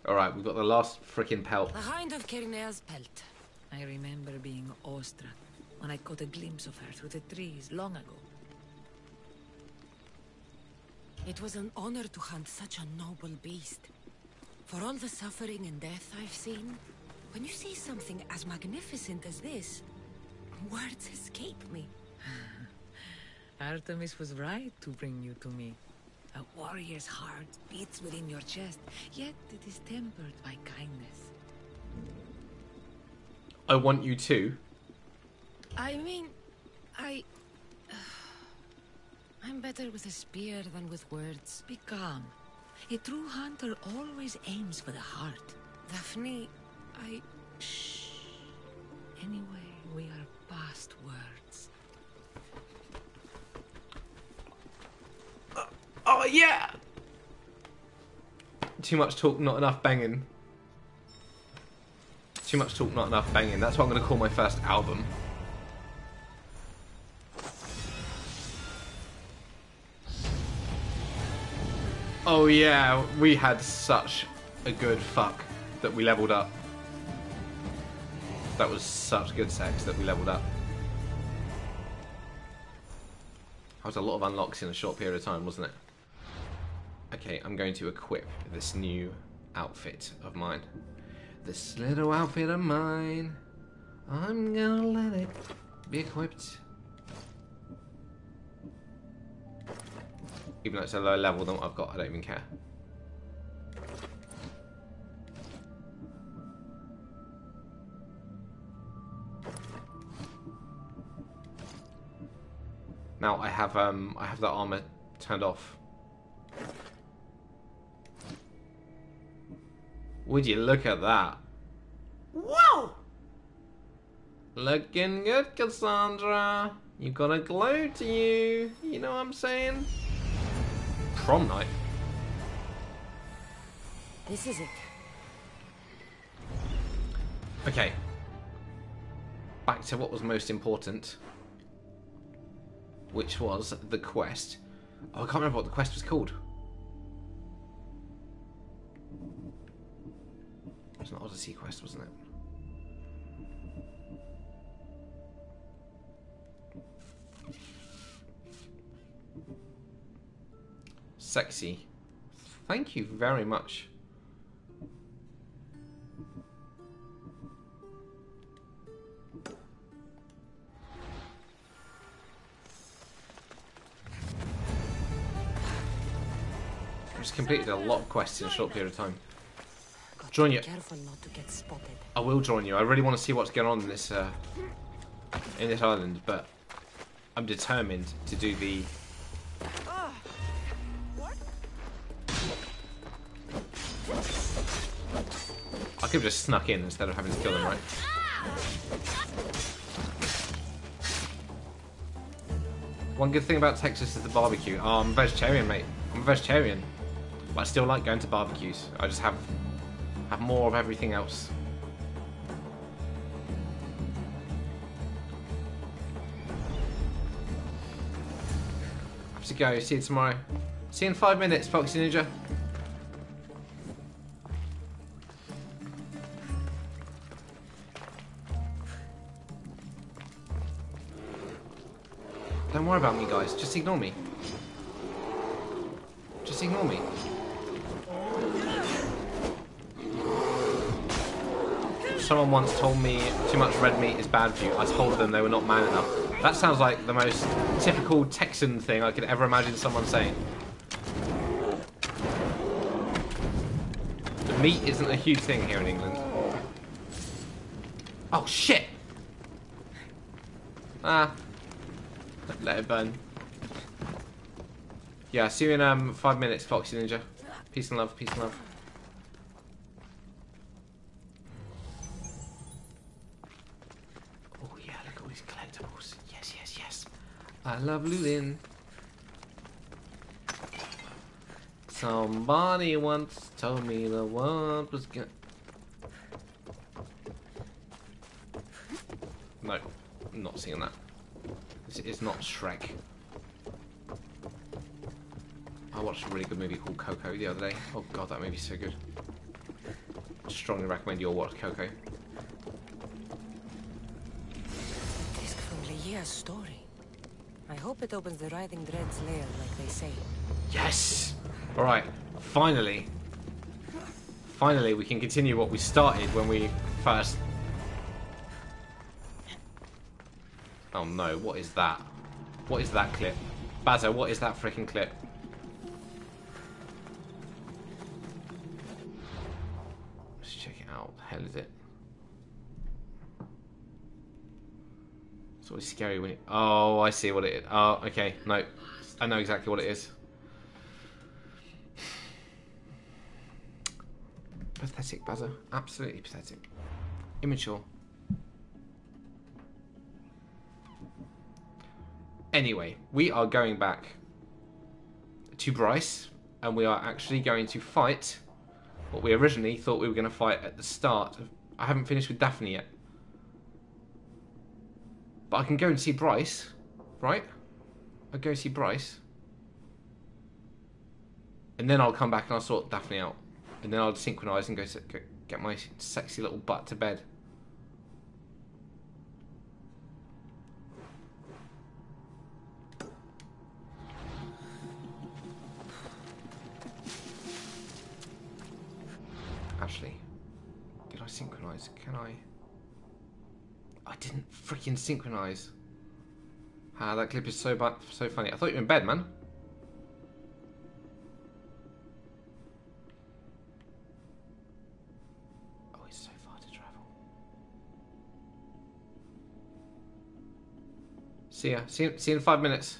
All right, we've got the last freaking pelt. The hind of Keryneia's pelt. I remember being awestruck when I caught a glimpse of her through the trees long ago. It was an honor to hunt such a noble beast. For all the suffering and death I've seen, when you see something as magnificent as this, words escape me. Artemis was right to bring you to me. A warrior's heart beats within your chest, yet it is tempered by kindness. I want you to. I mean, I. I'm better with a spear than with words. Be calm. A true hunter always aims for the heart. Daphne, I. Shh. Anyway, we are past words. Uh, oh yeah. Too much talk, not enough banging. Too much talk, not enough banging. That's what I'm going to call my first album. Oh yeah, we had such a good fuck that we leveled up. That was such good sex that we leveled up. That was a lot of unlocks in a short period of time, wasn't it? Okay, I'm going to equip this new outfit of mine. This little outfit of mine. I'm gonna let it be equipped. Even though it's a lower level than what I've got, I don't even care. Now I have um I have that armor turned off. Would you look at that? Wow! Looking good, Kassandra. You got a glow to you. You know what I'm saying? Prom night. This is it. Okay. Back to what was most important, which was the quest. Oh, I can't remember what the quest was called. It was an Odyssey quest, wasn't it? Sexy. Thank you very much. I've just completed a lot of quests in a short period of time. Join you. Careful not to get spotted. I will join you. I really want to see what's going on in this uh, in this island, but I'm determined to do the. I could have just snuck in instead of having to kill them, right? One good thing about Texas is the barbecue. Oh, I'm a vegetarian, mate. I'm a vegetarian, but I still like going to barbecues. I just have have more of everything else. I have to go. See you tomorrow. See you in five minutes, Foxy Ninja. Just ignore me. Just ignore me. Someone once told me too much red meat is bad for you. I told them they were not man enough. That sounds like the most typical Texan thing I could ever imagine someone saying. The meat isn't a huge thing here in England. Oh shit! Ah, let it burn. Yeah, see you in um five minutes, Foxy Ninja. Peace and love, peace and love. Oh yeah, look at all these collectibles. Yes, yes, yes. I love looting. Somebody once told me the world was good. No, I'm not seeing that. Is not Shrek. I watched a really good movie called Coco the other day. Oh god, that movie's so good. Strongly recommend you all watch Coco. Disc from Leia's story. I hope it opens the Writhing Dread's lair like they say. Yes! Alright, finally. Finally, we can continue what we started when we first. Oh no, what is that? What is that clip? Bazo, what is that freaking clip? Is it? It's always scary when it. Oh, I see what it is. Oh, okay. No, I know exactly what it is. Pathetic, buzzer. Absolutely pathetic. Immature. Anyway, we are going back to Bryce, and we are actually going to fight what we originally thought we were going to fight at the start. I haven't finished with Daphne yet. But I can go and see Bryce, right? I'll go see Bryce. And then I'll come back and I'll sort Daphne out. And then I'll synchronise and go, get my sexy little butt to bed. Actually. Did I synchronize? Can I? I didn't freaking synchronize. Ah, that clip is so bu- so funny. I thought you were in bed, man. Oh, it's so far to travel. See ya. See, see you in five minutes.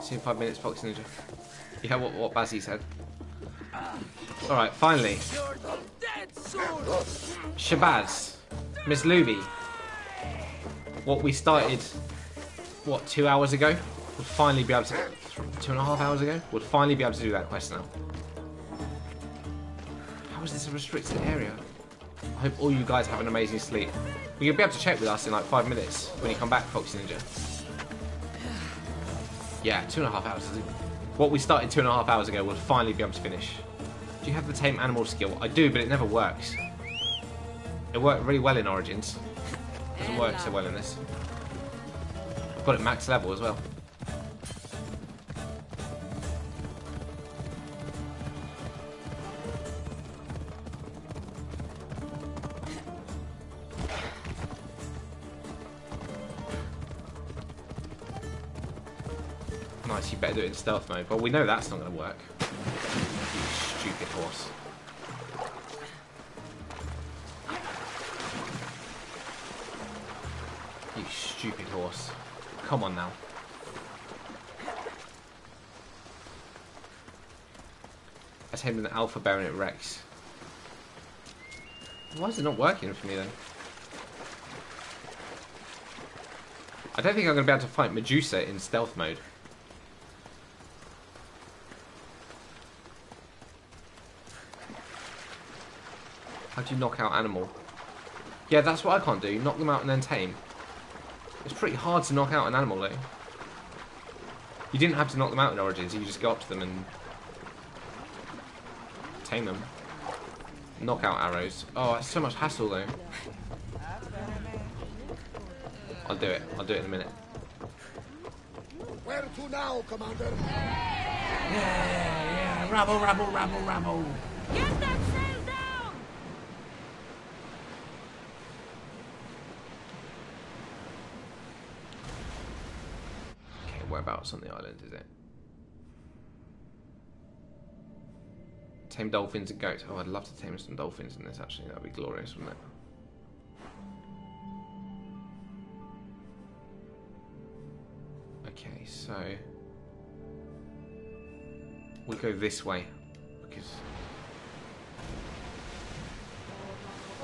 See you in five minutes, Fox Ninja. Yeah, what, what Bazzy said. Alright, finally. Shabazz. Miss Luby. What we started, what, two hours ago? Would finally be able to. Two and a half hours ago? Would finally be able to do that quest now. How is this a restricted area? I hope all you guys have an amazing sleep. You'll be able to check with us in like five minutes when you come back, Foxy Ninja. Yeah, two and a half hours. What we started two and a half hours ago will finally be able to finish. Do you have the tame animal skill? I do, but it never works. It worked really well in Origins. Doesn't work so well in this. I've Got it max level as well. Better do it in stealth mode. but we know that's not going to work. You stupid horse. You stupid horse. Come on now. Let's head with an Alpha Baronet Rex. Why is it not working for me then? I don't think I'm going to be able to fight Medusa in stealth mode. How do you knock out animal? Yeah, that's what I can't do. Knock them out and then tame. It's pretty hard to knock out an animal though. You didn't have to knock them out in Origins. You just go up to them and tame them. Knock out arrows. Oh, it's so much hassle though. I'll do it. I'll do it in a minute. Where to now, Commander? Yeah, yeah, yeah. rabble, rabble, rabble, rabble. Get that sail down! On the island is it? Tame dolphins and goats. Oh, I'd love to tame some dolphins in this actually. That'd be glorious, wouldn't it? Okay, so we'll go this way because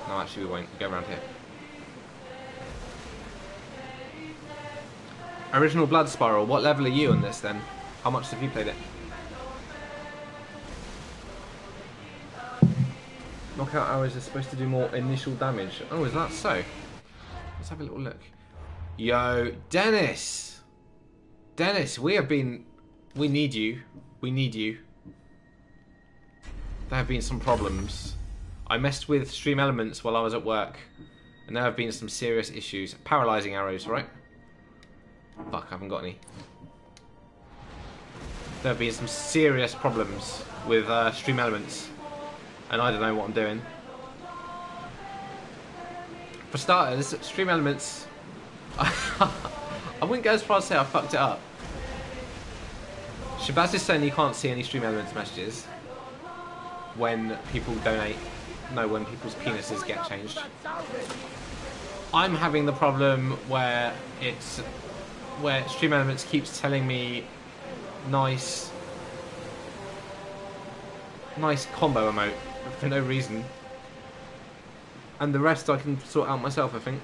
no, actually we won't. We'll go around here. Original Blood Spiral. What level are you on this then? How much have you played it? Knockout arrows are supposed to do more initial damage. Oh, is that so? Let's have a little look. Yo, Dennis! Dennis, we have been. We need you. We need you. There have been some problems. I messed with StreamElements while I was at work, and there have been some serious issues. Paralyzing arrows, right? Fuck, I haven't got any. There have been some serious problems with uh, StreamElements, and I don't know what I'm doing. For starters, StreamElements. I wouldn't go as far as say I fucked it up. Shabazz is saying he can't see any StreamElements messages when people donate. No, when people's penises get changed. I'm having the problem where it's where StreamElements keeps telling me nice nice combo emote for no reason. And the rest I can sort out myself, I think.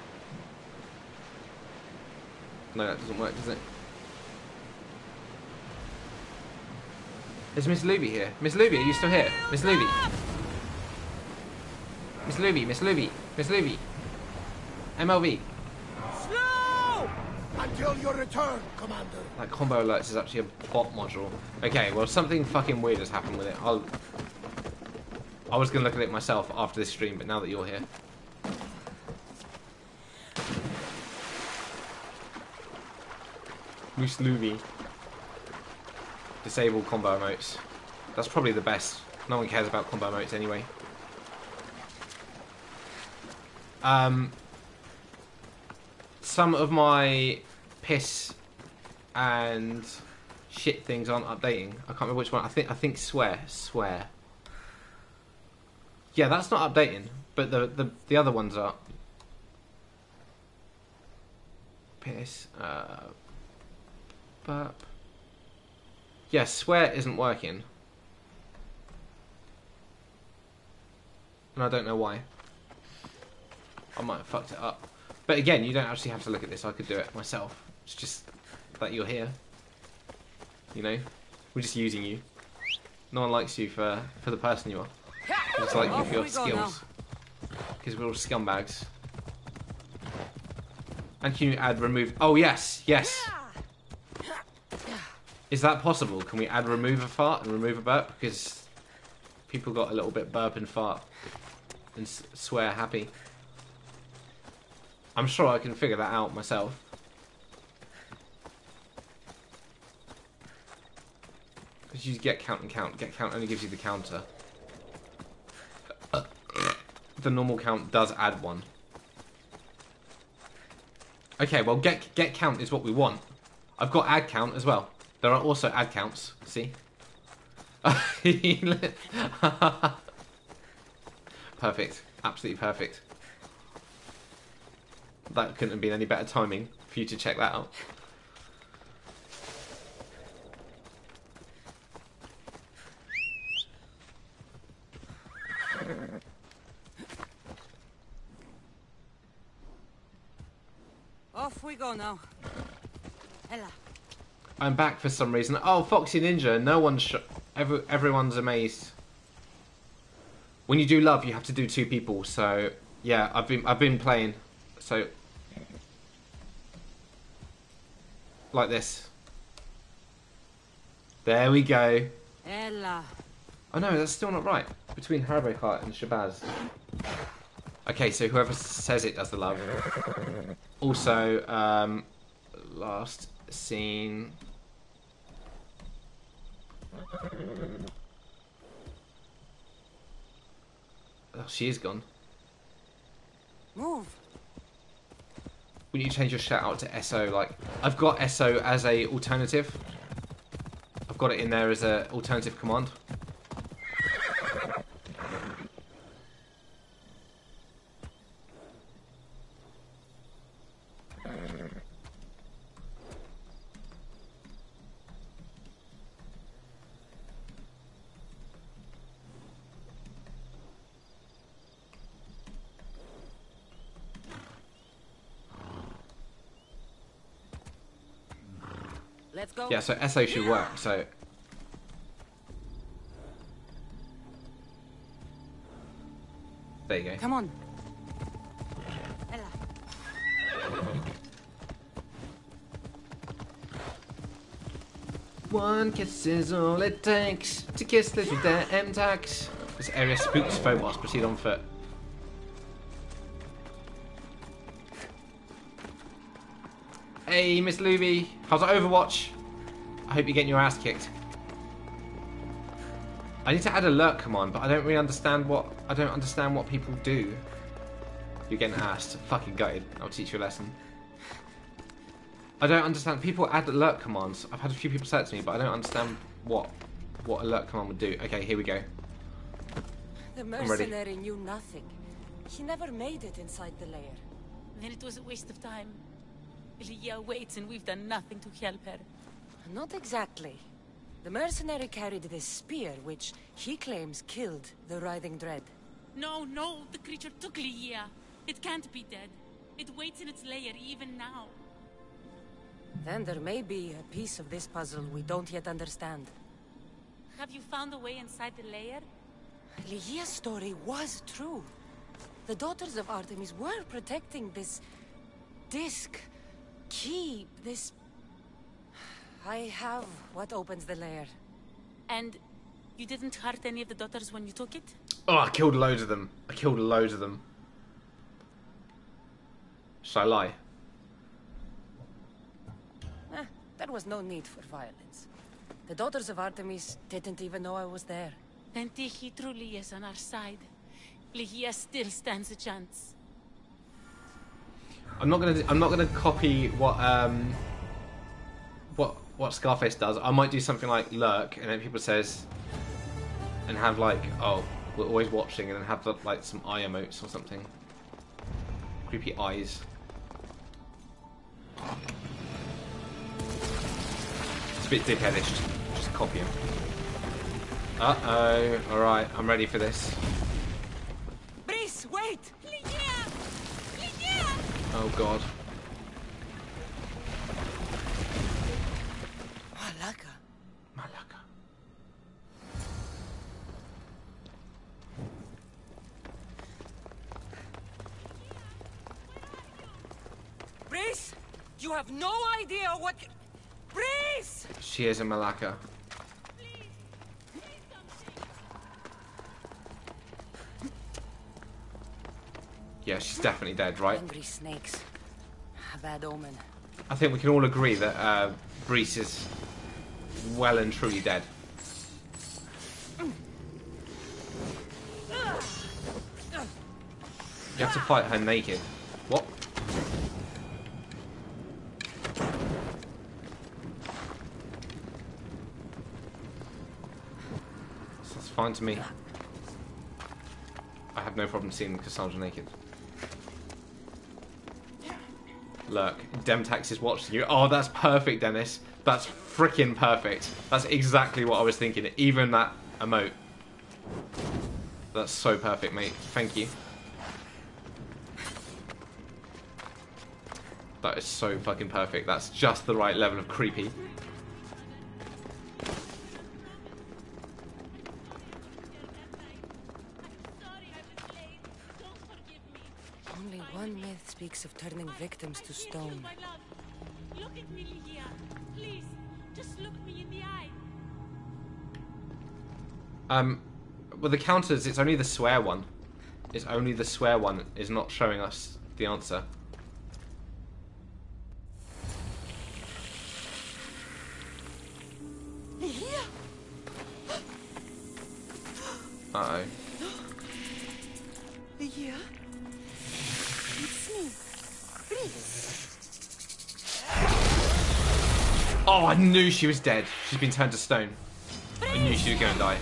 No, that doesn't work, does it? Is Miss Luby here? Miss Luby, are you still here? Miss Luby. Miss Luby, Miss Luby, Miss Luby. MLV. Slow! Until your return, Commander. Like combo alerts is actually a bot module. Okay, well something fucking weird has happened with it. I'll. I was gonna look at it myself after this stream, but now that you're here. Miss Luby. Disable combo emotes. That's probably the best. No one cares about combo emotes anyway. Um, some of my piss and shit things aren't updating. I can't remember which one. I think I think swear swear. Yeah, that's not updating, but the the, the other ones are. Piss. Uh, burp. Yeah, swear isn't working. And I don't know why. I might have fucked it up. But again, you don't actually have to look at this. I could do it myself. It's just that you're here. You know? We're just using you. No one likes you for, for the person you are. It's like you for your skills. Because we're all scumbags. And can you add remove? Oh yes, yes. Is that possible? Can we add remove a fart and remove a burp? Because people got a little bit burp and fart and s- swear happy. I'm sure I can figure that out myself. Because you get count and count. Get count only gives you the counter. The normal count does add one. Okay, well get get count is what we want. I've got add count as well. There are also add counts. See? perfect. Absolutely perfect. That couldn't have been any better timing for you to check that out. Off we go now. Ella. I'm back for some reason. Oh, Foxy Ninja. No one's sh- every, everyone's amazed. When you do love, you have to do two people. So yeah, I've been I've been playing. So like this. There we go. Ella. Oh no, that's still not right. Between Haribokart and Shabazz. Okay, so whoever says it does the love. Also, um, last scene. Oh, she is gone. Move. When you change your shout out to SO, like I've got SO as a alternative. I've got it in there as a alternative command. Yeah, so SO should work. So there you go. Come on. Ella. One kiss is all it takes to kiss little damn tax. This area spooks Phobos. Proceed on foot. Hey, Miss Luby. How's our Overwatch? I hope you're getting your ass kicked. I need to add alert command, but I don't really understand what I don't understand what people do. You're getting asked. Fucking gutted. I'll teach you a lesson. I don't understand. People add alert commands. I've had a few people say it to me, but I don't understand what what alert command would do. Okay, here we go. The I'm ready. mercenary knew nothing. He never made it inside the lair. Then it was a waste of time. Leah waits and we've done nothing to help her. Not exactly. The mercenary carried this spear, which he claims killed the Writhing Dread. No, no, the creature took Leah. It can't be dead. It waits in its lair even now. Then there may be a piece of this puzzle we don't yet understand. Have you found a way inside the lair? Ligia's story was true. The daughters of Artemis were protecting this... disc. key, this... I have what opens the lair. And you didn't hurt any of the daughters when you took it? Oh, I killed loads of them. I killed loads of them. Should I lie? Eh, there was no need for violence. The Daughters of Artemis didn't even know I was there. Then Tiki truly is on our side. Ligia still stands a chance. I'm not gonna. I'm not gonna copy what um. What what Scarface does. I might do something like lurk, and then people says, and have like, oh, we're always watching, and then have like some eye emotes or something. Creepy eyes. It's a bit dickheadish. Just, just copy him. Uh oh. All right, I'm ready for this. Brice, wait! Ligia! Ligia! Oh god. Malaka. Malaka. Brice! You have no idea what... Brice! She is a Malaka. Yeah, she's definitely dead, right? Hungry snakes. A bad omen. I think we can all agree that uh, Brees is well and truly dead. You have to fight her naked. What? That's fine to me. I have no problem seeing Kassandra naked. Look, Demtax is watching you. Oh, that's perfect, Dennis. That's freaking perfect. That's exactly what I was thinking. Even that emote. That's so perfect, mate. Thank you. That is so fucking perfect. That's just the right level of creepy. Only one myth speaks of turning victims to stone. Look at me, Ligia. Please, just look me in the eye. Um, well, the counters, it's only the swear one. It's only the swear one is not showing us the answer. Uh oh. Oh, I knew she was dead. She's been turned to stone. I knew she was going to die.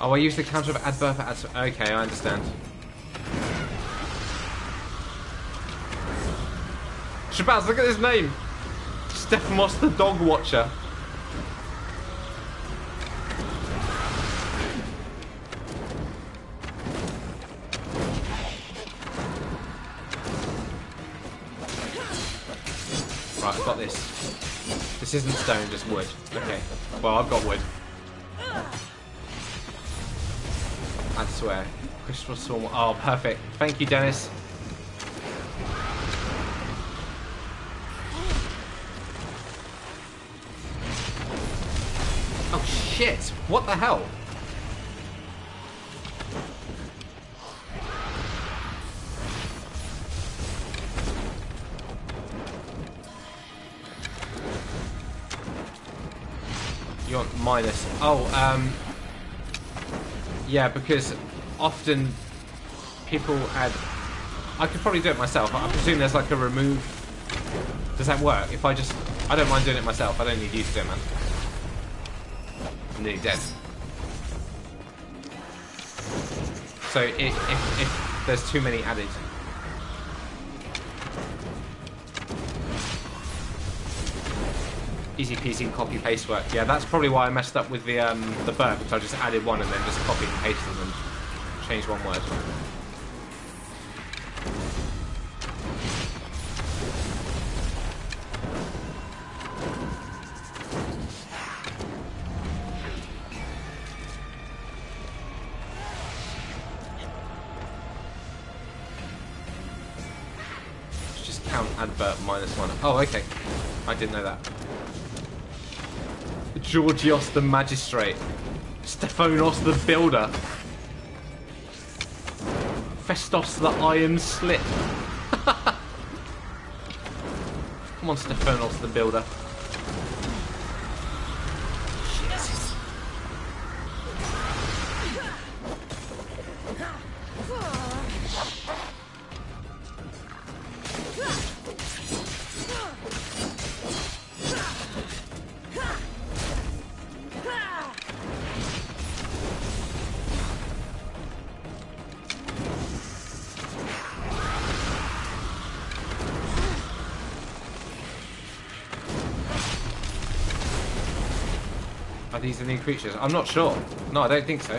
Oh, I used the counter of ad. Okay, I understand. Shabazz, look at his name! Stephamos the Dog Watcher. I've got this. This isn't stone, just wood. Okay. Well, I've got wood. I swear. Crystal Storm. Oh, perfect. Thank you, Dennis. Oh, shit. What the hell? Minus. Oh, um. Yeah, because often people add. I could probably do it myself. I presume there's like a remove. Does that work? If I just. I don't mind doing it myself. I don't need you to do it, man. I'm nearly dead. So if, if, if there's too many added. Easy peasy copy paste work. Yeah, that's probably why I messed up with the um, the burp, because I just added one and then just copied and pasted them and changed one word. Just count advert minus one. Oh, okay. I didn't know that. Georgios the Magistrate, Stephanos the Builder, Festos the Iron Slip. Come on, Stephanos the Builder. These the new creatures? I'm not sure. No, I don't think so.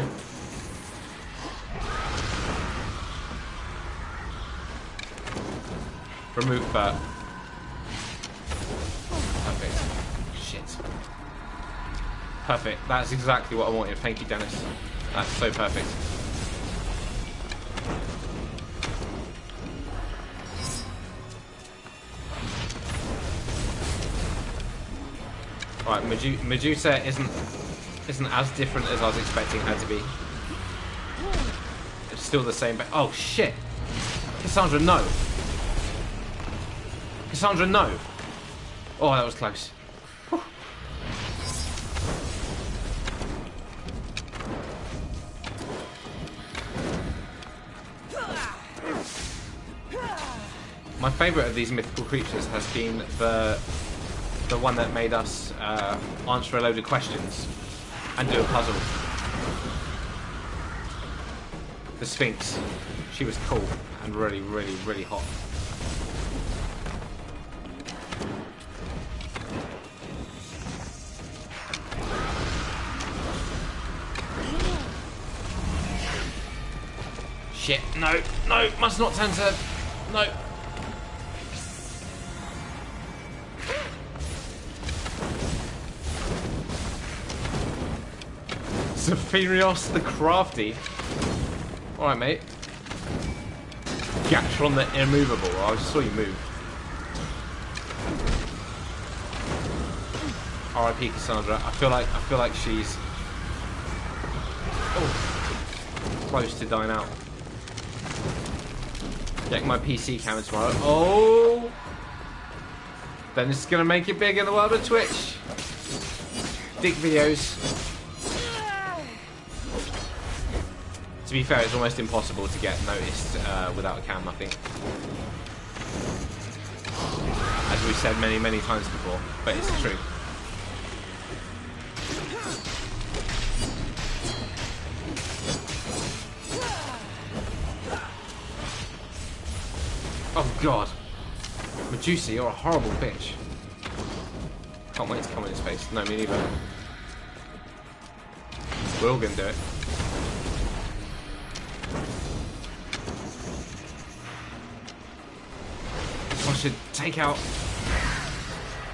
Remove that. Perfect. Shit. Perfect. That's exactly what I wanted. Thank you, Dennis. That's so perfect. Right, Medu Medusa isn't isn't as different as I was expecting her to be. It's still the same, but oh shit! Kassandra, no! Kassandra, no! Oh, that was close. My favourite of these mythical creatures has been the the one that made us uh, answer a load of questions and do a puzzle. The Sphinx. She was cool and really, really, really hot. Shit, no, no, must not turn to... No. Zephirios the Crafty. Alright, mate. Gatron the Immovable. I saw you move. R.I.P. Kassandra. I feel like I feel like she's oh, close to dying out. Check my PC camera tomorrow. Oh, then it's gonna make it big in the world of Twitch. Dick videos. Be fair, it's almost impossible to get noticed uh, without a cam, I think. As we've said many, many times before, but it's true. Oh god. Medusa, you're a horrible bitch. Can't wait to come in his face. No, me neither. We're all gonna do it. Take out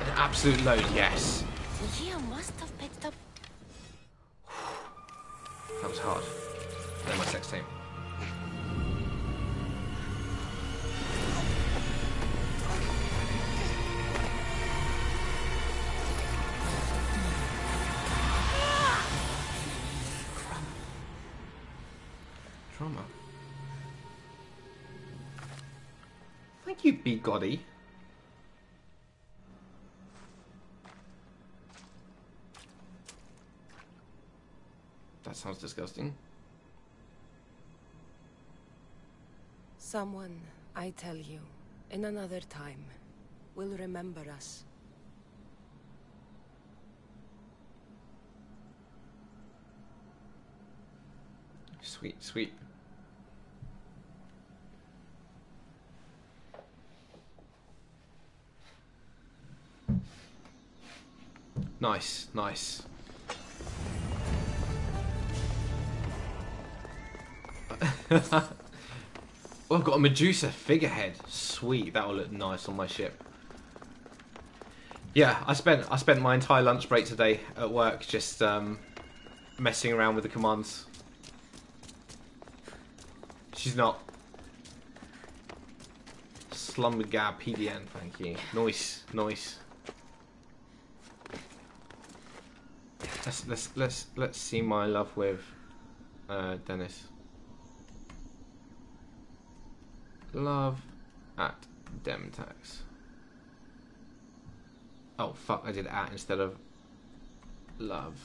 an absolute load, yes. Leah must have picked up. That was hard. Then my sex tape. Trauma. Thank you, Big Goddy. That sounds disgusting. Someone, I tell you, in another time, will remember us. Sweet, sweet. Nice, nice. oh, I've got a Medusa figurehead. Sweet, that will look nice on my ship. Yeah, I spent I spent my entire lunch break today at work just um, messing around with the commands. She's not. Slumbergab PDN, thank you. Nice, nice. Let's let's let's let's see my love with uh, Dennis. Love at Demtax. Oh fuck! I did at instead of love.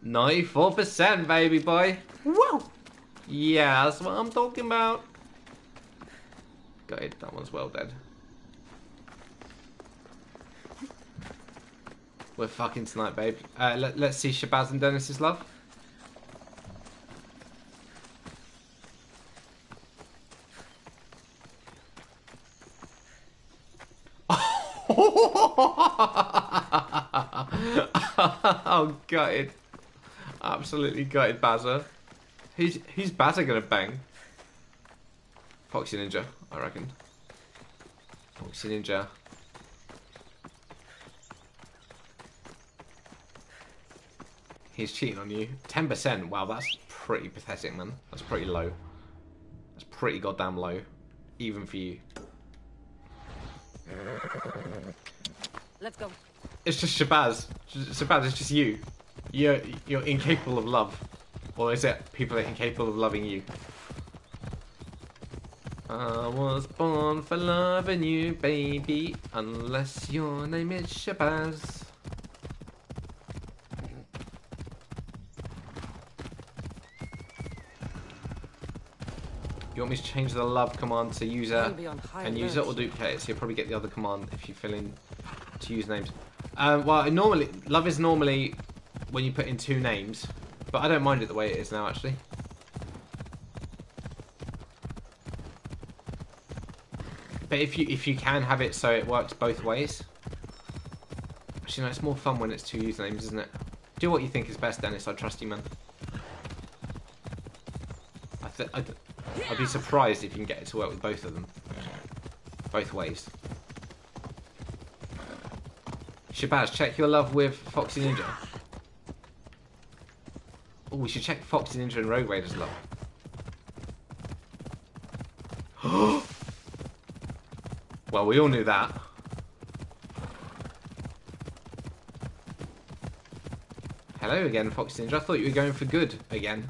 Ninety-four percent, baby boy. Whoa! Yeah, that's what I'm talking about. Good, that one's well dead. We're fucking tonight, babe. Uh, let, let's see Shabazz and Dennis's love. Oh, gutted. Absolutely gutted Bazza. Who's, who's Bazza gonna bang? Foxy Ninja, I reckon. Foxy Ninja. He's cheating on you. 10%. Wow, that's pretty pathetic, man. That's pretty low. That's pretty goddamn low. Even for you. Let's go. It's just Shabazz. Shabazz, it's just you. You're, you're incapable of love. Or is it people are incapable of loving you? I was born for loving you, baby, unless your name is Shabazz. You want me to change the love command to user I'll be on high and user or duplicate? So you'll probably get the other command if you fill in to use names. Um, well, normally love is normally when you put in two names, but I don't mind it the way it is now actually. But if you if you can have it so it works both ways, actually no, it's more fun when it's two usernames, isn't it? Do what you think is best, Dennis. I trust you, man. I I'd, I'd be surprised if you can get it to work with both of them, both ways. Shabazz, check your love with Foxy Ninja. Oh, we should check Foxy Ninja and Rogue Raiders love. well, we all knew that. Hello again, Foxy Ninja. I thought you were going for good again.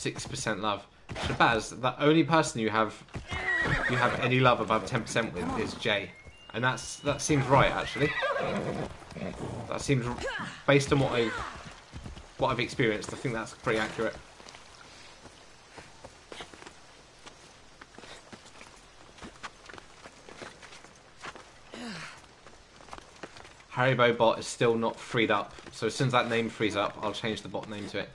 Six percent love. Shabazz, the only person you have you have any love above ten percent with is Jay, and that's that seems right actually. That seems based on what I've what I've experienced. I think that's pretty accurate. Haribo bot is still not freed up, so as soon as that name frees up, I'll change the bot name to it.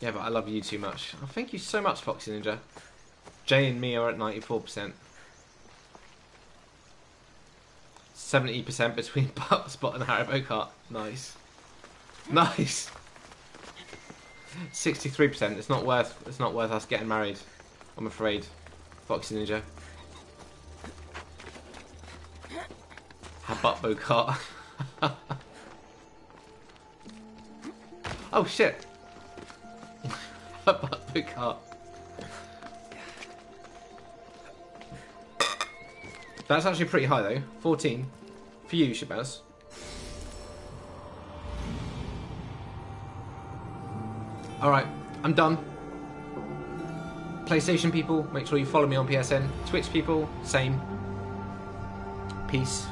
Yeah, but I love you too much. Oh, thank you so much, Foxy Ninja. Jay and me are at 94%. 70% between Butt Spot and Haribokart. Nice. Nice. 63%. It's not worth it's not worth us getting married. I'm afraid. Foxy Ninja. Habutbo Kart. oh shit. Habutbo Kart. That's actually pretty high though. 14. For you, Shabazz. Alright, I'm done. PlayStation people, make sure you follow me on PSN. Twitch people, same. Peace.